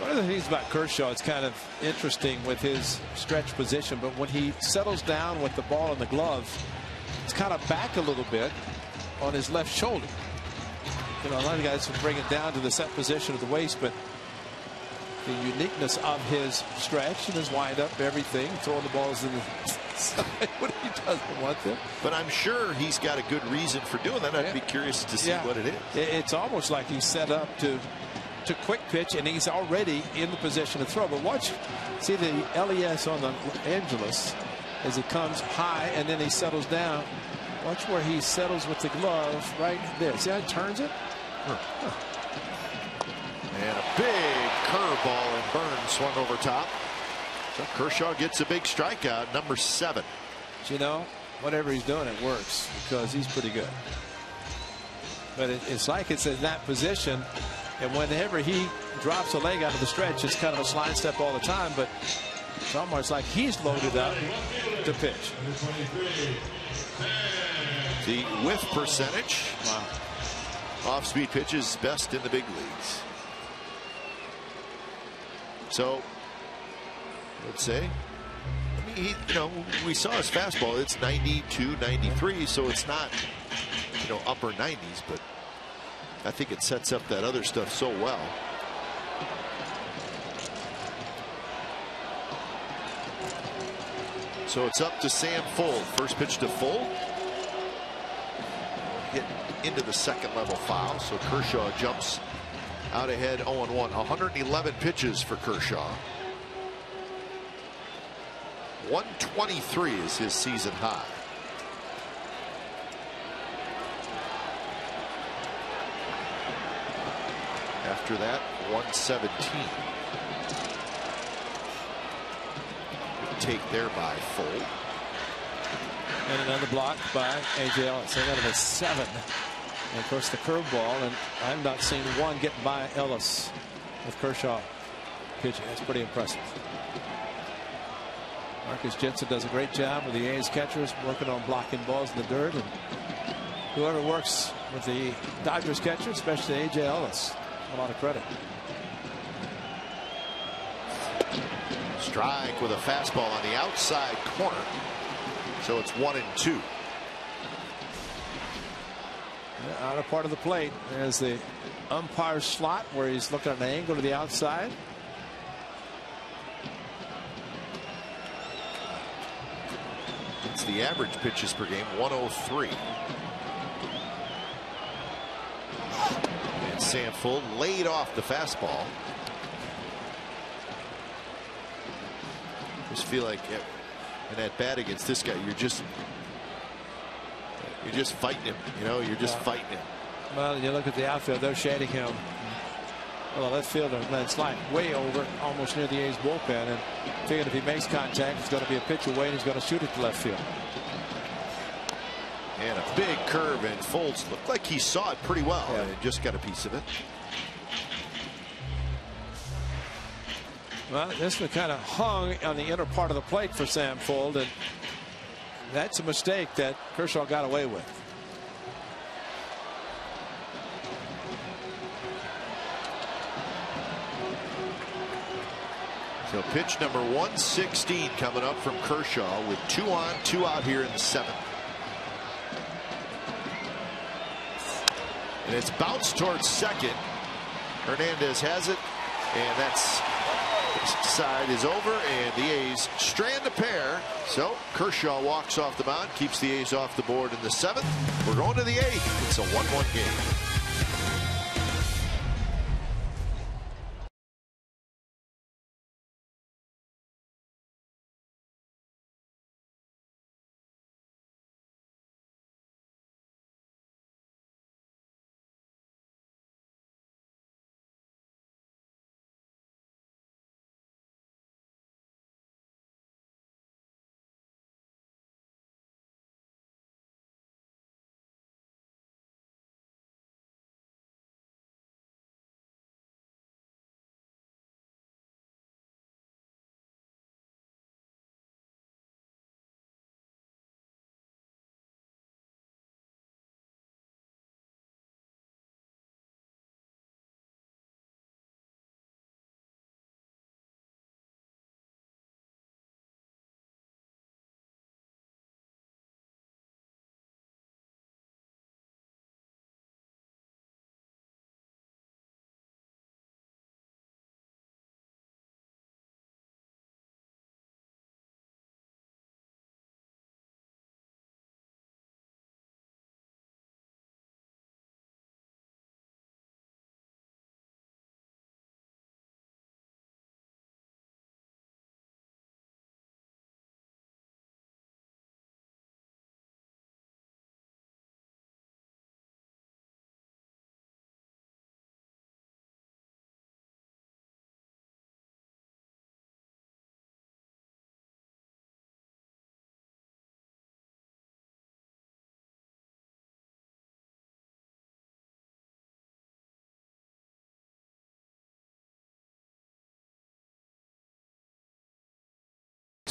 One of the things about Kershaw is kind of interesting with his stretch position, but when he settles down with the ball in the glove, it's kind of back a little bit on his left shoulder. You know, a lot of guys will bring it down to the set position of the waist, but the uniqueness of his stretch and his windup, everything, throwing the balls in the side when he doesn't want them. But I'm sure he's got a good reason for doing that. I'd Yeah. be curious to see Yeah. what it is. It's almost like he's set up to to quick pitch and he's already in the position to throw. But watch, see the LES on the Angeles as it comes high and then he settles down. Watch where he settles with the glove right there. See how it turns it? And a big curveball and Burns swung over top. So Kershaw gets a big strikeout, number seven. But you know, whatever he's doing, it works because he's pretty good. But it, it's like it's in that position, and whenever he drops a leg out of the stretch, it's kind of a slide step all the time. But it's almost like he's loaded up to pitch. The whiff percentage Wow. off speed pitches best in the big leagues. So let's say he, you know we saw his fastball it's 92 93 so it's not you know upper 90s but I think it sets up that other stuff so well. So it's up to Sam Fuld. First pitch to Fuld. Hit into the second level foul. So Kershaw jumps out ahead 0 1. 111 pitches for Kershaw. 123 is his season high. After that, 117. Take there by Fuld. And another block by A.J. Ellis. They got him at seven. And of course, the curveball, and I've not seen one get by Ellis with Kershaw pitching. That's pretty impressive. Marcus Jensen does a great job with the A's catchers, working on blocking balls in the dirt. And whoever works with the Dodgers catcher, especially A.J. Ellis, a lot of credit. Strike with a fastball on the outside corner. So it's one and two. Out of part of the plate. There's the umpire slot where he's looking at an angle to the outside. It's the average pitches per game, 103. And Sam Fuld laid off the fastball. Just feel like in that bat against this guy, you're just you're just fighting him. You know, you're just fighting him. Well, you look at the outfield, they're shading him. Well, left fielder, Van Slyke, way over, almost near the A's bullpen. And figuring if he makes contact, it's going to be a pitch away and he's going to shoot it to left field. And a big curve and Folds looked like he saw it pretty well Yeah. and just got a piece of it. Well, this one kind of hung on the inner part of the plate for Sam Fuld, and that's a mistake that Kershaw got away with. So pitch number 116 coming up from Kershaw with two on, two out here in the seventh. And it's bounced towards second. Hernandez has it, and that's side is over, and the A's strand a pair. So Kershaw walks off the mound, keeps the A's off the board in the seventh. We're going to the eighth. It's a 1-1 game.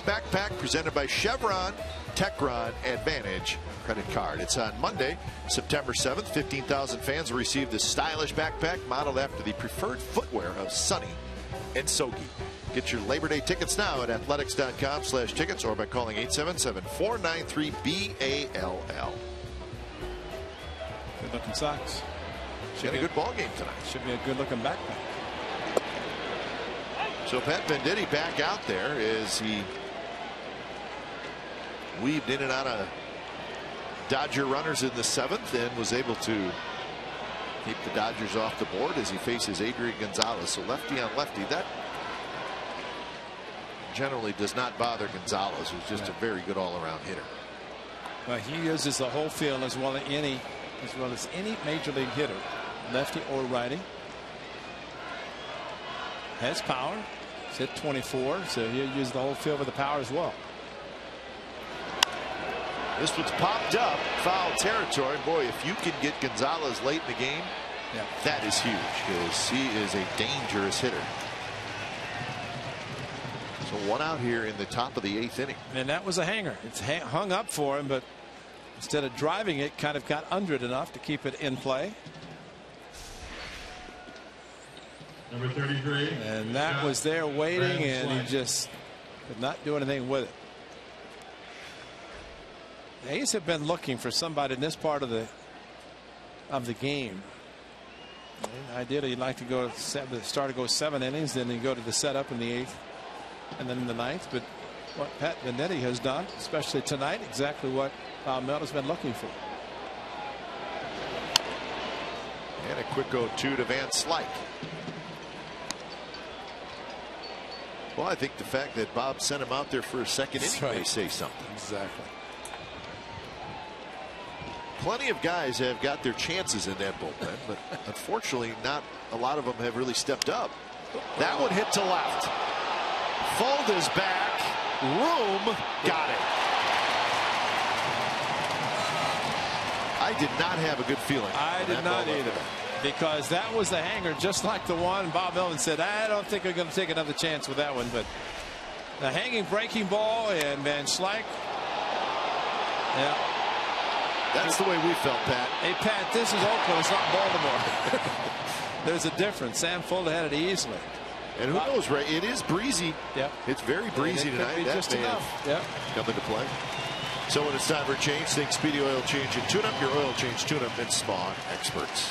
Backpack presented by Chevron Techron Advantage credit card. It's on Monday, September 7th. 15,000 fans will receive this stylish backpack modeled after the preferred footwear of Sonny and Sogi. Get your Labor Day tickets now at athletics.com slash tickets or by calling 877-493-BALL. Good looking Sox. Should a good ball game tonight. Should be a good looking backpack. So Pat Venditte back out there as he weaved in and out of Dodger runners in the seventh and was able to keep the Dodgers off the board as he faces Adrian Gonzalez. So lefty on lefty. That generally does not bother Gonzalez, who's just a very good all-around hitter. Well, he uses the whole field as well as any as well as any major league hitter, lefty or righty. Has power. He's hit 24, so he'll use the whole field with the power as well. This one's popped up, foul territory. Boy, if you can get Gonzalez late in the game, Yeah. that is huge because he is a dangerous hitter. So one out here in the top of the eighth inning. And that was a hanger. It's ha hung up for him, but instead of driving it, kind of got under it enough to keep it in play. Number 33. And that was there waiting, and he just could not do anything with it. The A's have been looking for somebody in this part of the of the game. And ideally, you'd like to go seven, start to go seven innings, then you go to the setup in the eighth, and then in the ninth. But what Pat Venditte has done, especially tonight, exactly what Bob Mel has been looking for. And a quick 0-2 to Van Slyke. Well, I think the fact that Bob sent him out there for a second That's inning may say something. Exactly. Plenty of guys have got their chances in that bullpen, but unfortunately, not a lot of them have really stepped up. That one hit to left. Fuld is back. Room got it. I did not have a good feeling. I did not either. Because that was the hanger, just like the one Bob Melvin said. I don't think we're going to take another chance with that one. But the hanging breaking ball and Van Slyke. Yeah. That's the way we felt, Pat. Hey, Pat, this is Oakland. It's not Baltimore. There's a difference. Sam Fuller had it easily. And who knows, Ray? It is breezy. Yep. It's very breezy it tonight. That just may enough. Yep. come into play. So when it's time for change, think Speedy Oil Change and Tune Up. Your oil change, tune up, and Spawn experts.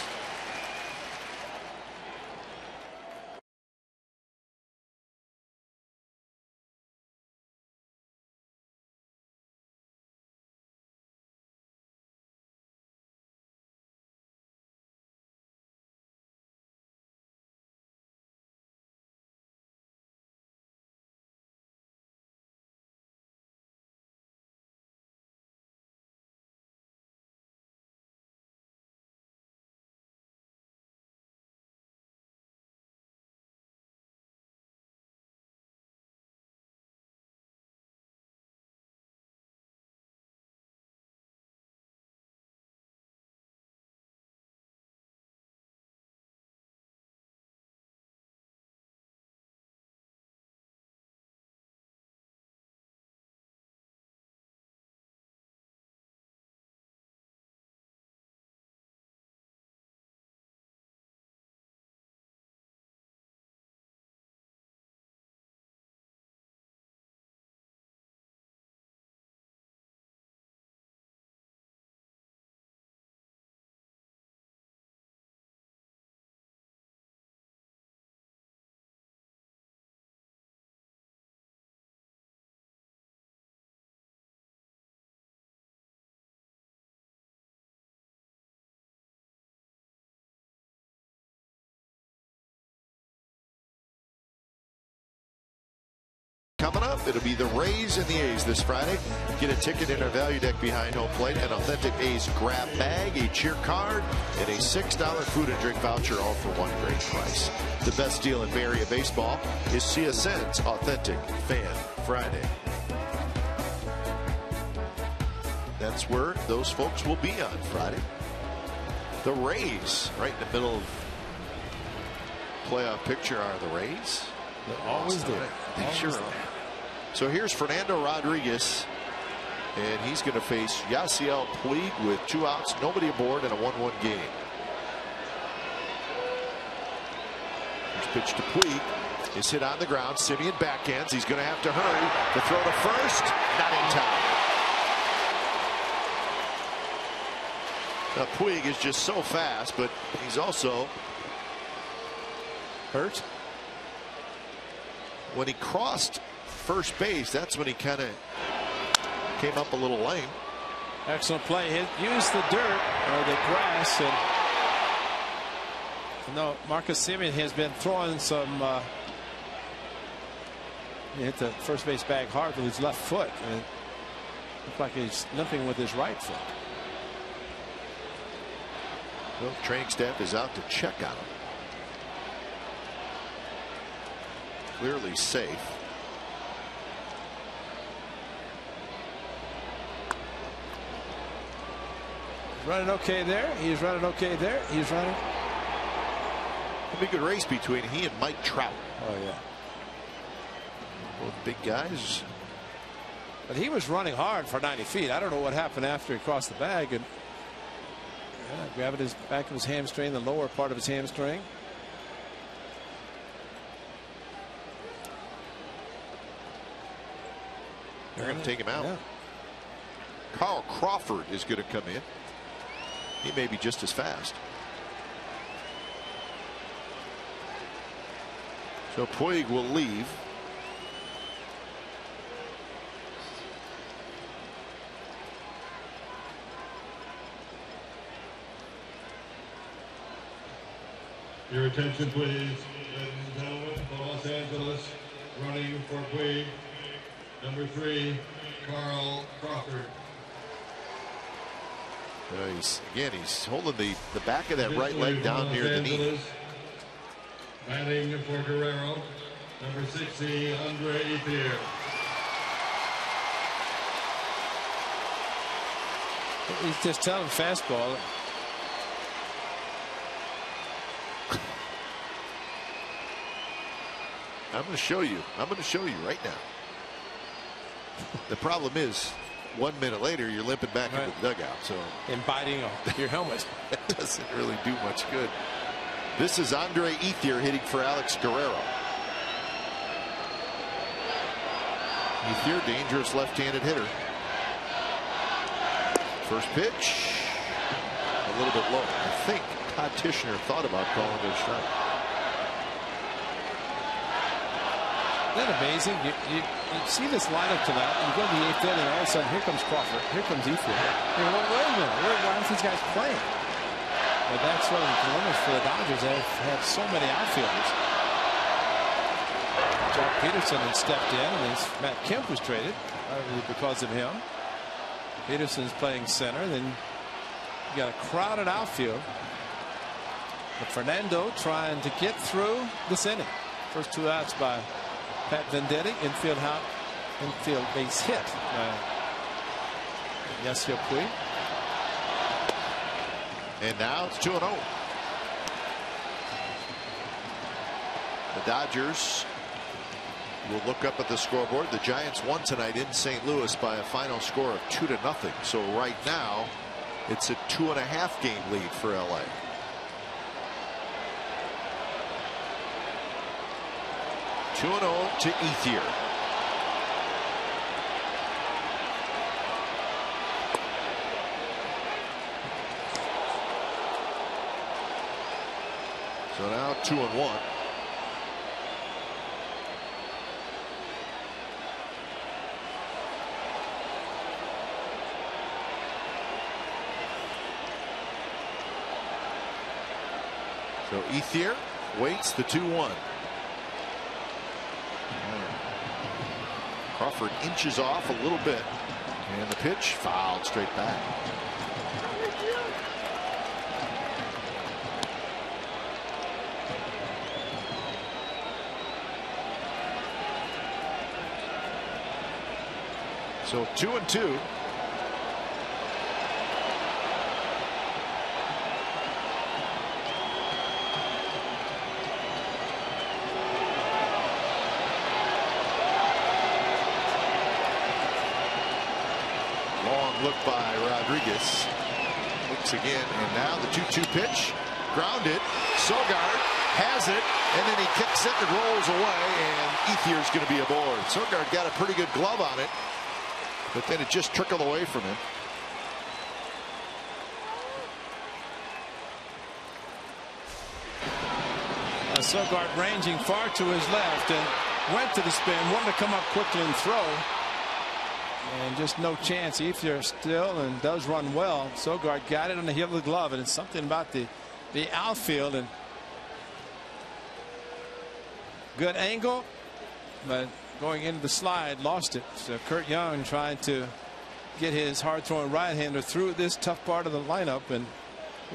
Coming up, it'll be the Rays and the A's this Friday. Get a ticket in our value deck behind home plate, an authentic A's grab bag, a cheer card, and a $6 food and drink voucher, all for one great price. The best deal in Bay Area baseball is CSN's Authentic Fan Friday. That's where those folks will be on Friday. The Rays, right in the middle of playoff picture, are the Rays. They're always there. They Always sure are. So here's Fernando Rodriguez, and he's going to face Yasiel Puig with two outs, nobody aboard, in a 1-1 game. Here's pitch to Puig. Is hit on the ground. Semien backhands. He's going to have to hurry. The throw to first. Not in time. Now, Puig is just so fast, but he's also Hurt. when he crossed first base, that's when he kind of came up a little lame. Excellent play. Hit, use the dirt or the grass. And no, Marcus Semien has been throwing some. Uh, he hit the first base bag hard with his left foot. And it looked like he's limping with his right foot. Well, training staff is out to check on him. Clearly safe. Running okay there. He's running okay there. He's running. It'll be a good race between he and Mike Trout. Oh yeah. Both big guys. But he was running hard for 90 feet. I don't know what happened after he crossed the bag and yeah, grabbing his back of his hamstring, the lower part of his hamstring. They're going to take him out. Yeah. Carl Crawford is going to come in. He may be just as fast. So Puig will leave. Your attention, please, ladies and gentlemen. Los Angeles running for Puig. Number three, Carl Crawford. Uh, he's, again, he's holding the, the back of that right leg down near the knee. Batting for Guerrero, number 60, Andre Ethier. He's just telling fastball. I'm going to show you. I'm going to show you right now. The problem is, one minute later, you're limping back Right. into the dugout. So and biting your helmet. that doesn't really do much good. This is Andre Ethier hitting for Alex Guerrero. Ethier, dangerous left-handed hitter. First pitch, a little bit low. I think Todd Tichenor thought about calling it a strike. Isn't that amazing? You, you, you see this lineup tonight. You go to the eighth inning, all of a sudden, here comes Crawford. Here comes Ethier. You know, wait, a minute. Where, why aren't these guys playing? But that's one of the dilemmas for the Dodgers. They have, have so many outfielders. Joc Pederson had stepped in, and Matt Kemp was traded because of him. Pederson's playing center. Then you got a crowded outfield. But Fernando trying to get through this inning. First two outs by Pat Venditte, infield out, infield base hit uh, by Yasiel Puig. And now it's 2 0. The Dodgers will look up at the scoreboard. The Giants won tonight in St. Louis by a final score of 2 to nothing. So right now, it's a two and a half game lead for LA. Two and 0 to Ethier. So now two and one. So Ethier waits the 2 1. Crawford inches off a little bit. And the pitch fouled straight back. So two and two. Long look by Rodriguez. Looks again, and now the 2-2 pitch. Grounded. Sogard has it, and then he kicks it and rolls away, and Ethier's going to be aboard. Sogard got a pretty good glove on it, but then it just trickled away from him. Uh, Sogard ranging far to his left and went to the spin, wanted to come up quickly and throw. And just no chance. Ethier still and does run well. Sogard got it on the heel of the glove, and it's something about the the outfield and good angle, but going into the slide lost it. So Curt Young trying to get his hard throwing right hander through this tough part of the lineup and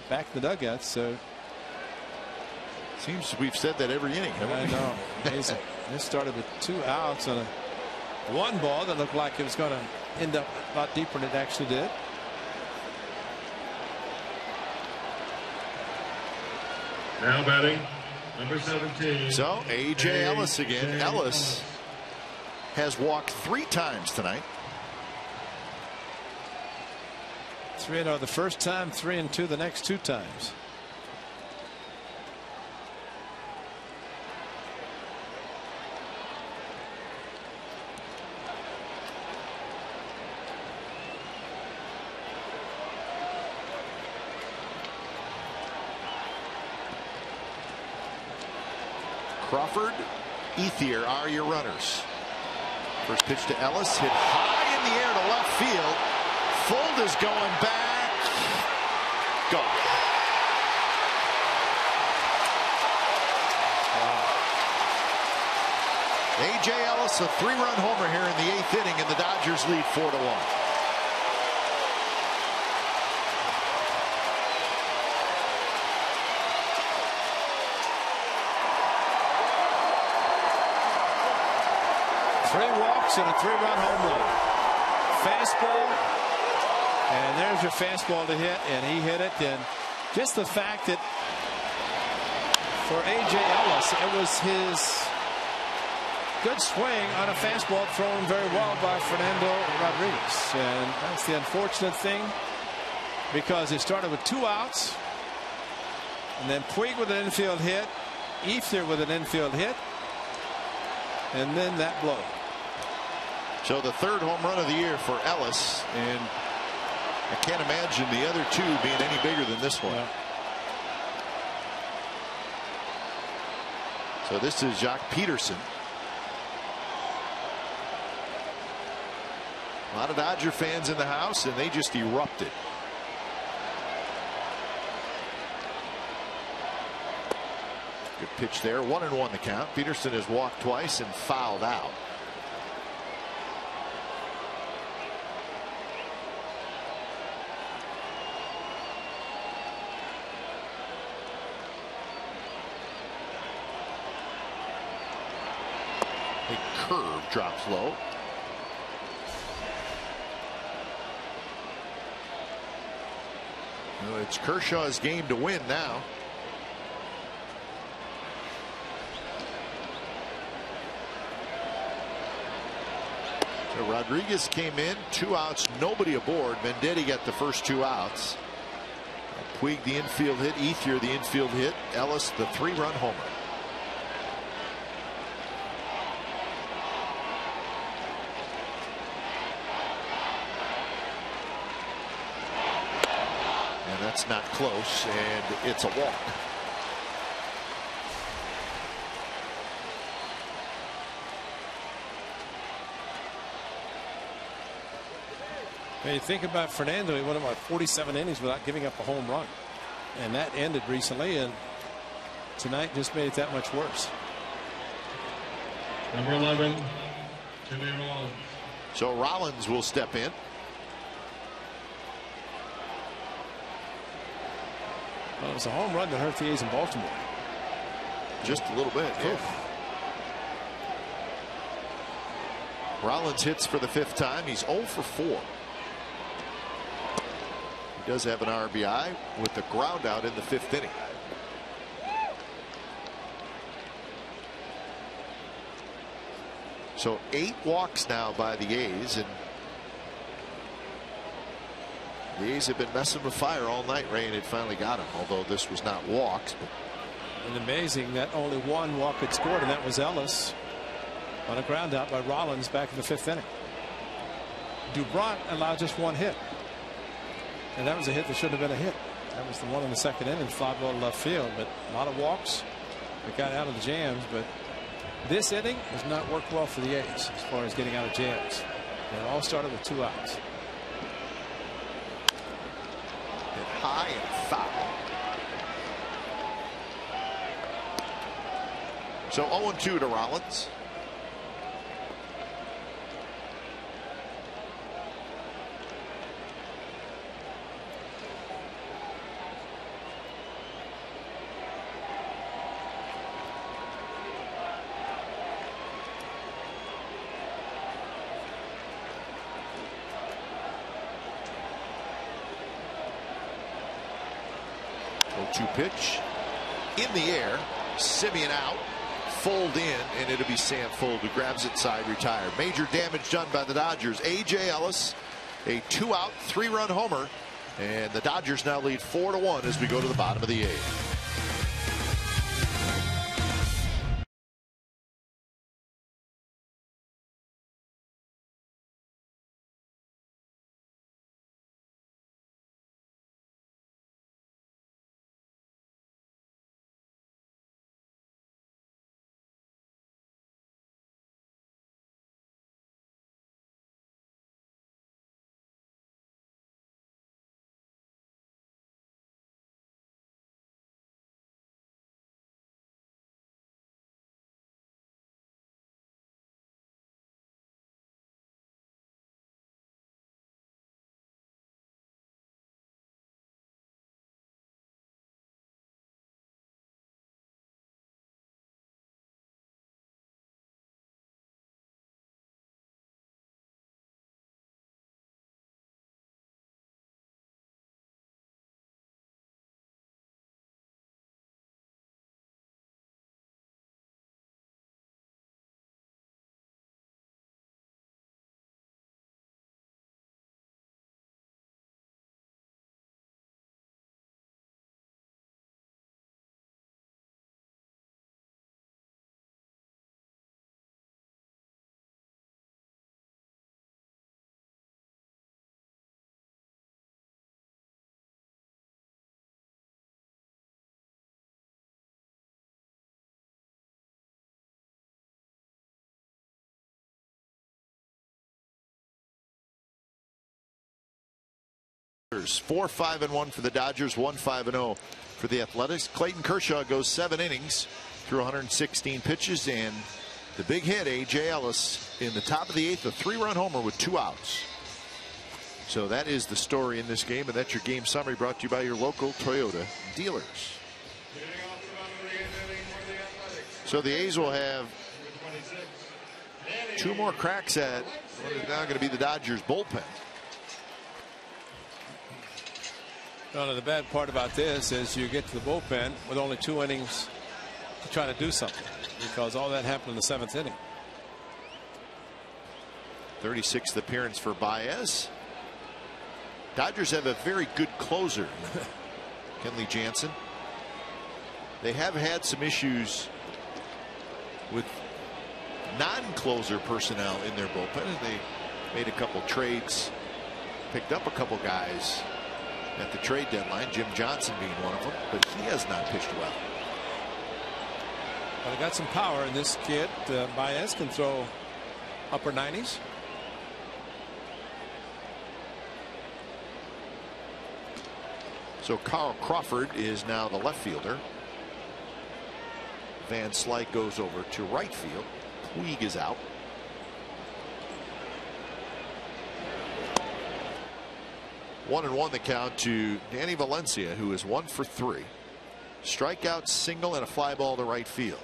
back in the dugout. So Seems we've said that every inning. I know. Amazing. This started with two outs on a one ball that looked like it was going to end up a lot deeper than it actually did. Now batting, number 17. So A.J. Ellis again. A.J. Ellis has walked three times tonight. Three and oh the first time, three and two the next two times. Crawford, Ethier are your runners. First pitch to Ellis, hit high in the air to left field. Fuld is going back. Gone. A.J. Ellis, a three-run homer here in the eighth inning, and the Dodgers lead 4-1. Brooks in a three-run home run. Fastball, and there's your fastball to hit, and he hit it. And just the fact that for A.J. Ellis, it was his good swing on a fastball thrown very well by Fernando Rodriguez. And that's the unfortunate thing because it started with two outs. And then Puig with an infield hit. Ethier with an infield hit. And then that blow. So the third home run of the year for Ellis. And I can't imagine the other two being any bigger than this one. Yeah. So this is Joc Pederson. A lot of Dodger fans in the house, and they just erupted. Good pitch there. One and one the count. Pederson has walked twice and fouled out. A curve drops low. Well, it's Kershaw's game to win now. So Rodriguez came in, two outs, nobody aboard. Venditte got the first two outs. Puig the infield hit, Ethier the infield hit, Ellis the three-run homer. And that's not close, and it's a walk. When you think about Fernando, he went about 47 innings without giving up a home run. And that ended recently, and tonight just made it that much worse. Number 11, Jimmy Rollins. So Rollins will step in. Well, it was a home run that hurt the A's in Baltimore. Just a little bit. yeah. Rollins hits for the fifth time. He's 0 for 4. He does have an RBI with the ground out in the fifth inning. So eight walks now by the A's and the A's have been messing with fire all night. Ray it finally got him. Although this was not walks, And amazing that only one walk had scored, and that was Ellis on a ground out by Rollins back in the fifth inning. Doubront allowed just one hit. And that was a hit that shouldn't have been a hit. That was the one in the second inning, fly ball left field. But a lot of walks. It got out of the jams, but this inning has not worked well for the A's as far as getting out of jams. It all started with two outs. hit high and foul. So 0 2 to Rollins. Pitch in the air. Semien out. Fuld in, and it'll be Sam Fuld who grabs it side retired. Major damage done by the Dodgers. A.J. Ellis, a two out, three run homer. And the Dodgers now lead four to one as we go to the bottom of the eighth. Four, five, and one for the Dodgers, one, five, and oh for the Athletics. Clayton Kershaw goes seven innings through 116 pitches, and the big hit, A.J. Ellis, in the top of the eighth, a three-run homer with two outs. So that is the story in this game, and that's your game summary brought to you by your local Toyota dealers. So the A's will have two more cracks at what is now going to be the Dodgers bullpen. Well, the bad part about this is you get to the bullpen with only two innings to try to do something because all that happened in the seventh inning. 36th appearance for Baez. Dodgers have a very good closer, Kenley Jansen. They have had some issues with non-closer personnel in their bullpen. And they made a couple trades, picked up a couple guys at the trade deadline, Jim Johnson being one of them, but he has not pitched well. Well, they got some power in this kid. Uh, Baez can throw upper 90s. So Carl Crawford is now the left fielder. Van Slyke goes over to right field. Puig is out. One and one the count to Danny Valencia, who is one for three. Strikeout, single, and a fly ball to right field.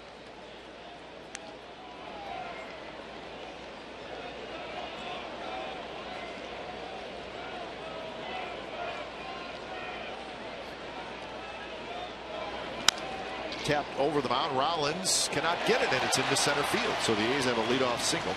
tapped over the mound. Rollins cannot get it, and it's into center field. So the A's have a leadoff single.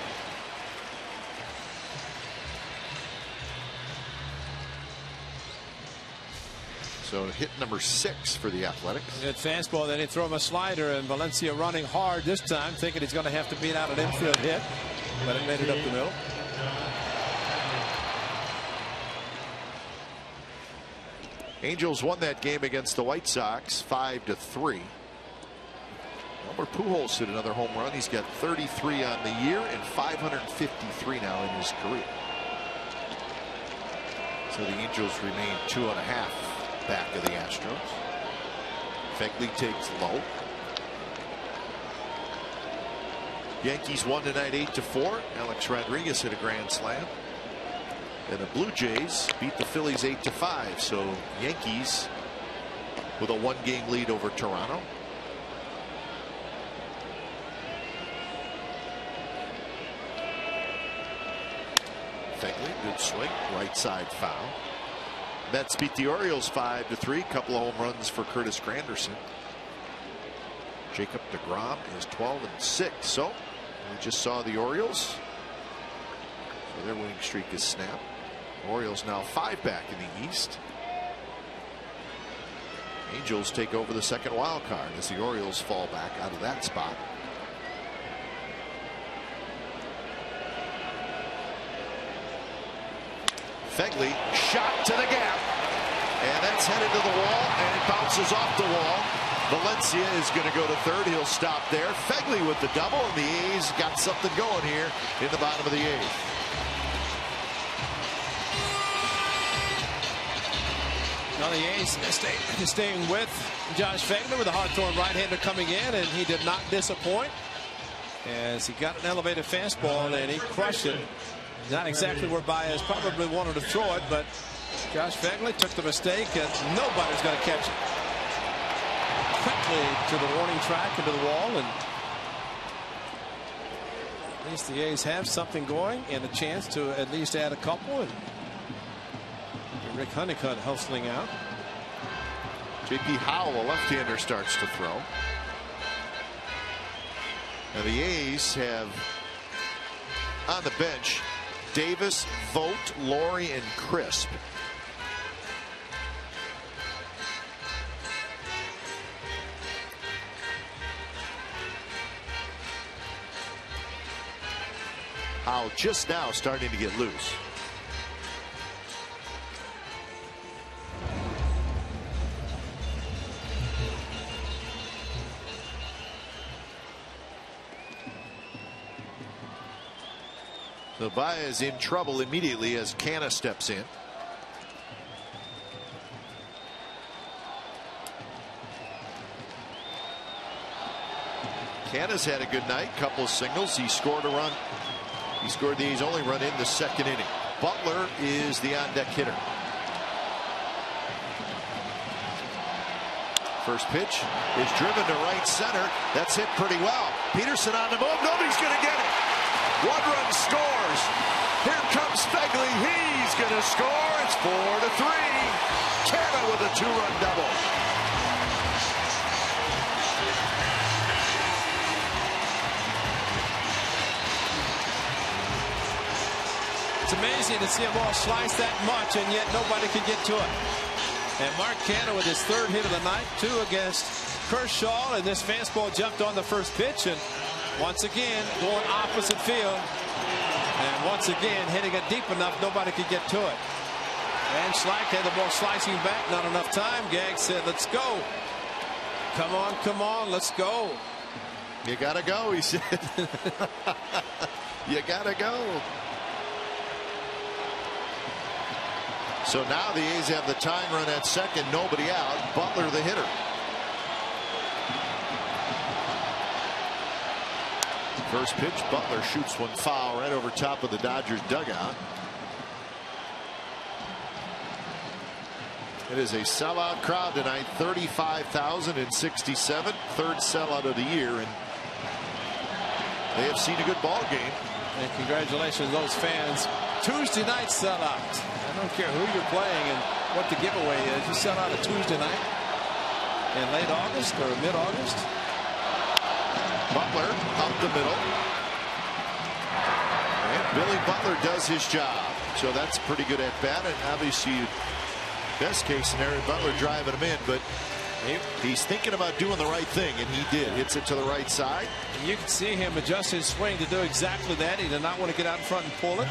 So hit number six for the Athletics. At fastball, then he throw him a slider, and Valencia running hard this time, thinking he's going to have to beat out an infield hit, but it made it up the middle. Angels won that game against the White Sox five to three. Albert Pujols hit another home run. He's got 33 on the year and 553 now in his career. So the Angels remain two and a half back of the Astros. Phegley takes low. Yankees won tonight 8 to 4. Alex Rodriguez hit a grand slam. And the Blue Jays beat the Phillies 8 to 5. So Yankees with a one game lead over Toronto. Phegley, good swing, right side foul. Mets beat the Orioles 5 to 3. Couple of home runs for Curtis Granderson. Jacob DeGrom is 12 and 6. So we just saw the Orioles. So their winning streak is snapped. Orioles now five back in the East. Angels take over the second wild card as the Orioles fall back out of that spot. Phegley shot to the gap. And that's headed to the wall, and it bounces off the wall. Valencia is going to go to third. He'll stop there. Phegley with the double, and the A's got something going here in the bottom of the eighth. Now the A's stay, staying with Josh Phegley with a hard-throwing right-hander coming in, and he did not disappoint as he got an elevated fastball and he crushed it. Not exactly where Baez probably wanted to throw it, but Josh Phegley took the mistake, and nobody's going to catch it. Quickly to the warning track and to the wall, and at least the A's have something going and a chance to at least add a couple. And Rick Honeycutt hustling out. J.P. Howell, a left-hander, starts to throw. Now the A's have on the bench Davis, Vogt, Lawrie, and Crisp. Howell just now starting to get loose. Nabaya is in trouble immediately as Canha steps in. Canha's had a good night, couple of singles. He scored a run. He scored the he's only run in the second inning. Butler is the on deck hitter. First pitch is driven to right center. That's hit pretty well. Pederson on the move. Nobody's going to get it. One run scores. Here comes Phegley. He's going to score. It's four to three. Canha with a two-run double. It's amazing to see a ball slice that much, and yet nobody can get to it. And Mark Canha with his third hit of the night, two against Kershaw, and this fastball jumped on the first pitch, and once again going opposite field, and once again hitting it deep enough nobody could get to it. And Slack had the ball slicing back, not enough time. Gag said, "Let's go, come on, come on, let's go." You gotta go, he said. you gotta go. So now the A's have the tying run at second, nobody out. Butler the hitter. First pitch, Butler shoots one foul right over top of the Dodgers dugout. It is a sellout crowd tonight, 35,067, third sellout of the year, and they have seen a good ball game. And congratulations those fans. Tuesday night sellout. I don't care who you're playing and what the giveaway is. You sell out a Tuesday night in late August or mid-August. Butler up the middle. And Billy Butler does his job. So that's pretty good at bat. And obviously, best case scenario, Butler driving him in. But he's thinking about doing the right thing, and he did. Hits it to the right side. You can see him adjust his swing to do exactly that. He did not want to get out in front and pull it.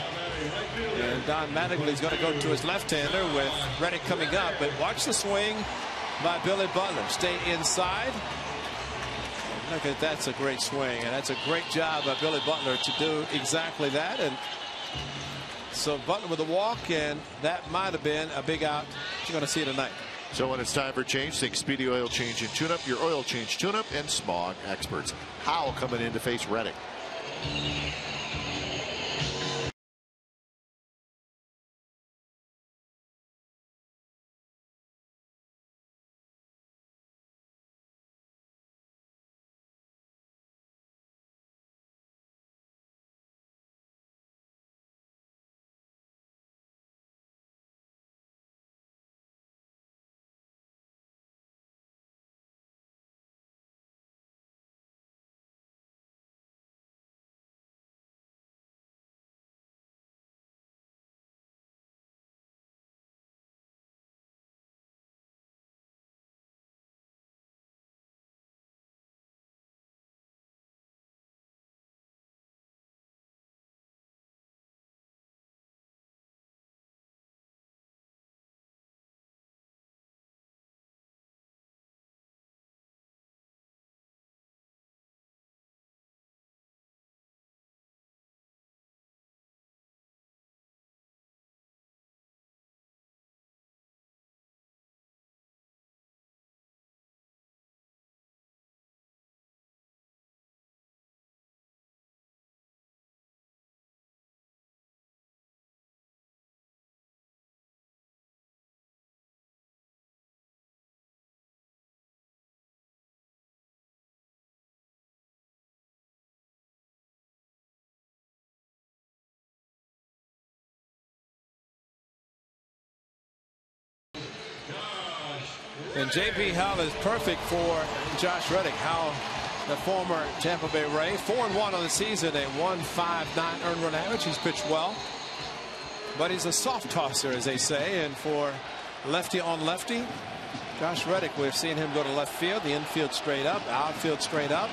And Don Mattingly's going to go to his left-hander with Reddick coming up. But watch the swing by Billy Butler. Stay inside. Look at that's a great swing, and that's a great job by Billy Butler to do exactly that. And so Butler with a walk, and that might have been a big out. You're going to see tonight. So when it's time for change, think Speedy Oil Change and Tune Up, your oil change tune up and smog experts. Howell coming in to face Reddick. And J.P. Howell is perfect for Josh Reddick. Howell, the former Tampa Bay Ray, 4 and 1 on the season, a 1.59 earned run average. He's pitched well. But he's a soft tosser, as they say. And for lefty on lefty, Josh Reddick, we've seen him go to left field, the infield straight up, outfield straight up.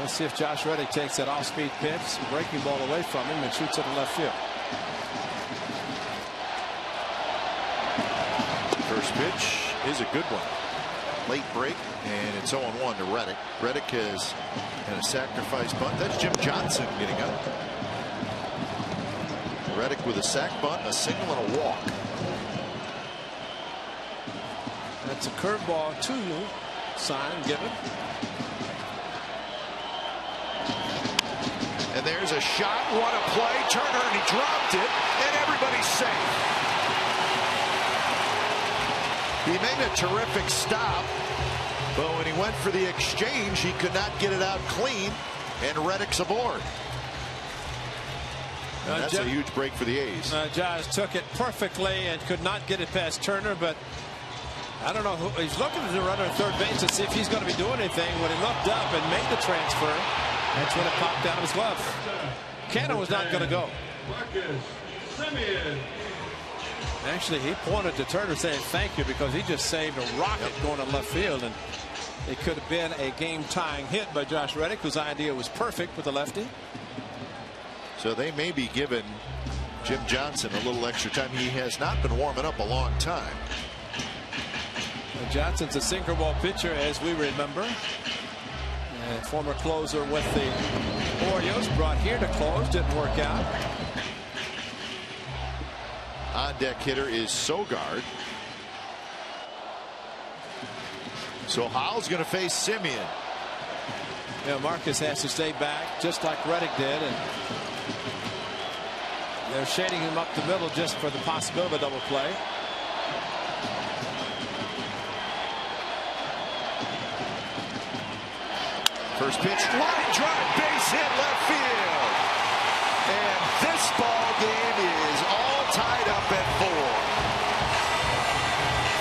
Let's see if Josh Reddick takes that off speed pitch, breaking ball away from him, and shoots it to left field. First pitch is a good one. Late break, and it's 0 1 to Reddick. Reddick has a sacrifice bunt. That's Jim Johnson getting up. Reddick with a sac bunt, a single, and a walk. That's a curveball to sign given. And there's a shot, what a play. Turner, and he dropped it, and everybody's safe. He made a terrific stop, but when he went for the exchange, he could not get it out clean, and Reddick's aboard. Uh, That's Ja- a huge break for the A's. Uh, Jazz took it perfectly and could not get it past Turner, but I don't know who he's looking to the runner at third base to see if he's going to be doing anything. When he looked up and made the transfer, that's when it popped out of his glove. Canha was not going to go. Marcus Semien. Actually, he pointed to Turner saying thank you because he just saved a rocket going to left field, and it could have been a game-tying hit by Josh Reddick, whose idea was perfect with the lefty. So they may be giving Jim Johnson a little extra time. He has not been warming up a long time. Uh, Johnson's a sinker ball pitcher, as we remember. And former closer with the Orioles, brought here to close, didn't work out. On deck hitter is Sogard. So Howell's going to face Semien. Yeah, Marcus has to stay back, just like Reddick did, and they're shading him up the middle just for the possibility of a double play. First pitch, line drive, base hit, left field. And this ball game is all tied up at four.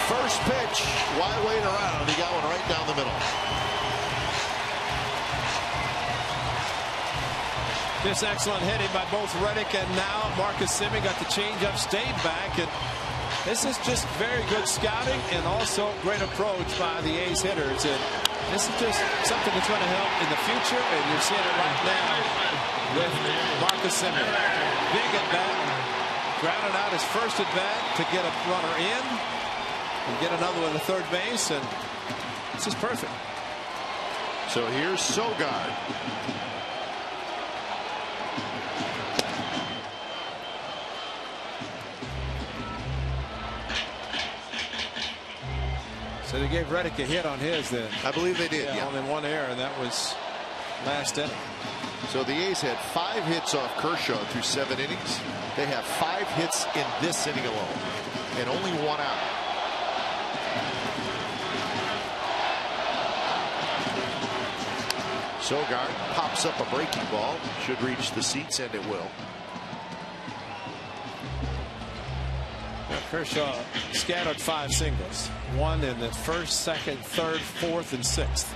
First pitch, why wait around? He got one right down the middle. This excellent hitting by both Reddick and now Marcus Semien got the changeup, stayed back, and this is just very good scouting and also great approach by the A's hitters. And this is just something that's going to help in the future, and you're seeing it right now with Marcus Semien. Big at bat, grounded out his first at bat to get a runner in, and get another one to third base, and this is perfect. So here's Sogard. So they gave Reddick a hit on his then. I believe they did, Yeah, yeah. only one error, and that was last inning. So the A's had five hits off Kershaw through seven innings. They have five hits in this inning alone, and only one out. Sogard pops up a breaking ball, should reach the seats, and it will. Kershaw scattered five singles. One in the first, second, third, fourth, and sixth.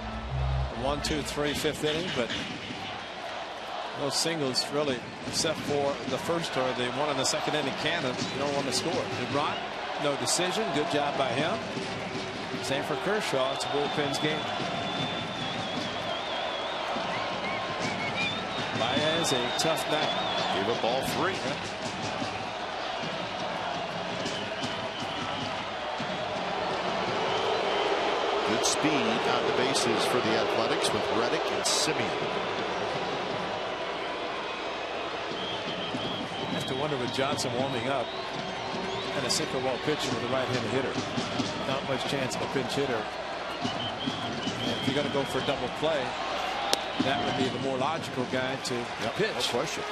One, two, three, fifth inning, but those singles really, except for the first or the one in the second inning cannon, you don't want to score. Doubront, no decision. Good job by him. Same for Kershaw. It's a bullpen's game. Baez, a tough night. Gave up all three. Good speed on the bases for the Athletics with Reddick and Semien. I have to wonder with Johnson warming up and a sinker ball pitcher with a right-handed hitter. Not much chance of a pinch hitter. And if you're going to go for a double play, that would be the more logical guy to pitch. No question.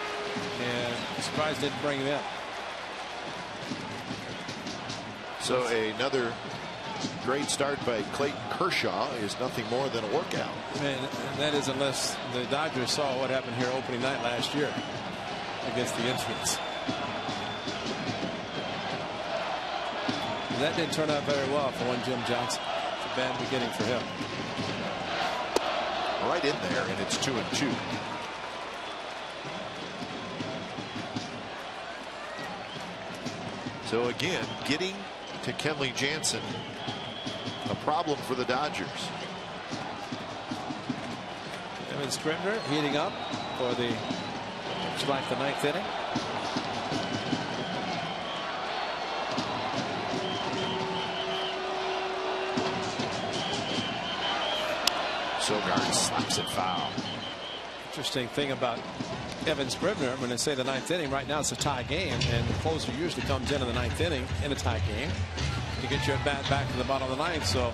And I'm surprised didn't bring him in. So another great start by Clayton Kershaw is nothing more than a workout. And that is unless the Dodgers saw what happened here opening night last year against the Indians. That didn't turn out very well for one Jim Johnson. It's a bad beginning for him. Right in there, and it's two and two. So again, getting to Kenley Jansen, a problem for the Dodgers. Evan Scribner heating up for the looks like the ninth inning. Sogard slaps it foul. Interesting thing about Evan Scribner, when they say the ninth inning, right now it's a tie game, and the closer usually comes in in the ninth inning in a tie game to get your bat back to the bottom of the ninth. So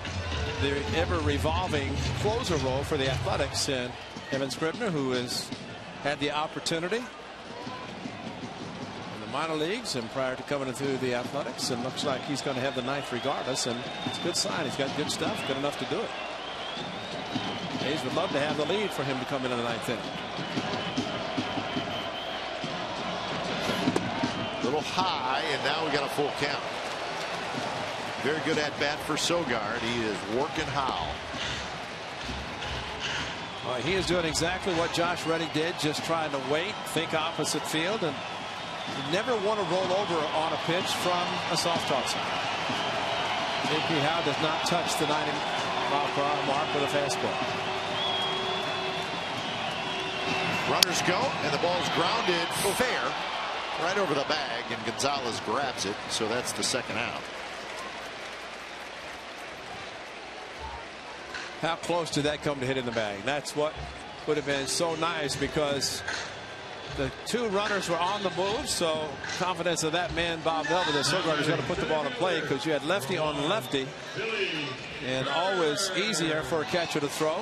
the ever revolving closer role for the Athletics and Evan Scribner, who has had the opportunity in the minor leagues and prior to coming into the athletics and looks like he's going to have the ninth regardless and it's a good sign he's got good stuff good enough to do it. Hayes would love to have the lead for him to come in in the ninth inning. A little high and now we got a full count. Very good at bat for Sogard. He is working. Well, he is doing exactly what Josh Reddick did, just trying to wait, think opposite field, and never want to roll over on a pitch from a soft toss. J.P. Howell does not touch the 90 mile per hour mark with a fastball. Runners go, and the ball's grounded fair right over the bag, and Gonzalez grabs it, so that's the second out. How close did that come to hitting the bag? That's what would have been so nice because the two runners were on the move, so confidence of that man, Bob Melvin, that Sogard is going to put the ball in play because you had lefty on lefty, and always easier for a catcher to throw.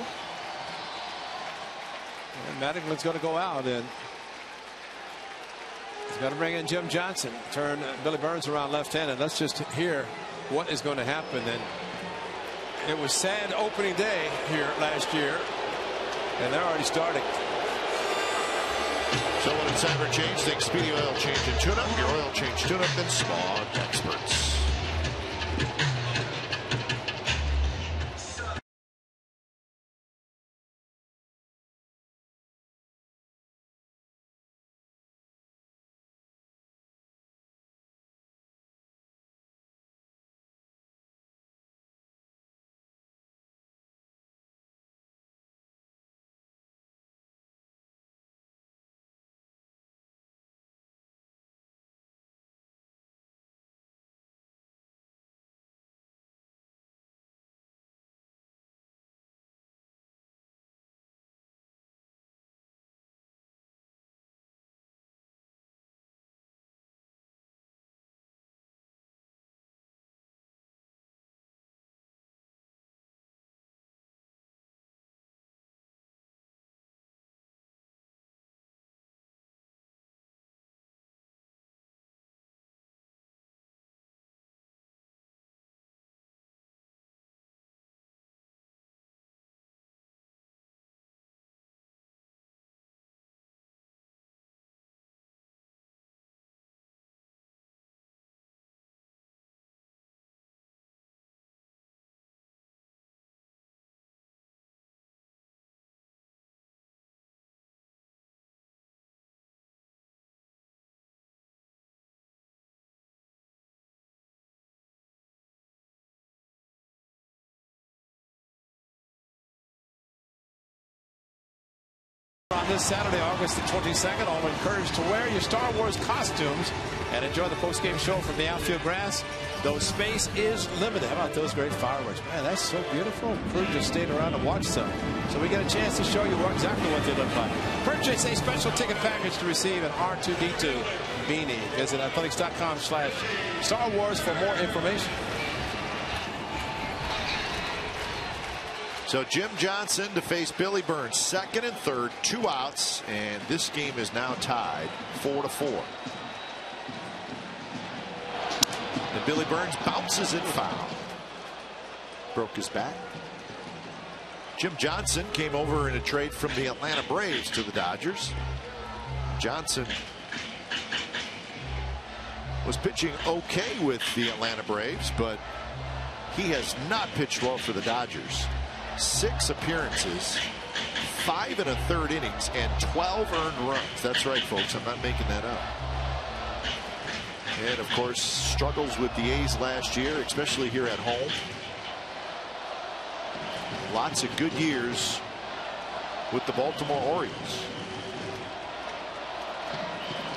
And Mattingly's going to go out, and he's going to bring in Jim Johnson, turn Billy Burns around left-handed. Let's just hear what is going to happen. And it was sad opening day here last year, and they're already starting. So when it's time for change, think Speedy Oil Change and Tune-Up. Your oil change tune-up and smog experts. On this Saturday, August the 22nd, all encouraged to wear your Star Wars costumes and enjoy the post-game show from the outfield grass. Though space is limited. How about those great fireworks? Man, that's so beautiful. Crew just stayed around and watched some. So we get a chance to show you exactly what they look like. Purchase a special ticket package to receive an R2-D2 beanie. Visit athletics.com slash Star Wars for more information. So Jim Johnson to face Billy Burns, second and third, two outs, and this game is now tied four to four. And Billy Burns bounces it foul. Broke his back. Jim Johnson came over in a trade from the Atlanta Braves to the Dodgers. Johnson was pitching okay with the Atlanta Braves, but he has not pitched well for the Dodgers six appearances, five and a third innings, and 12 earned runs. That's right, folks. I'm not making that up. And of course, struggles with the A's last year, especially here at home. Lots of good years with the Baltimore Orioles.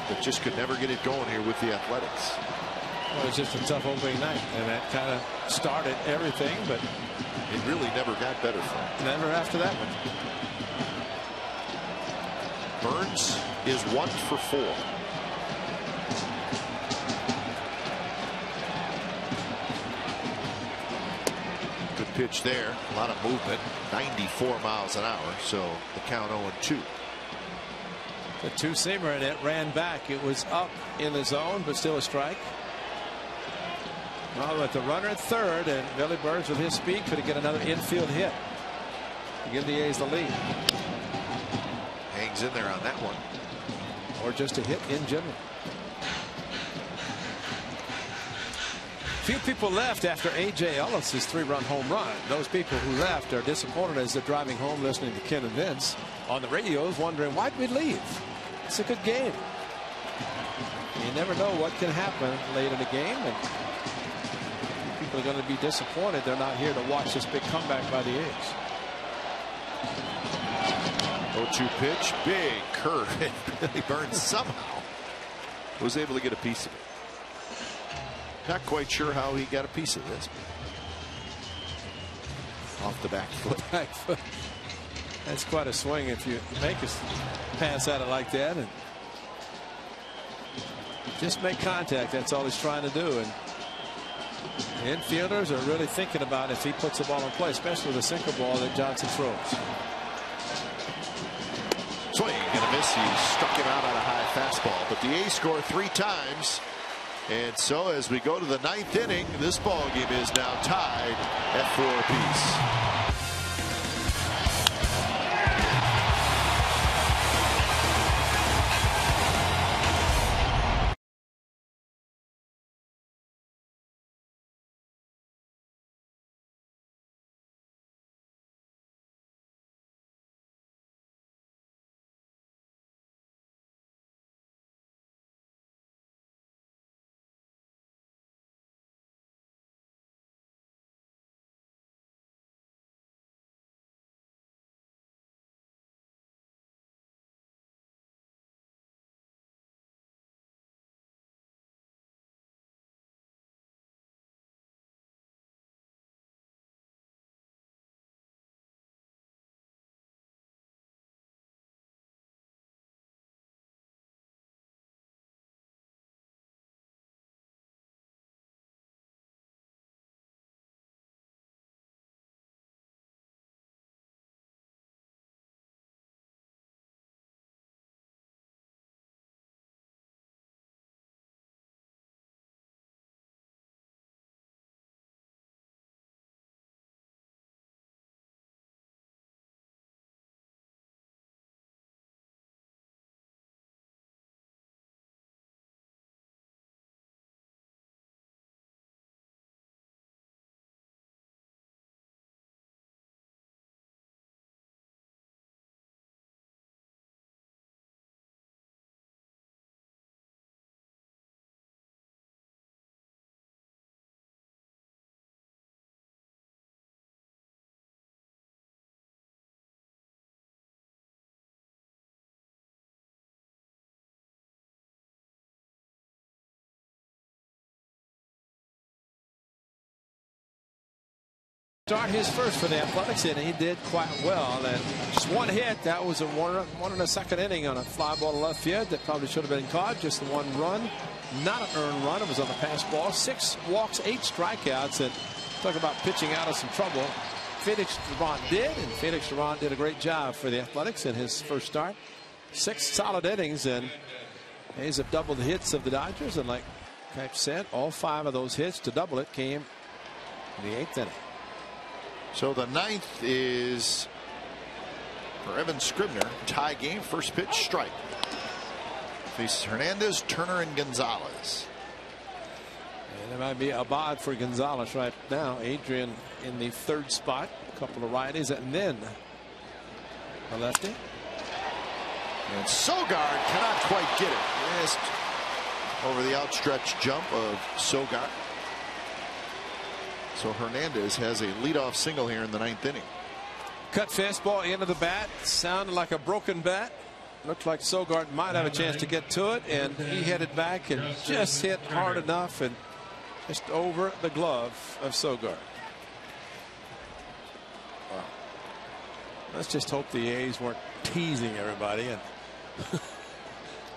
But just could never get it going here with the Athletics. Well, it was just a tough opening night, and that kind of started everything, but it really never got better for him. Never after that one. Burns is one for four. Good pitch there. A lot of movement. 94 miles an hour. So the count 0 2. The two seamer and it ran back. It was up in the zone, but still a strike. Well, with the runner at third, and Billy Burns with his speed could get another infield hit to give the A's the lead. Hangs in there on that one. Or just a hit in general. Few people left after A.J. Ellis's three-run home run. Those people who left are disappointed as they're driving home listening to Ken and Vince on the radios wondering why'd we leave? It's a good game. You never know what can happen late in the game and people are going to be disappointed they're not here to watch this big comeback by the A's. 0-2 pitch, big curve. Billy Burns somehow was able to get a piece of it. Not quite sure how he got a piece of this. Off the back foot. Back foot. That's quite a swing if you make a pass at it like that and just make contact. That's all he's trying to do. And infielders are really thinking about if he puts the ball in play, especially the sinker ball that Johnson throws. Swing and a miss. He struck him out on a high fastball. But the A score three times. And so as we go to the ninth inning, this ball game is now tied at four apiece. Start his first for the Athletics, and he did quite well. And just one hit, that was a one, one in the second inning on a fly ball to left field that probably should have been caught. Just the one run, not an earned run. It was on the pass ball. Six walks, eight strikeouts, and talk about pitching out of some trouble. Felix Doubront did, and Felix Doubront did a great job for the Athletics in his first start. Six solid innings, and A's have doubled the hits of the Dodgers, and like Cap said, all five of those hits to double it came in the eighth inning. So the ninth is for Evan Scribner. Tie game. First pitch strike. Faces Hernandez, Turner, and Gonzalez. And it might be Abad for Gonzalez right now. Adrian in the third spot. A couple of righties and then a lefty. And Sogard cannot quite get it. Missed over the outstretched jump of Sogard. So Hernandez has a leadoff single here in the ninth inning. Cut fastball into the bat. Sounded like a broken bat. Looked like Sogard might have a chance to get to it, and he headed back and just hit hard enough and just over the glove of Sogard. Wow. Let's just hope the A's weren't teasing everybody and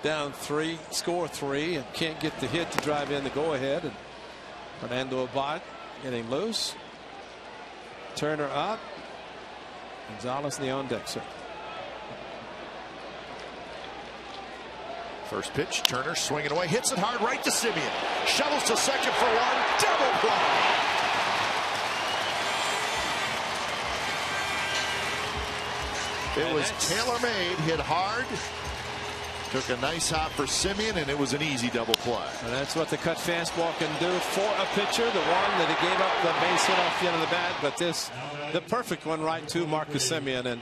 down three, score three, and can't get the hit to drive in the go ahead. And Fernando Abad getting loose. Turner up. Gonzalez in the on deck, sir. First pitch, Turner swinging away, hits it hard right to Semien. Shovels to second for one, double play. It was tailor-made, hit hard, took a nice hop for Semien, and it was an easy double play. And that's what the cut fastball can do for a pitcher. The one that he gave up the base hit off the end of the bat, but this, the perfect one right to Marcus Semien. And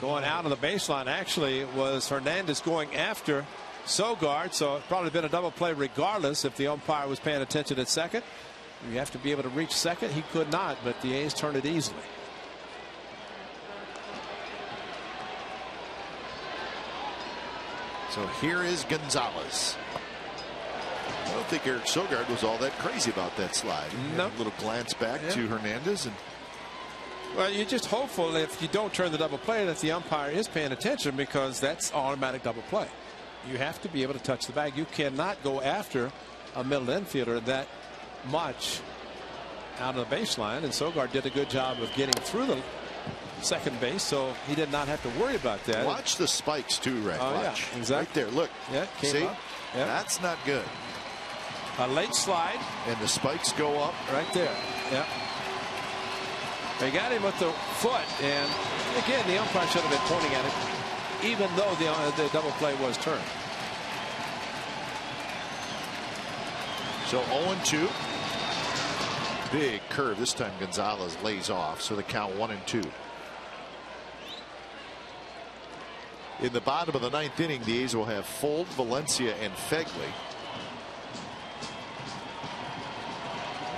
going out of the baseline actually was Hernandez going after Sogard. So it probably been a double play regardless if the umpire was paying attention at second. You have to be able to reach second. He could not, but the A's turned it easily. So here is Gonzalez. I don't think Eric Sogard was all that crazy about that slide. No. A little glance back Yeah. to Hernandez and Well, you're just hopeful if you don't turn the double play that the umpire is paying attention because that's automatic double play. You have to be able to touch the bag. You cannot go after a middle infielder that much out of the baseline. And Sogard did a good job of getting through the second base, so he did not have to worry about that. watch the spikes too, Ray. Oh, yeah, exactly. Right there. Look. Yeah, See? Yeah. That's not good. A late slide And the spikes go up. right there. Yep. They got him with the foot, and again, the umpire should have been pointing at it, even though the, uh, the double play was turned. So 0 2. Big curve. This time Gonzalez lays off. So the count 1 and 2. In the bottom of the ninth inning, the A's will have Fuld, Valencia, and Phegley.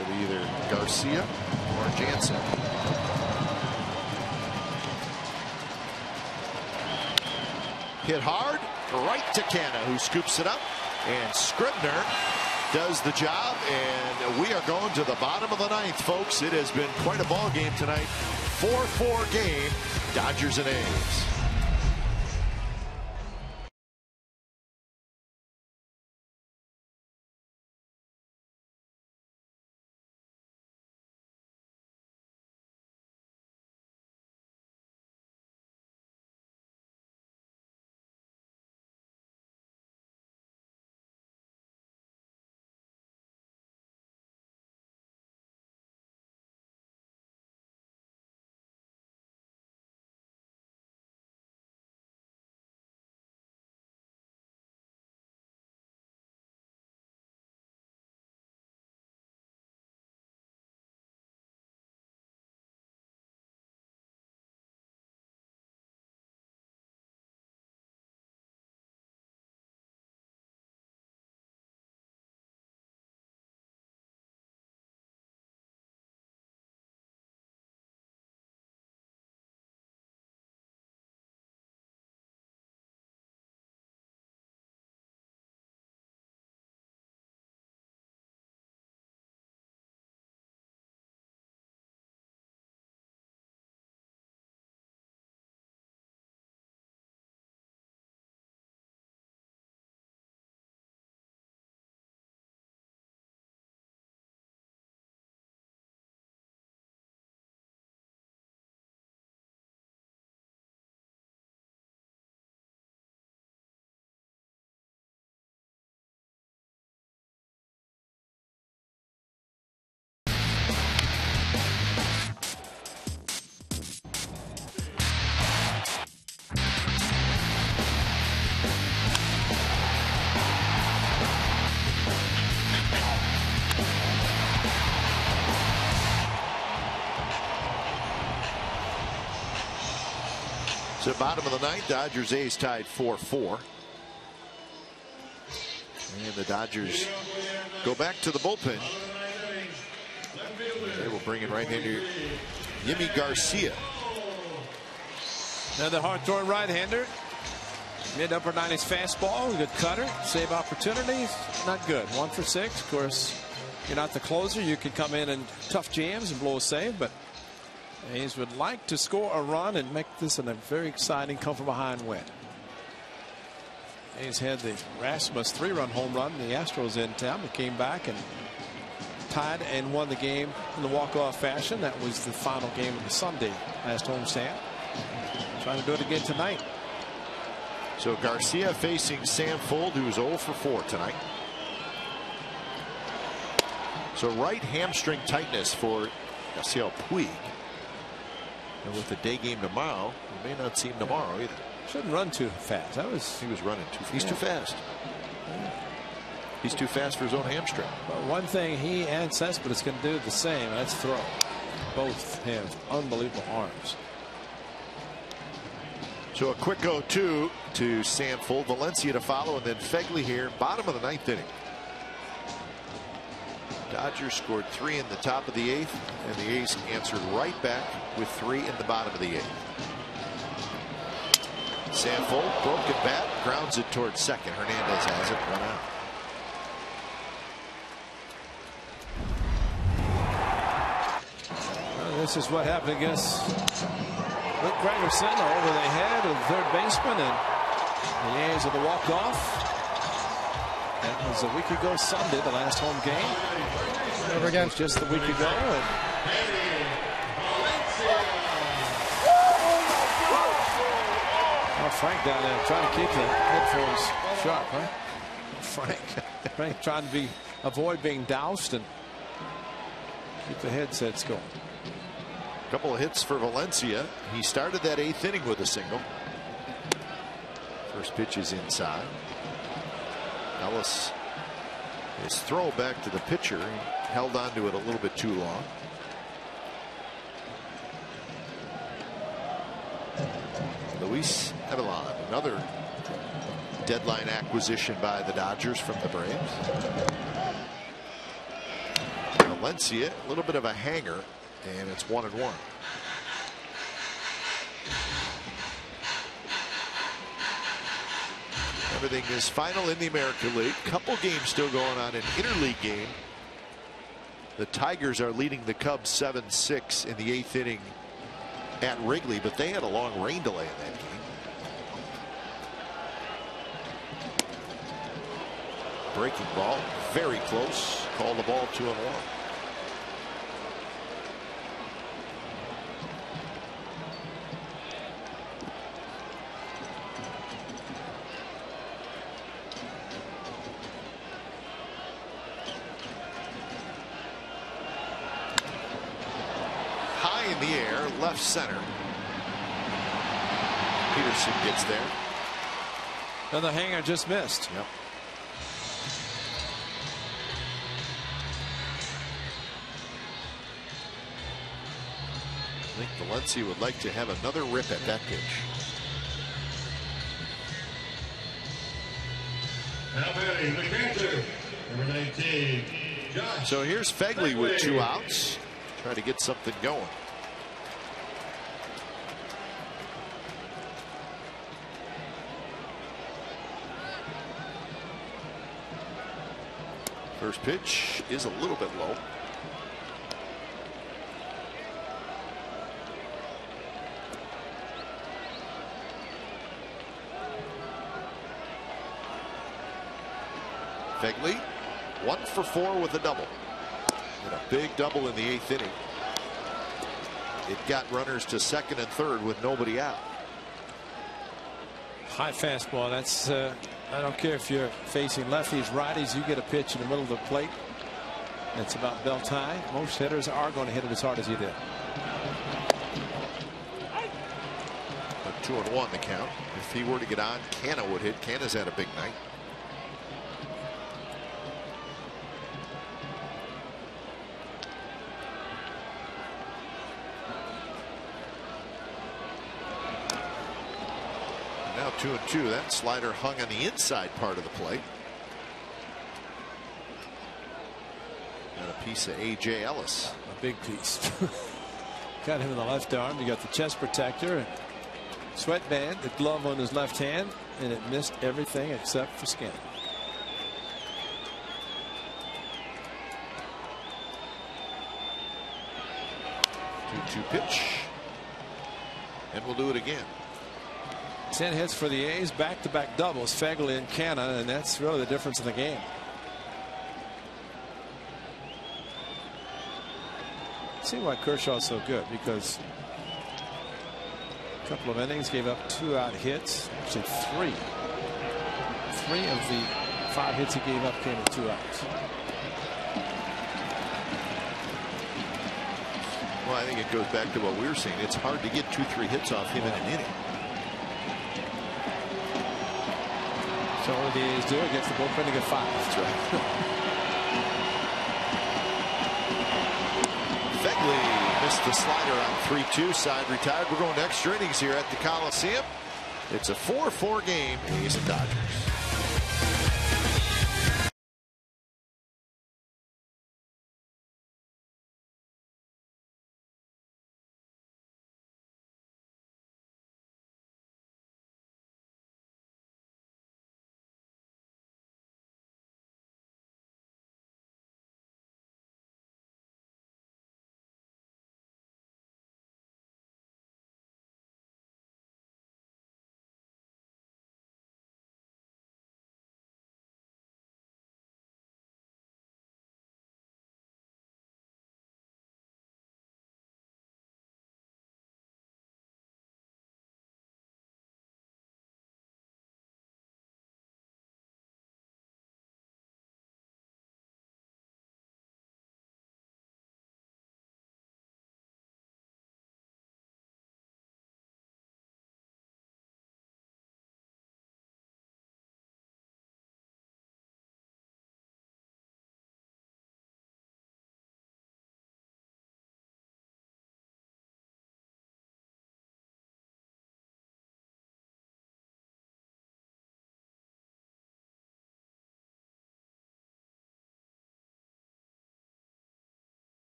It'll be either Garcia or Jansen. Hit hard, right to Canha, who scoops it up. And Scribner does the job, and we are going to the bottom of the ninth, folks. It has been quite a ball game tonight. 4-4 game, Dodgers and A's. So bottom of the ninth, Dodgers A's tied 4-4. And the Dodgers go back to the bullpen. They will bring in right-hander Yimi Garcia. Another hard throwing right hander. Mid upper 90s fastball. Good cutter. Save opportunities. Not good. One for six. Of course, you're not the closer. You can come in and tough jams and blow a save, but A's would like to score a run and make this a very exciting come from behind win. A's had the Rasmus three run home run. The Astros in town. They came back and tied and won the game in the walk off fashion. That was the final game of the Sunday last homestand. Trying to do it again tonight. So Garcia facing Sam Fuld, who's 0 for 4 tonight. So right hamstring tightness for Yasiel Puig. And with the day game tomorrow, we may not see him tomorrow either. Shouldn't run too fast. That was he was running too. He's too fast. He's too fast for his own hamstring. Well, one thing he and Cespedes can do the same. That's throw. Both have unbelievable arms. So a quick 0-2 to Sam Fuld, Valencia to follow, and then Phegley here, bottom of the ninth inning. Dodgers scored three in the top of the eighth, and the A's answered right back with three in the bottom of the eighth. Sam Fuld, broken bat, grounds it towards second. Hernandez has it, one out. This is what happened against Rick Gregerson over the head of third baseman, and the A's with a walk-off. That was a week ago Sunday, the last home game. Never again. just a week ago. And oh, Frank down there trying to keep the headphones sharp, huh? Frank, Frank trying to be avoid being doused and keep the headsets going. A couple of hits for Valencia. He started that eighth inning with a single. First pitch is inside. Ellis his throw back to the pitcher. He held on to it a little bit too long. Luis Avilan, another deadline acquisition by the Dodgers from the Braves. Valencia, a little bit of a hanger, and it's one and one. Everything is final in the American League. Couple games still going on an interleague game. The Tigers are leading the Cubs 7-6 in the eighth inning at Wrigley, but they had a long rain delay in that game. Breaking ball, very close. Call the ball two and one. High in the air, left center. Pederson gets there. And the hanger just missed. Yep. I think Valencia would like to have another rip at that pitch. Now batting the number 19, So here's Phegley with two outs. Try to get something going. First pitch is a little bit low. Phegley, one for four with a double. And a big double in the eighth inning. It got runners to second and third with nobody out. High fastball. That's uh, I don't care if you're facing lefties, righties. You get a pitch in the middle of the plate. It's about belt high. Most hitters are going to hit it as hard as he did. A two and one the count. If he were to get on, Canha would hit. Canha's had a big night. Two and two. That slider hung on the inside part of the plate. And a piece of A.J. Ellis. A big piece. got him in the left arm. You got the chest protector, and sweatband, the glove on his left hand, and it missed everything except for skin. Two two pitch. And we'll do it again. 10 hits for the A's, back to back doubles, Phegley and Canha, and that's really the difference in the game. See why Kershaw's so good because a couple of innings, gave up two out hits, actually three. Three of the five hits he gave up came with two outs. Well, I think it goes back to what we were saying. It's hard to get two, three hits off him in an inning. What do the A's do the five? That's right. Phegley missed the slider on 3-2 side retired. We're going to extra innings here at the Coliseum. It's a 4-4 game, A's and Dodgers.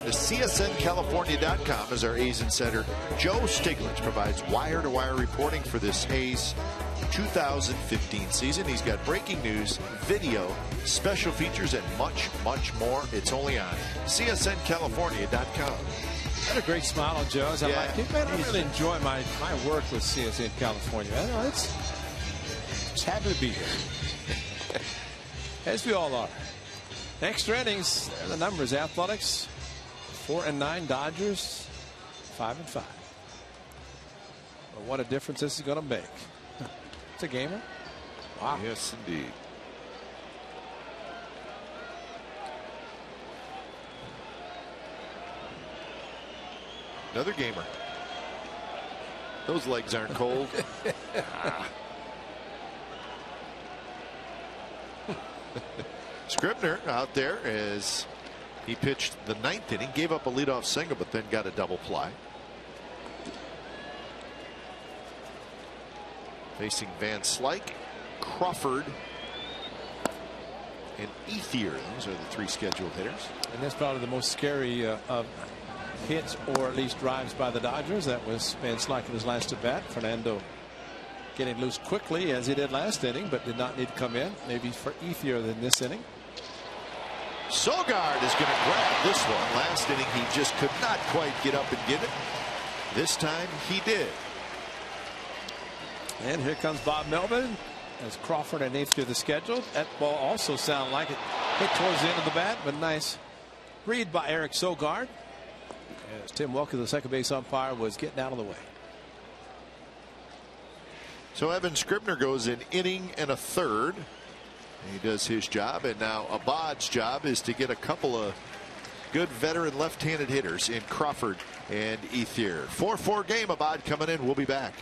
The csncalifornia.com is our A's Insider. Joe Stiglich provides wire-to-wire reporting for this A's 2015 season. He's got breaking news, video, special features, and much, much more. It's only on CSNCalifornia.com. Had a great smile on Joe's. I'm Yeah. like, man, I really enjoy my, my work with CSN California. I know it's just happy to be here. As we all are. Extra innings. There are the numbers. Athletics, four and nine. Dodgers, five and five. But what a difference this is going to make. It's a gamer. Wow. Yes, indeed. Another gamer. Those legs aren't cold. Ah. Scribner out there as he pitched the ninth inning, gave up a leadoff single, but then got a double play. Facing Van Slyke, Crawford, and Ethier. Those are the three scheduled hitters. And that's probably the most scary uh, of hits or at least drives by the Dodgers. That was Van Slyke in his last at bat. Fernando getting loose quickly as he did last inning, but did not need to come in. Maybe for Ethier than this inning. Sogard is going to grab this one. Last inning, he just could not quite get up and get it. This time, he did. And here comes Bob Melvin as Crawford and eighth to the schedule. That ball also sounded like it hit towards the end of the bat, but nice read by Eric Sogard. As Tim Welke, the second base umpire, was getting out of the way. So Evan Scribner goes an inning and a third. He does his job, and now Abad's job is to get a couple of good veteran left-handed hitters in Crawford and Ethier. 4-4 game, Abad coming in. We'll be back.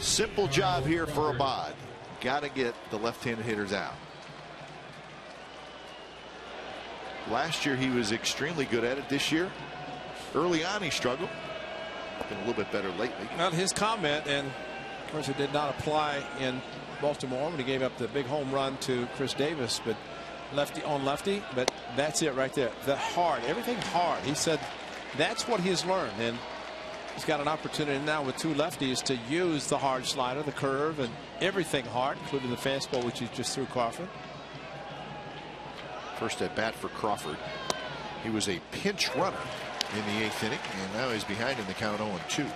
Simple job here for Abad. Got to get the left-handed hitters out. Last year he was extremely good at it. This year, early on he struggled. Been a little bit better lately. Well, his comment, and of course it did not apply in Baltimore when he gave up the big home run to Chris Davis, but lefty on lefty. But that's it right there. The hard, everything hard. He said that's what he has learned, and he's got an opportunity now with two lefties to use the hard slider, the curve, and everything hard, including the fastball, which he just threw Crawford. First at bat for Crawford. He was a pinch runner in the eighth inning, and now he's behind in the count 0 2.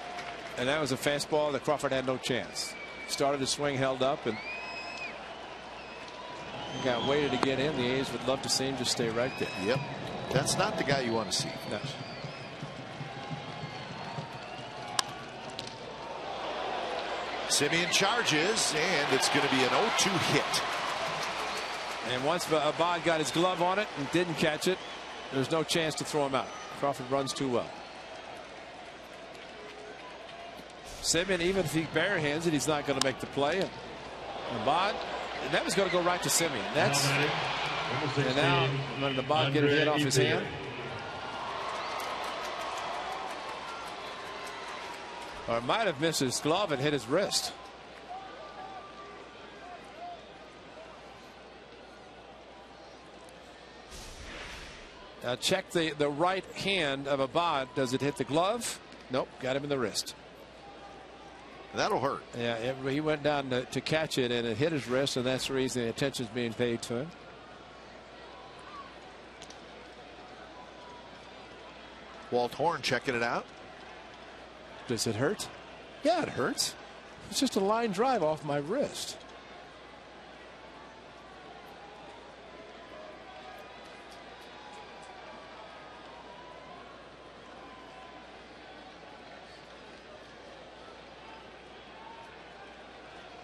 And that was a fastball that Crawford had no chance. Started to swing, held up, and got waited to get in. The A's would love to see him just stay right there. Yep. That's not the guy you want to see. No. Semien charges, and it's going to be an 0-2 hit. And once Abad got his glove on it and didn't catch it, there's no chance to throw him out. Crawford runs too well. Semien, even if he bare hands it, he's not going to make the play. And Abad, and that was going to go right to Semien. That's and now letting Abad get a hit off his hand. Or might have missed his glove and hit his wrist. Now check the, the right hand of Abad. Does it hit the glove? Nope. Got him in the wrist. That'll hurt. Yeah, it, he went down to, to, catch it and it hit his wrist, and that's the reason the attention's being paid to him. Walt Horn checking it out. Does it hurt? Yeah, it hurts. It's just a line drive off my wrist.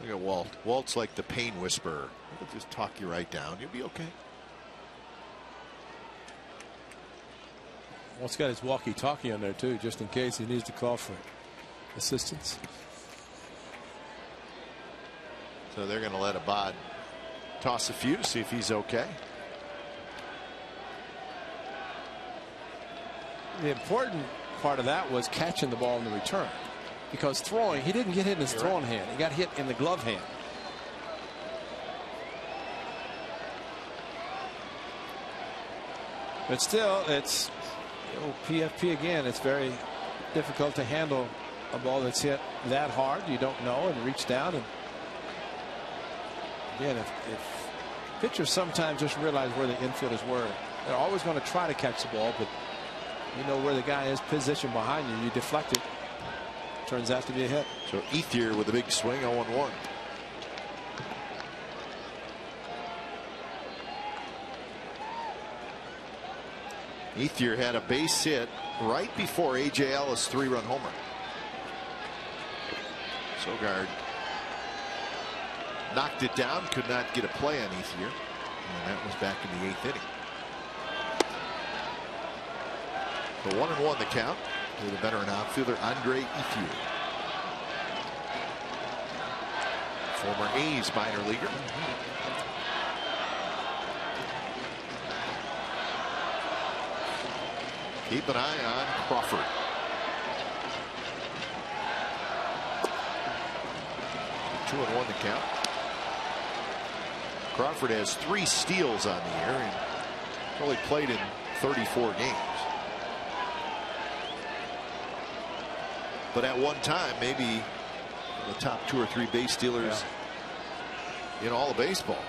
Look at Walt. Walt's like the pain whisperer. He'll just talk you right down. You'll be okay. Walt's got his walkie-talkie on there too, just in case he needs to call for assistance. So they're going to let Abad toss a few to see if he's okay. The important part of that was catching the ball in the return because throwing, he didn't get hit in his You're throwing right. hand. He got hit in the glove hand. But still, it's oh, PFP again. It's very difficult to handle a ball that's hit that hard. You don't know and reach down. And again, if, if pitchers sometimes just realize where the infielders were, they're always going to try to catch the ball, but you know where the guy is positioned behind you. You deflect it. Turns out to be a hit. So Ethier with a big swing 0 1. Ethier had a base hit right before A.J. Ellis three run homer. Sogard knocked it down, could not get a play on Ethier. And that was back in the eighth inning. The one and one the count to the veteran outfielder Andre Ethier. Former A's minor leaguer. Keep an eye on Crawford. Two and one to count. Crawford has three steals on the year and only played in 34 games. But at one time, maybe the top two or three base stealers yeah. in all of baseball.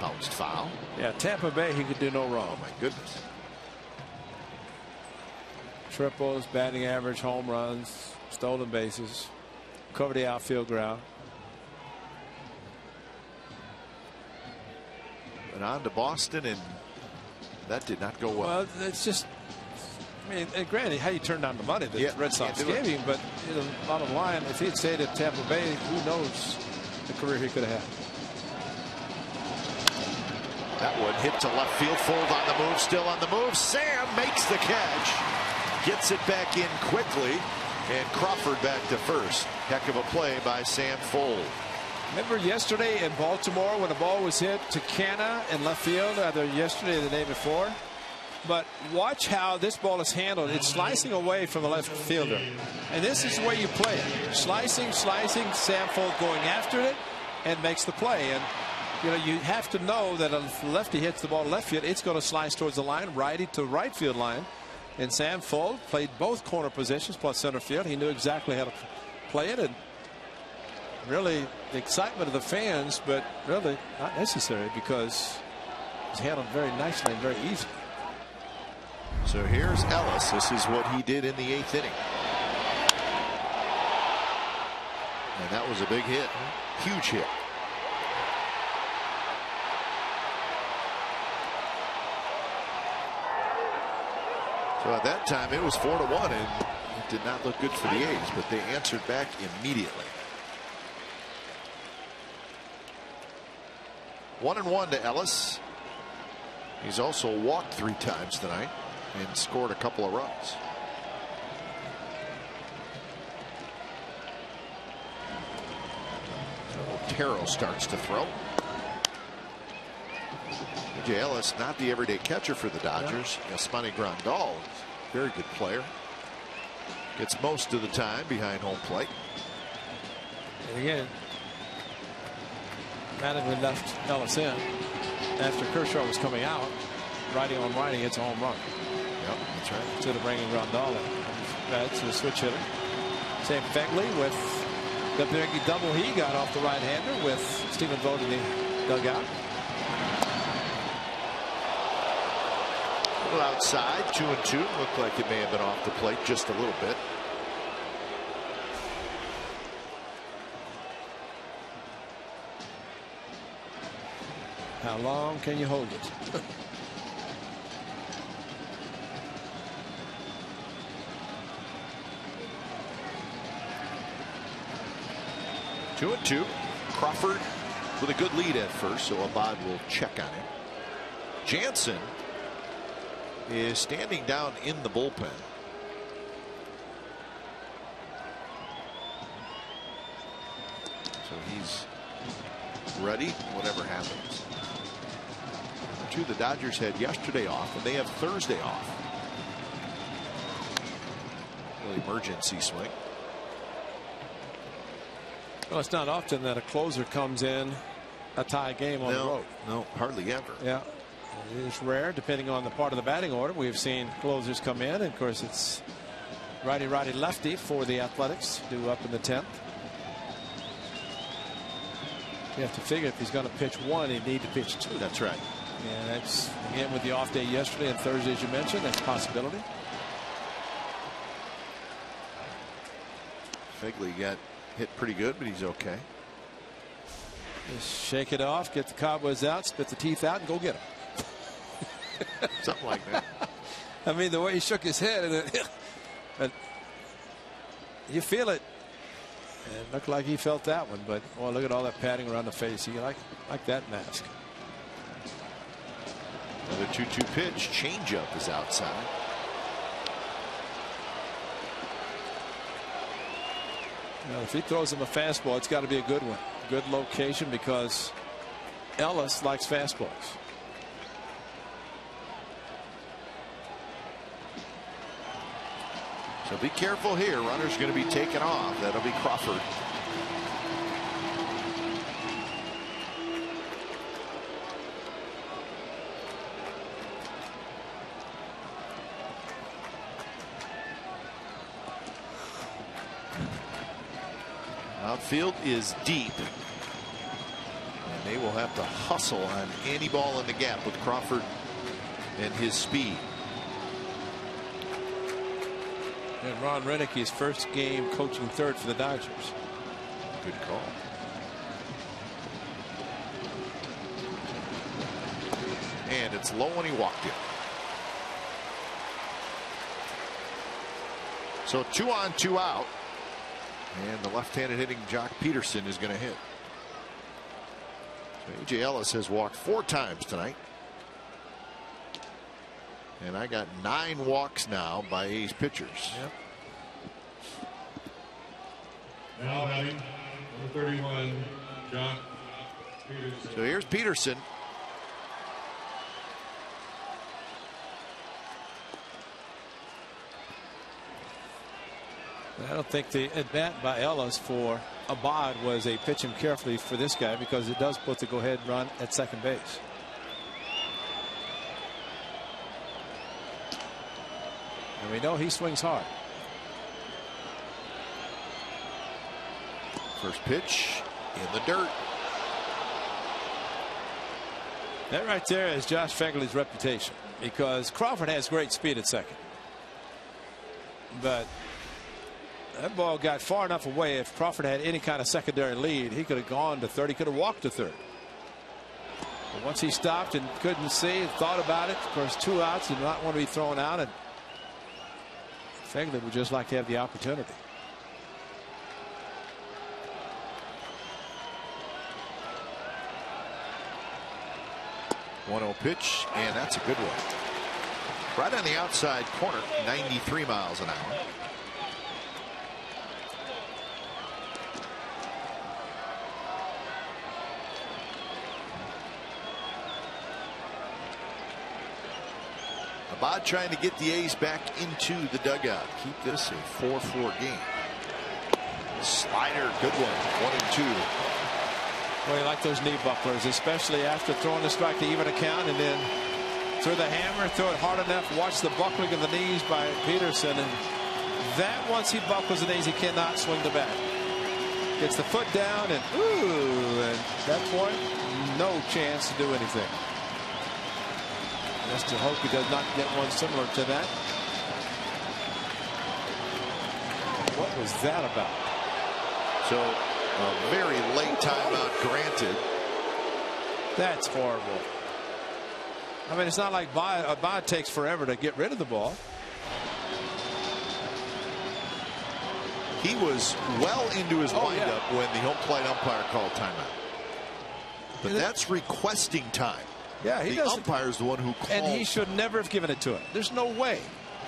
Bounced foul. Yeah, Tampa Bay, he could do no wrong. Oh, my goodness. Triples, batting average, home runs, stolen bases, cover the outfield ground. And on to Boston, and that did not go well. Well, it's just I mean, granted, how you turn down the money that yeah, Red Sox gave him, but you know, bottom line, if he'd stayed at Tampa Bay, who knows the career he could have had. That one hit to left field, Fuld on the move, still on the move. Sam makes the catch, gets it back in quickly. And Crawford back to first. Heck of a play by Sam Fuld. Remember yesterday in Baltimore when the ball was hit to Canha in left field, either yesterday or the day before? But watch how this ball is handled. It's slicing away from the left fielder. And this is the way you play it. Slicing, slicing, Sam Fuld going after it and makes the play. And you know, you have to know that if lefty hits the ball left field, it's going to slice towards the line, righty to right field line. And Sam Fuld played both corner positions plus center field. He knew exactly how to play it. And really the excitement of the fans, but really not necessary because it's handled very nicely and very easy. So here's Ellis. This is what he did in the eighth inning. And that was a big hit. Huge hit. So at that time it was four to one and it did not look good for the A's, but they answered back immediately. One and one to Ellis. He's also walked three times tonight and scored a couple of runs. Otero starts to throw. A.J. Ellis, not the everyday catcher for the Dodgers. Yeah. Yasmani Grandal, very good player. Gets most of the time behind home plate. And again, Mattingly left Ellis in after Kershaw was coming out. Righty on righty, it's a home run. Yep, that's right. Instead of bringing Grandal in. That's a switch hitter. Sam Phegley with the big double he got off the right-hander with Stephen Vogt in the dugout. Outside, two and two. Looked like it may have been off the plate just a little bit. How long can you hold it? Two and two. Crawford with a good lead at first, so Abad will check on him. Jansen is standing down in the bullpen. So he's ready, whatever happens. Two, the Dodgers had yesterday off, and they have Thursday off. Really emergency swing. Well, it's not often that a closer comes in a tie game on no, the road. No, hardly ever. Yeah. It's rare, depending on the part of the batting order. We've seen closers come in, and of course, it's righty, righty, lefty for the Athletics, due up in the 10th. You have to figure if he's going to pitch one, he'd need to pitch two. That's right. And that's, again, with the off day yesterday and Thursday, as you mentioned, that's a possibility. Phegley got hit pretty good, but he's okay. Just shake it off, get the cobwebs out, spit the teeth out, and go get them. Something like that. I mean, the way he shook his head, and it, but you feel it. It looked like he felt that one, but oh, look at all that padding around the face. He like like that mask. Another 2-2 pitch. Changeup is outside. Now, if he throws him a fastball, it's got to be a good one. Good location because Ellis likes fastballs. So be careful here. Runner's going to be taken off. That'll be Crawford. Outfield is deep. And they will have to hustle on any ball in the gap with Crawford and his speed. And Ron Roenicke's first game coaching third for the Dodgers. Good call. And it's low when he walked in. So two on, two out. And the left-handed hitting Joc Pederson is going to hit. A.J. Ellis has walked four times tonight. And I got nine walks now by A's pitchers. Yep. Now batting, number 31, Joc Pederson. So here's Pederson. I don't think the at bat by Ellis for Abad was a pitch him carefully for this guy because it does put the go ahead run at second base. And we know he swings hard. First pitch in the dirt. That right there is Josh Phegley's reputation because Crawford has great speed at second. But that ball got far enough away. If Crawford had any kind of secondary lead, he could have gone to third. He could have walked to third. But once he stopped and couldn't see, thought about it. Of course, two outs, did not want to be thrown out. And Phegley would just like to have the opportunity. One zero pitch, and that's a good one. Right on the outside corner, 93 miles an hour. Abad trying to get the A's back into the dugout. Keep this a 4-4 game. Slider, good one. One and two. Well, you like those knee bucklers, especially after throwing the strike to even a count and then throw the hammer, throw it hard enough, watch the buckling of the knees by Pederson. And that once he buckles the knees, he cannot swing the bat. Gets the foot down and ooh, and that point, no chance to do anything. Just to hope he does not get one similar to that. What was that about? So a very late timeout granted. That's horrible. I mean, it's not like Abad uh, takes forever to get rid of the ball. He was well into his Oh, windup yeah. when the home plate umpire called timeout. But that's requesting time. Yeah, he the doesn't. umpire's the one who called. And he should never have given it to him. There's no way.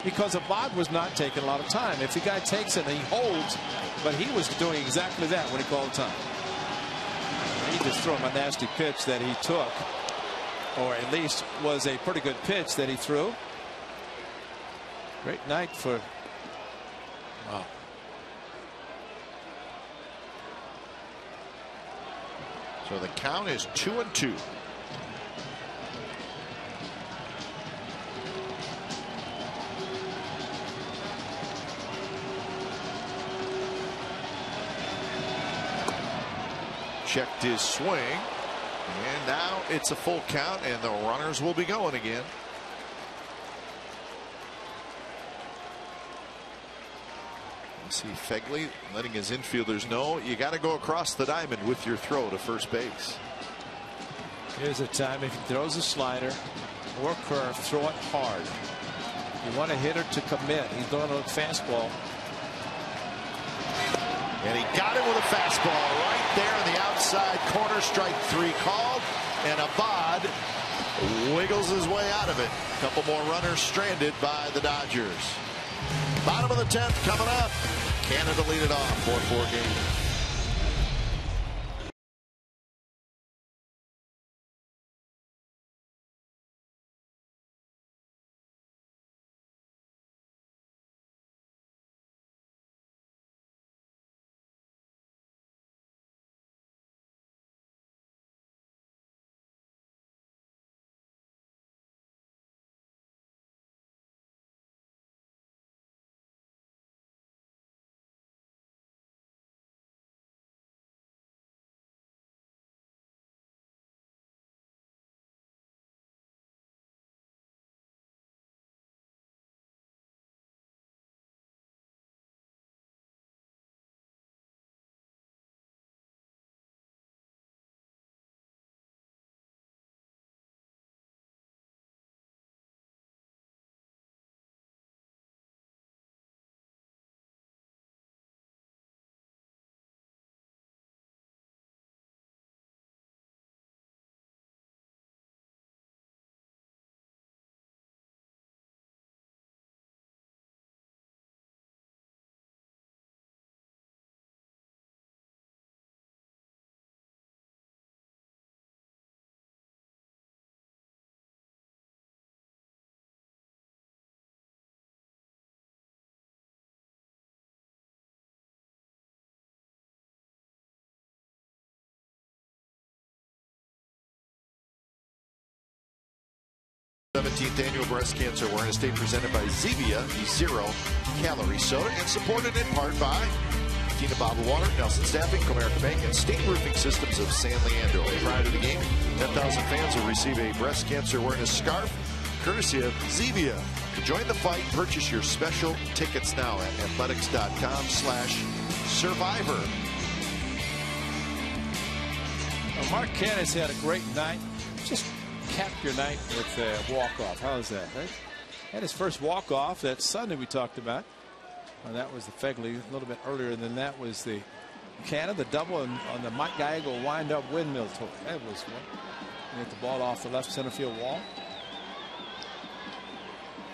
Because Abad was not taking a lot of time. If the guy takes it and he holds, but he was doing exactly that when he called time. He just threw him a nasty pitch that he took, or at least was a pretty good pitch that he threw. Great night for. Wow. So the count is two and two. Checked his swing. And now it's a full count, and the runners will be going again. You see Phegley letting his infielders know you got to go across the diamond with your throw to first base. Here's a time if he throws a slider or curve, throw it hard. You want a hitter to commit. He's throwing a fastball. And he got it with a fastball right there in the outside corner. Strike three called. And Abad wiggles his way out of it. A couple more runners stranded by the Dodgers. Bottom of the 10th coming up. Canha lead it off 4-4 game. 17th Annual Breast Cancer Awareness Day presented by Zevia, the zero calorie soda, and supported in part by Tina Bottled Water, Nelson Staffing, Comerica Bank, and State Roofing Systems of San Leandro. Prior to the game, 10,000 fans will receive a breast cancer awareness scarf courtesy of Zevia. To join the fight, purchase your special tickets now at athletics.com slash survivor. Well, Mark Canha's had a great night. Just cap your night with a walk-off. How is that? Right? Had his first walk-off that Sunday we talked about. That was the Phegley a little bit earlier than that was the Canha, the double on, on the Mike Gallego wind-up windmill tour. That was one. Get the ball off the left center field wall.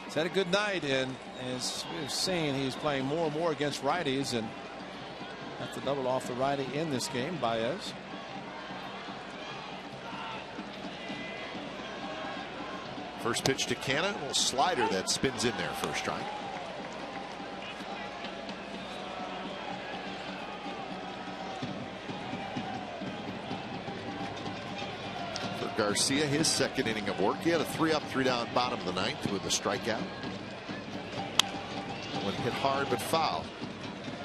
He's had a good night, and as we've seen, he's playing more and more against righties, and got the double off the righty in this game, Baez. First pitch to Canha, a little slider that spins in there first strike. For Garcia, his second inning of work. He had a three up, three down bottom of the ninth with a strikeout. One hit hard but foul.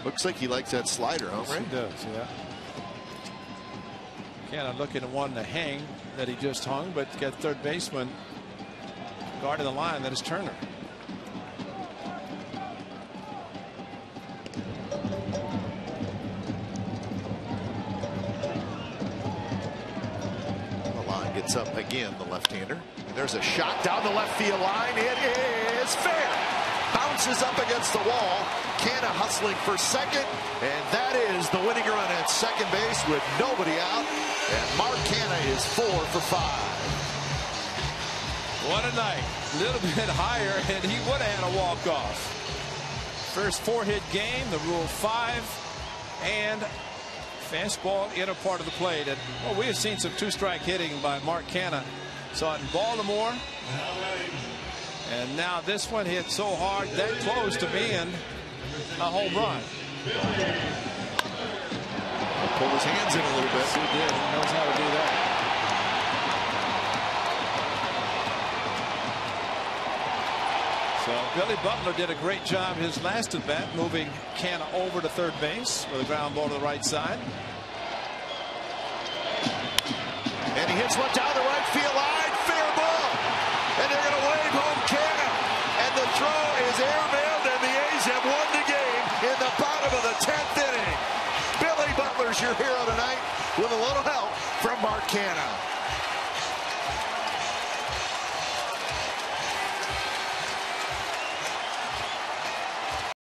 Looks like he likes that slider, huh, Yes, Ray? he does, yeah. Canha looking to one to hang that he just hung, but got third baseman guarding the line. That is Turner. The line gets up again, the left-hander. There's a shot down the left field line. It is fair. Bounces up against the wall. Canha hustling for second. And that is the winning run at second base with nobody out. And Mark Canha is four for five. What a night. A little bit higher, and he would have had a walk-off. First four-hit game, the Rule 5, and fastball in a part of the plate. And well, we have seen some two-strike hitting by Mark Canha. Saw it in Baltimore. And now this one hit so hard, that close to being a home run. Pulled his hands in a little bit. He did. He knows how to do that. So Billy Butler did a great job his last at bat, moving Canha over to third base with a ground ball to the right side. And he hits one down the right field line. Fair ball. And they're going to wave home Canha. And the throw is airmailed, and the A's have won the game in the bottom of the 10th inning. Billy Butler's your hero tonight with a little help from Mark Canha.